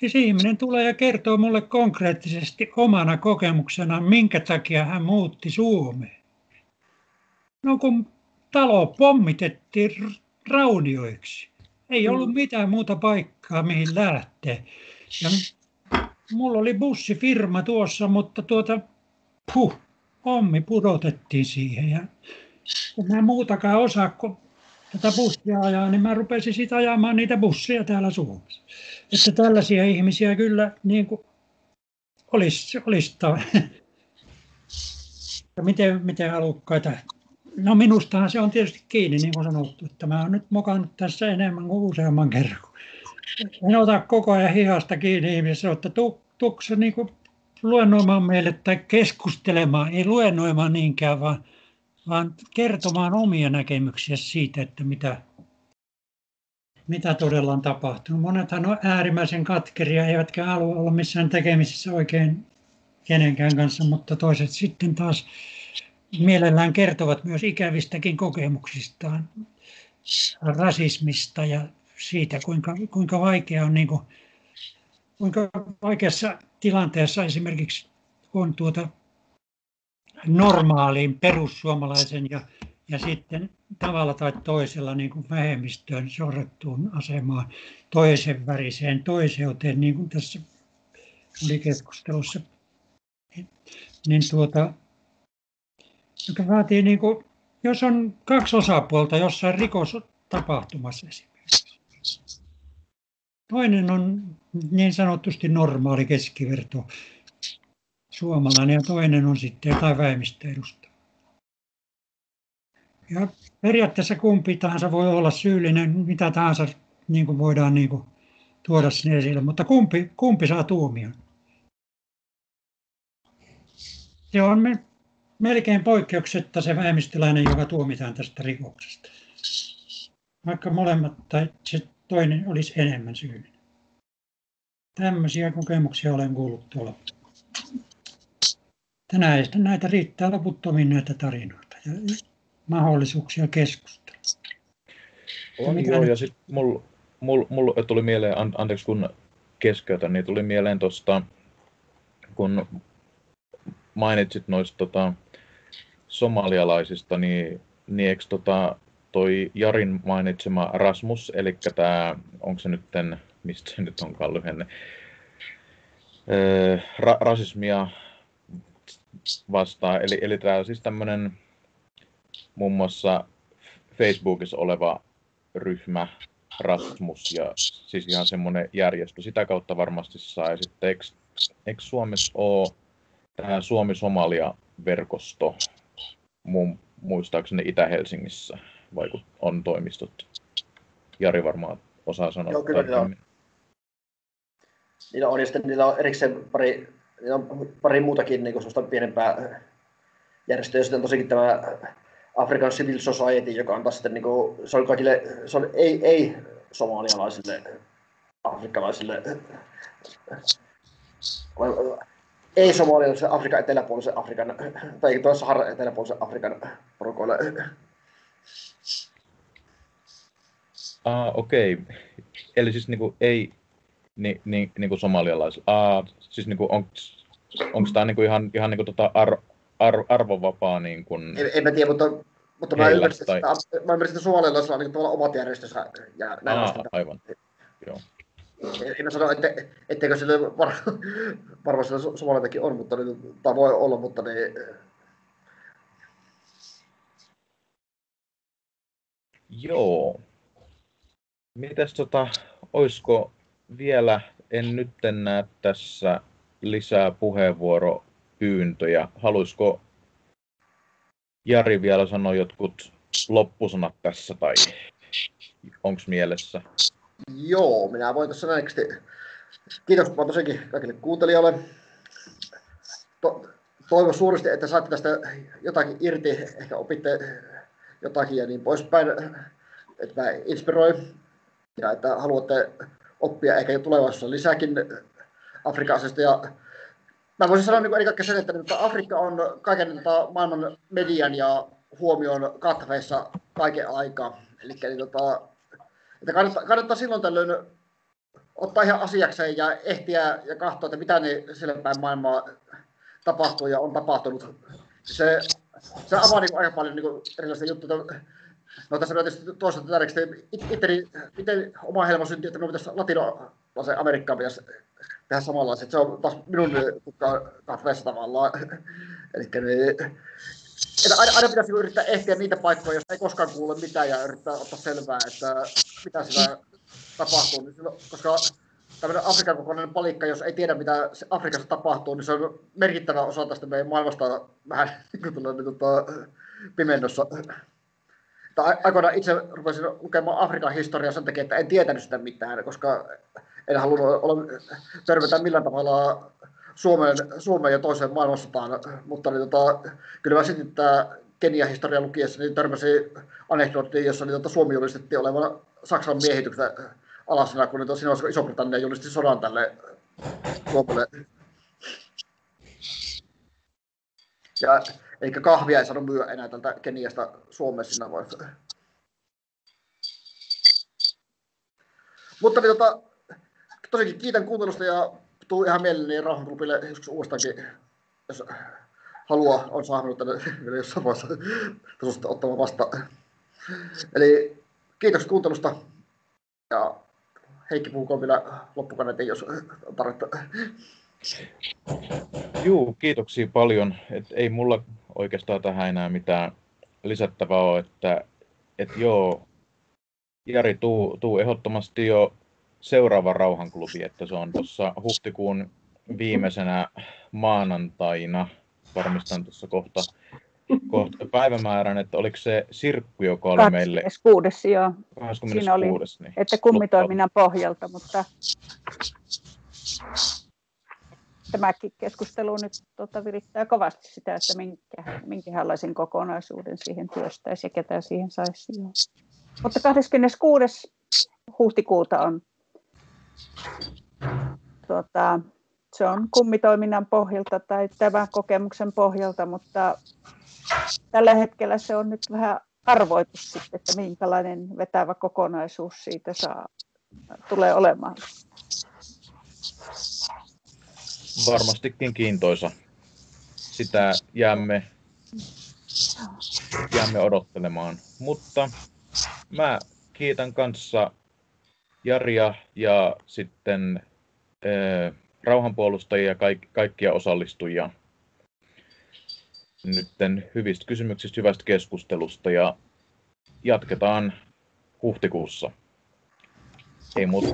Siis ihminen tulee ja kertoo mulle konkreettisesti omana kokemuksena, minkä takia hän muutti Suomeen. No kun talo pommitettiin raunioiksi. Ei ollut mitään muuta paikkaa, mihin lähteä. Ja mulla oli bussifirma tuossa, mutta tuota, puh, pommi pudotettiin siihen. Ja kun mä muutakaan osaa kun tätä bussia ajaa, niin mä rupesin siitä ajamaan niitä busseja täällä Suomessa. Että tällaisia ihmisiä kyllä niin kuin olisi, olisi ja miten, miten halukkaita. No minustahan se on tietysti kiinni, niin kuin sanottu, että mä oon nyt mokannut tässä enemmän kuin useamman kerran. En ota koko ajan hihasta kiinni ihmisessä, että tuksa niin kuin luennoimaan meille tai keskustelemaan, ei luennoimaan niinkään, vaan, vaan kertomaan omia näkemyksiä siitä, että mitä, mitä todella on tapahtunut. Monethan on äärimmäisen katkeria, eivätkä halua olla missään tekemisissä oikein kenenkään kanssa, mutta toiset sitten taas mielellään kertovat myös ikävistäkin kokemuksistaan, rasismista ja siitä, kuinka, kuinka vaikea on, niin kuin, kuinka vaikeassa tilanteessa esimerkiksi on tuota normaaliin perussuomalaisen ja ja sitten tavalla tai toisella niin kuin vähemmistöön sorrettuun asemaan, toisen väriseen toiseuteen, niin kuin tässä oli keskustelussa, niin tuota, joka vaatii, niin kuin, jos on kaksi osapuolta jossain rikostapahtumassa esimerkiksi. Toinen on niin sanotusti normaali keskiverto suomalainen ja toinen on sitten jotain vähemmistöedustaja. Ja periaatteessa kumpi tahansa voi olla syyllinen, mitä tahansa niin kuin voidaan niin kuin tuoda sinne esille, mutta kumpi, kumpi saa tuomion? Se on me, melkein poikkeuksetta se vähemmistöläinen, joka tuomitaan tästä rikoksesta. Vaikka molemmat tai toinen olisi enemmän syyllinen. Tämmöisiä kokemuksia olen kuullut tuolla. Tänään näitä riittää loputtomiin näitä tarinoita ja mahdollisuuksia keskustella. On joo, ja sitten mulla mul, mul tuli mieleen, an, anteeksi kun keskeytän, niin tuli mieleen tuosta, kun mainitsit noista tota, somalialaisista, niin, niin eikö tota, toi Jarin mainitsema Rasmus, eli tämä, onko se nyt, mistä se nyt onkaan lyhenne, öö, ra, rasismia vastaan, eli, eli tämä on siis tämmöinen muun muassa Facebookissa oleva ryhmä, Rasmus, ja siis ihan semmoinen järjestö. Sitä kautta varmasti. Ja sitten eikö, eikö Suomessa ole tämä Suomi-Somalia-verkosto, muistaakseni Itä-Helsingissä vaikut, on toimistot. Jari varmaan osaa sanoa. Joo, kyllä on. Niillä on, ja sitten niillä on erikseen pari, niillä on pari muutakin niin kuin pienempää järjestöä. Sitten on tosikin tämä African Civil Society, joka on taas sitten, niin kuin, se on kaikille, se on ei, ei somalialaisille, afrikkalaisille, ei somalialaisille Afrikan eteläpuolisen Afrikan, tai tuossa Saharan eteläpuolisen Afrikan porukoille. Ah, okei. Okay. Eli siis niin kuin, ei niin, niin, niin kuin somalialaisille. Ah, siis niin kuin, on, onko tämä niin kuin ihan, ihan niin kuin tota ar, ar, arvovapaa niin kuin... En, en mä tiedä, mutta, mutta mä ymmärsin, tai... että, mä ymmärsin, että suomalaisilla on niin omat järjestönsä ja näin Aa, aivan. Joo. En mä sano, että, etteikö sille var, varmasti suomalaitakin on, mutta niin, tai voi olla, mutta niin, Joo. Mitäs tota, oisko vielä, en nyt näe tässä lisää puheenvuoropyyntöjä. Haluaisiko Jari vielä sanoa jotkut loppusanat tässä tai onko mielessä? Joo, minä voin tässä näin. Kiitos vaan tosiaankin kaikille kuuntelijoille. To, toivon suuresti, että saatte tästä jotakin irti, ehkä opitte jotakin ja niin poispäin, että mä inspiroin ja että haluatte oppia ehkä tulevaisuudessa lisääkin Afrikan. Ja mä voisin sanoa niin kaikkea sen, että, että Afrikka on kaiken tota, maailman median ja huomion katveissa kaiken aikaa. Eli niin, tota, että kannattaa, kannattaa silloin tällöin ottaa ihan asiakseen ja ehtiä ja katsoa, että mitä ne siellä maailmaa tapahtuu ja on tapahtunut. Se, se avaa niin aika paljon niin erilaisia juttuja. No tässä on tietysti toisaalta tärkeästi, itteni, miten oma helma syntyi, että minun pitäisi latinoalaisen Amerikkaan pitäisi tehdä samanlaisia. Se on taas minun katveessa tavallaan. Eli niin, että aina, aina pitäisi yrittää ehtiä niitä paikkoja, jos ei koskaan kuule mitään ja yrittää ottaa selvää, että mitä siellä tapahtuu. Niin koska tämmöinen Afrikan kokoinen palikka, jos ei tiedä mitä Afrikassa tapahtuu, niin se on merkittävä osa tästä meidän maailmasta vähän niin kuin tuolla, niin, tota, pimennossa aikoinaan itse rupesin lukemaan Afrikan historiaa sen takia, että en tietänyt sitä mitään, koska en halunnut olla, törmätä millään tavalla Suomeen, Suomeen ja toiseen maailmansotaan, mutta niin, tota, kyllä mä sitten tämä Kenia-historia lukiessa niin törmäsin anekdoottiin, jossa niin, tota, Suomi julistettiin olevan Saksan miehityksen alasena, kun niin, siinä Iso-Britannia julisti sodan tälle Suomelle. Ja eikä kahvia ei saanut myyä enää tältä Keniasta Suomessa siinä vaiheessa. Mutta niin, tota, tosikin kiitän kuuntelusta ja tuu ihan mielelläni Rauhanklubille joskus uudestaankin, jos halua on saanut tänne vielä jossain vaiheessa ottamaan vastaan. Eli kiitos kuuntelusta ja Heikki puhukoon vielä loppukaneetin, jos tarvetta. Juu, kiitoksia paljon. Et ei mulla oikeastaan tähän enää mitään lisättävää ole, että et joo, Jari, tuu, tuu ehdottomasti jo seuraava rauhanklubi, että se on tuossa huhtikuun viimeisenä maanantaina, varmistan tuossa kohta, kohta päivämäärän, että oliko se Sirkku, joka oli meille 26. Joo. 26. Siinä oli, niin että kummitoiminnan pohjalta, mutta tämäkin keskustelu nyt tuota, virittää kovasti sitä, että minkä, minkälaisen kokonaisuuden siihen työstäisi ja ketä siihen saisi. Mutta 26. huhtikuuta on tuota, se on kummitoiminnan pohjalta tai tämän kokemuksen pohjalta, mutta tällä hetkellä se on nyt vähän arvoitus sitten, että minkälainen vetävä kokonaisuus siitä saa, tulee olemaan. Varmastikin kiintoisa. Sitä jäämme, jäämme odottelemaan. Mutta mä kiitän kanssa Jaria ja sitten äh, rauhanpuolustajia ja kaik- kaikkia osallistujia nytten hyvistä kysymyksistä, hyvästä keskustelusta ja jatketaan huhtikuussa. Ei muuta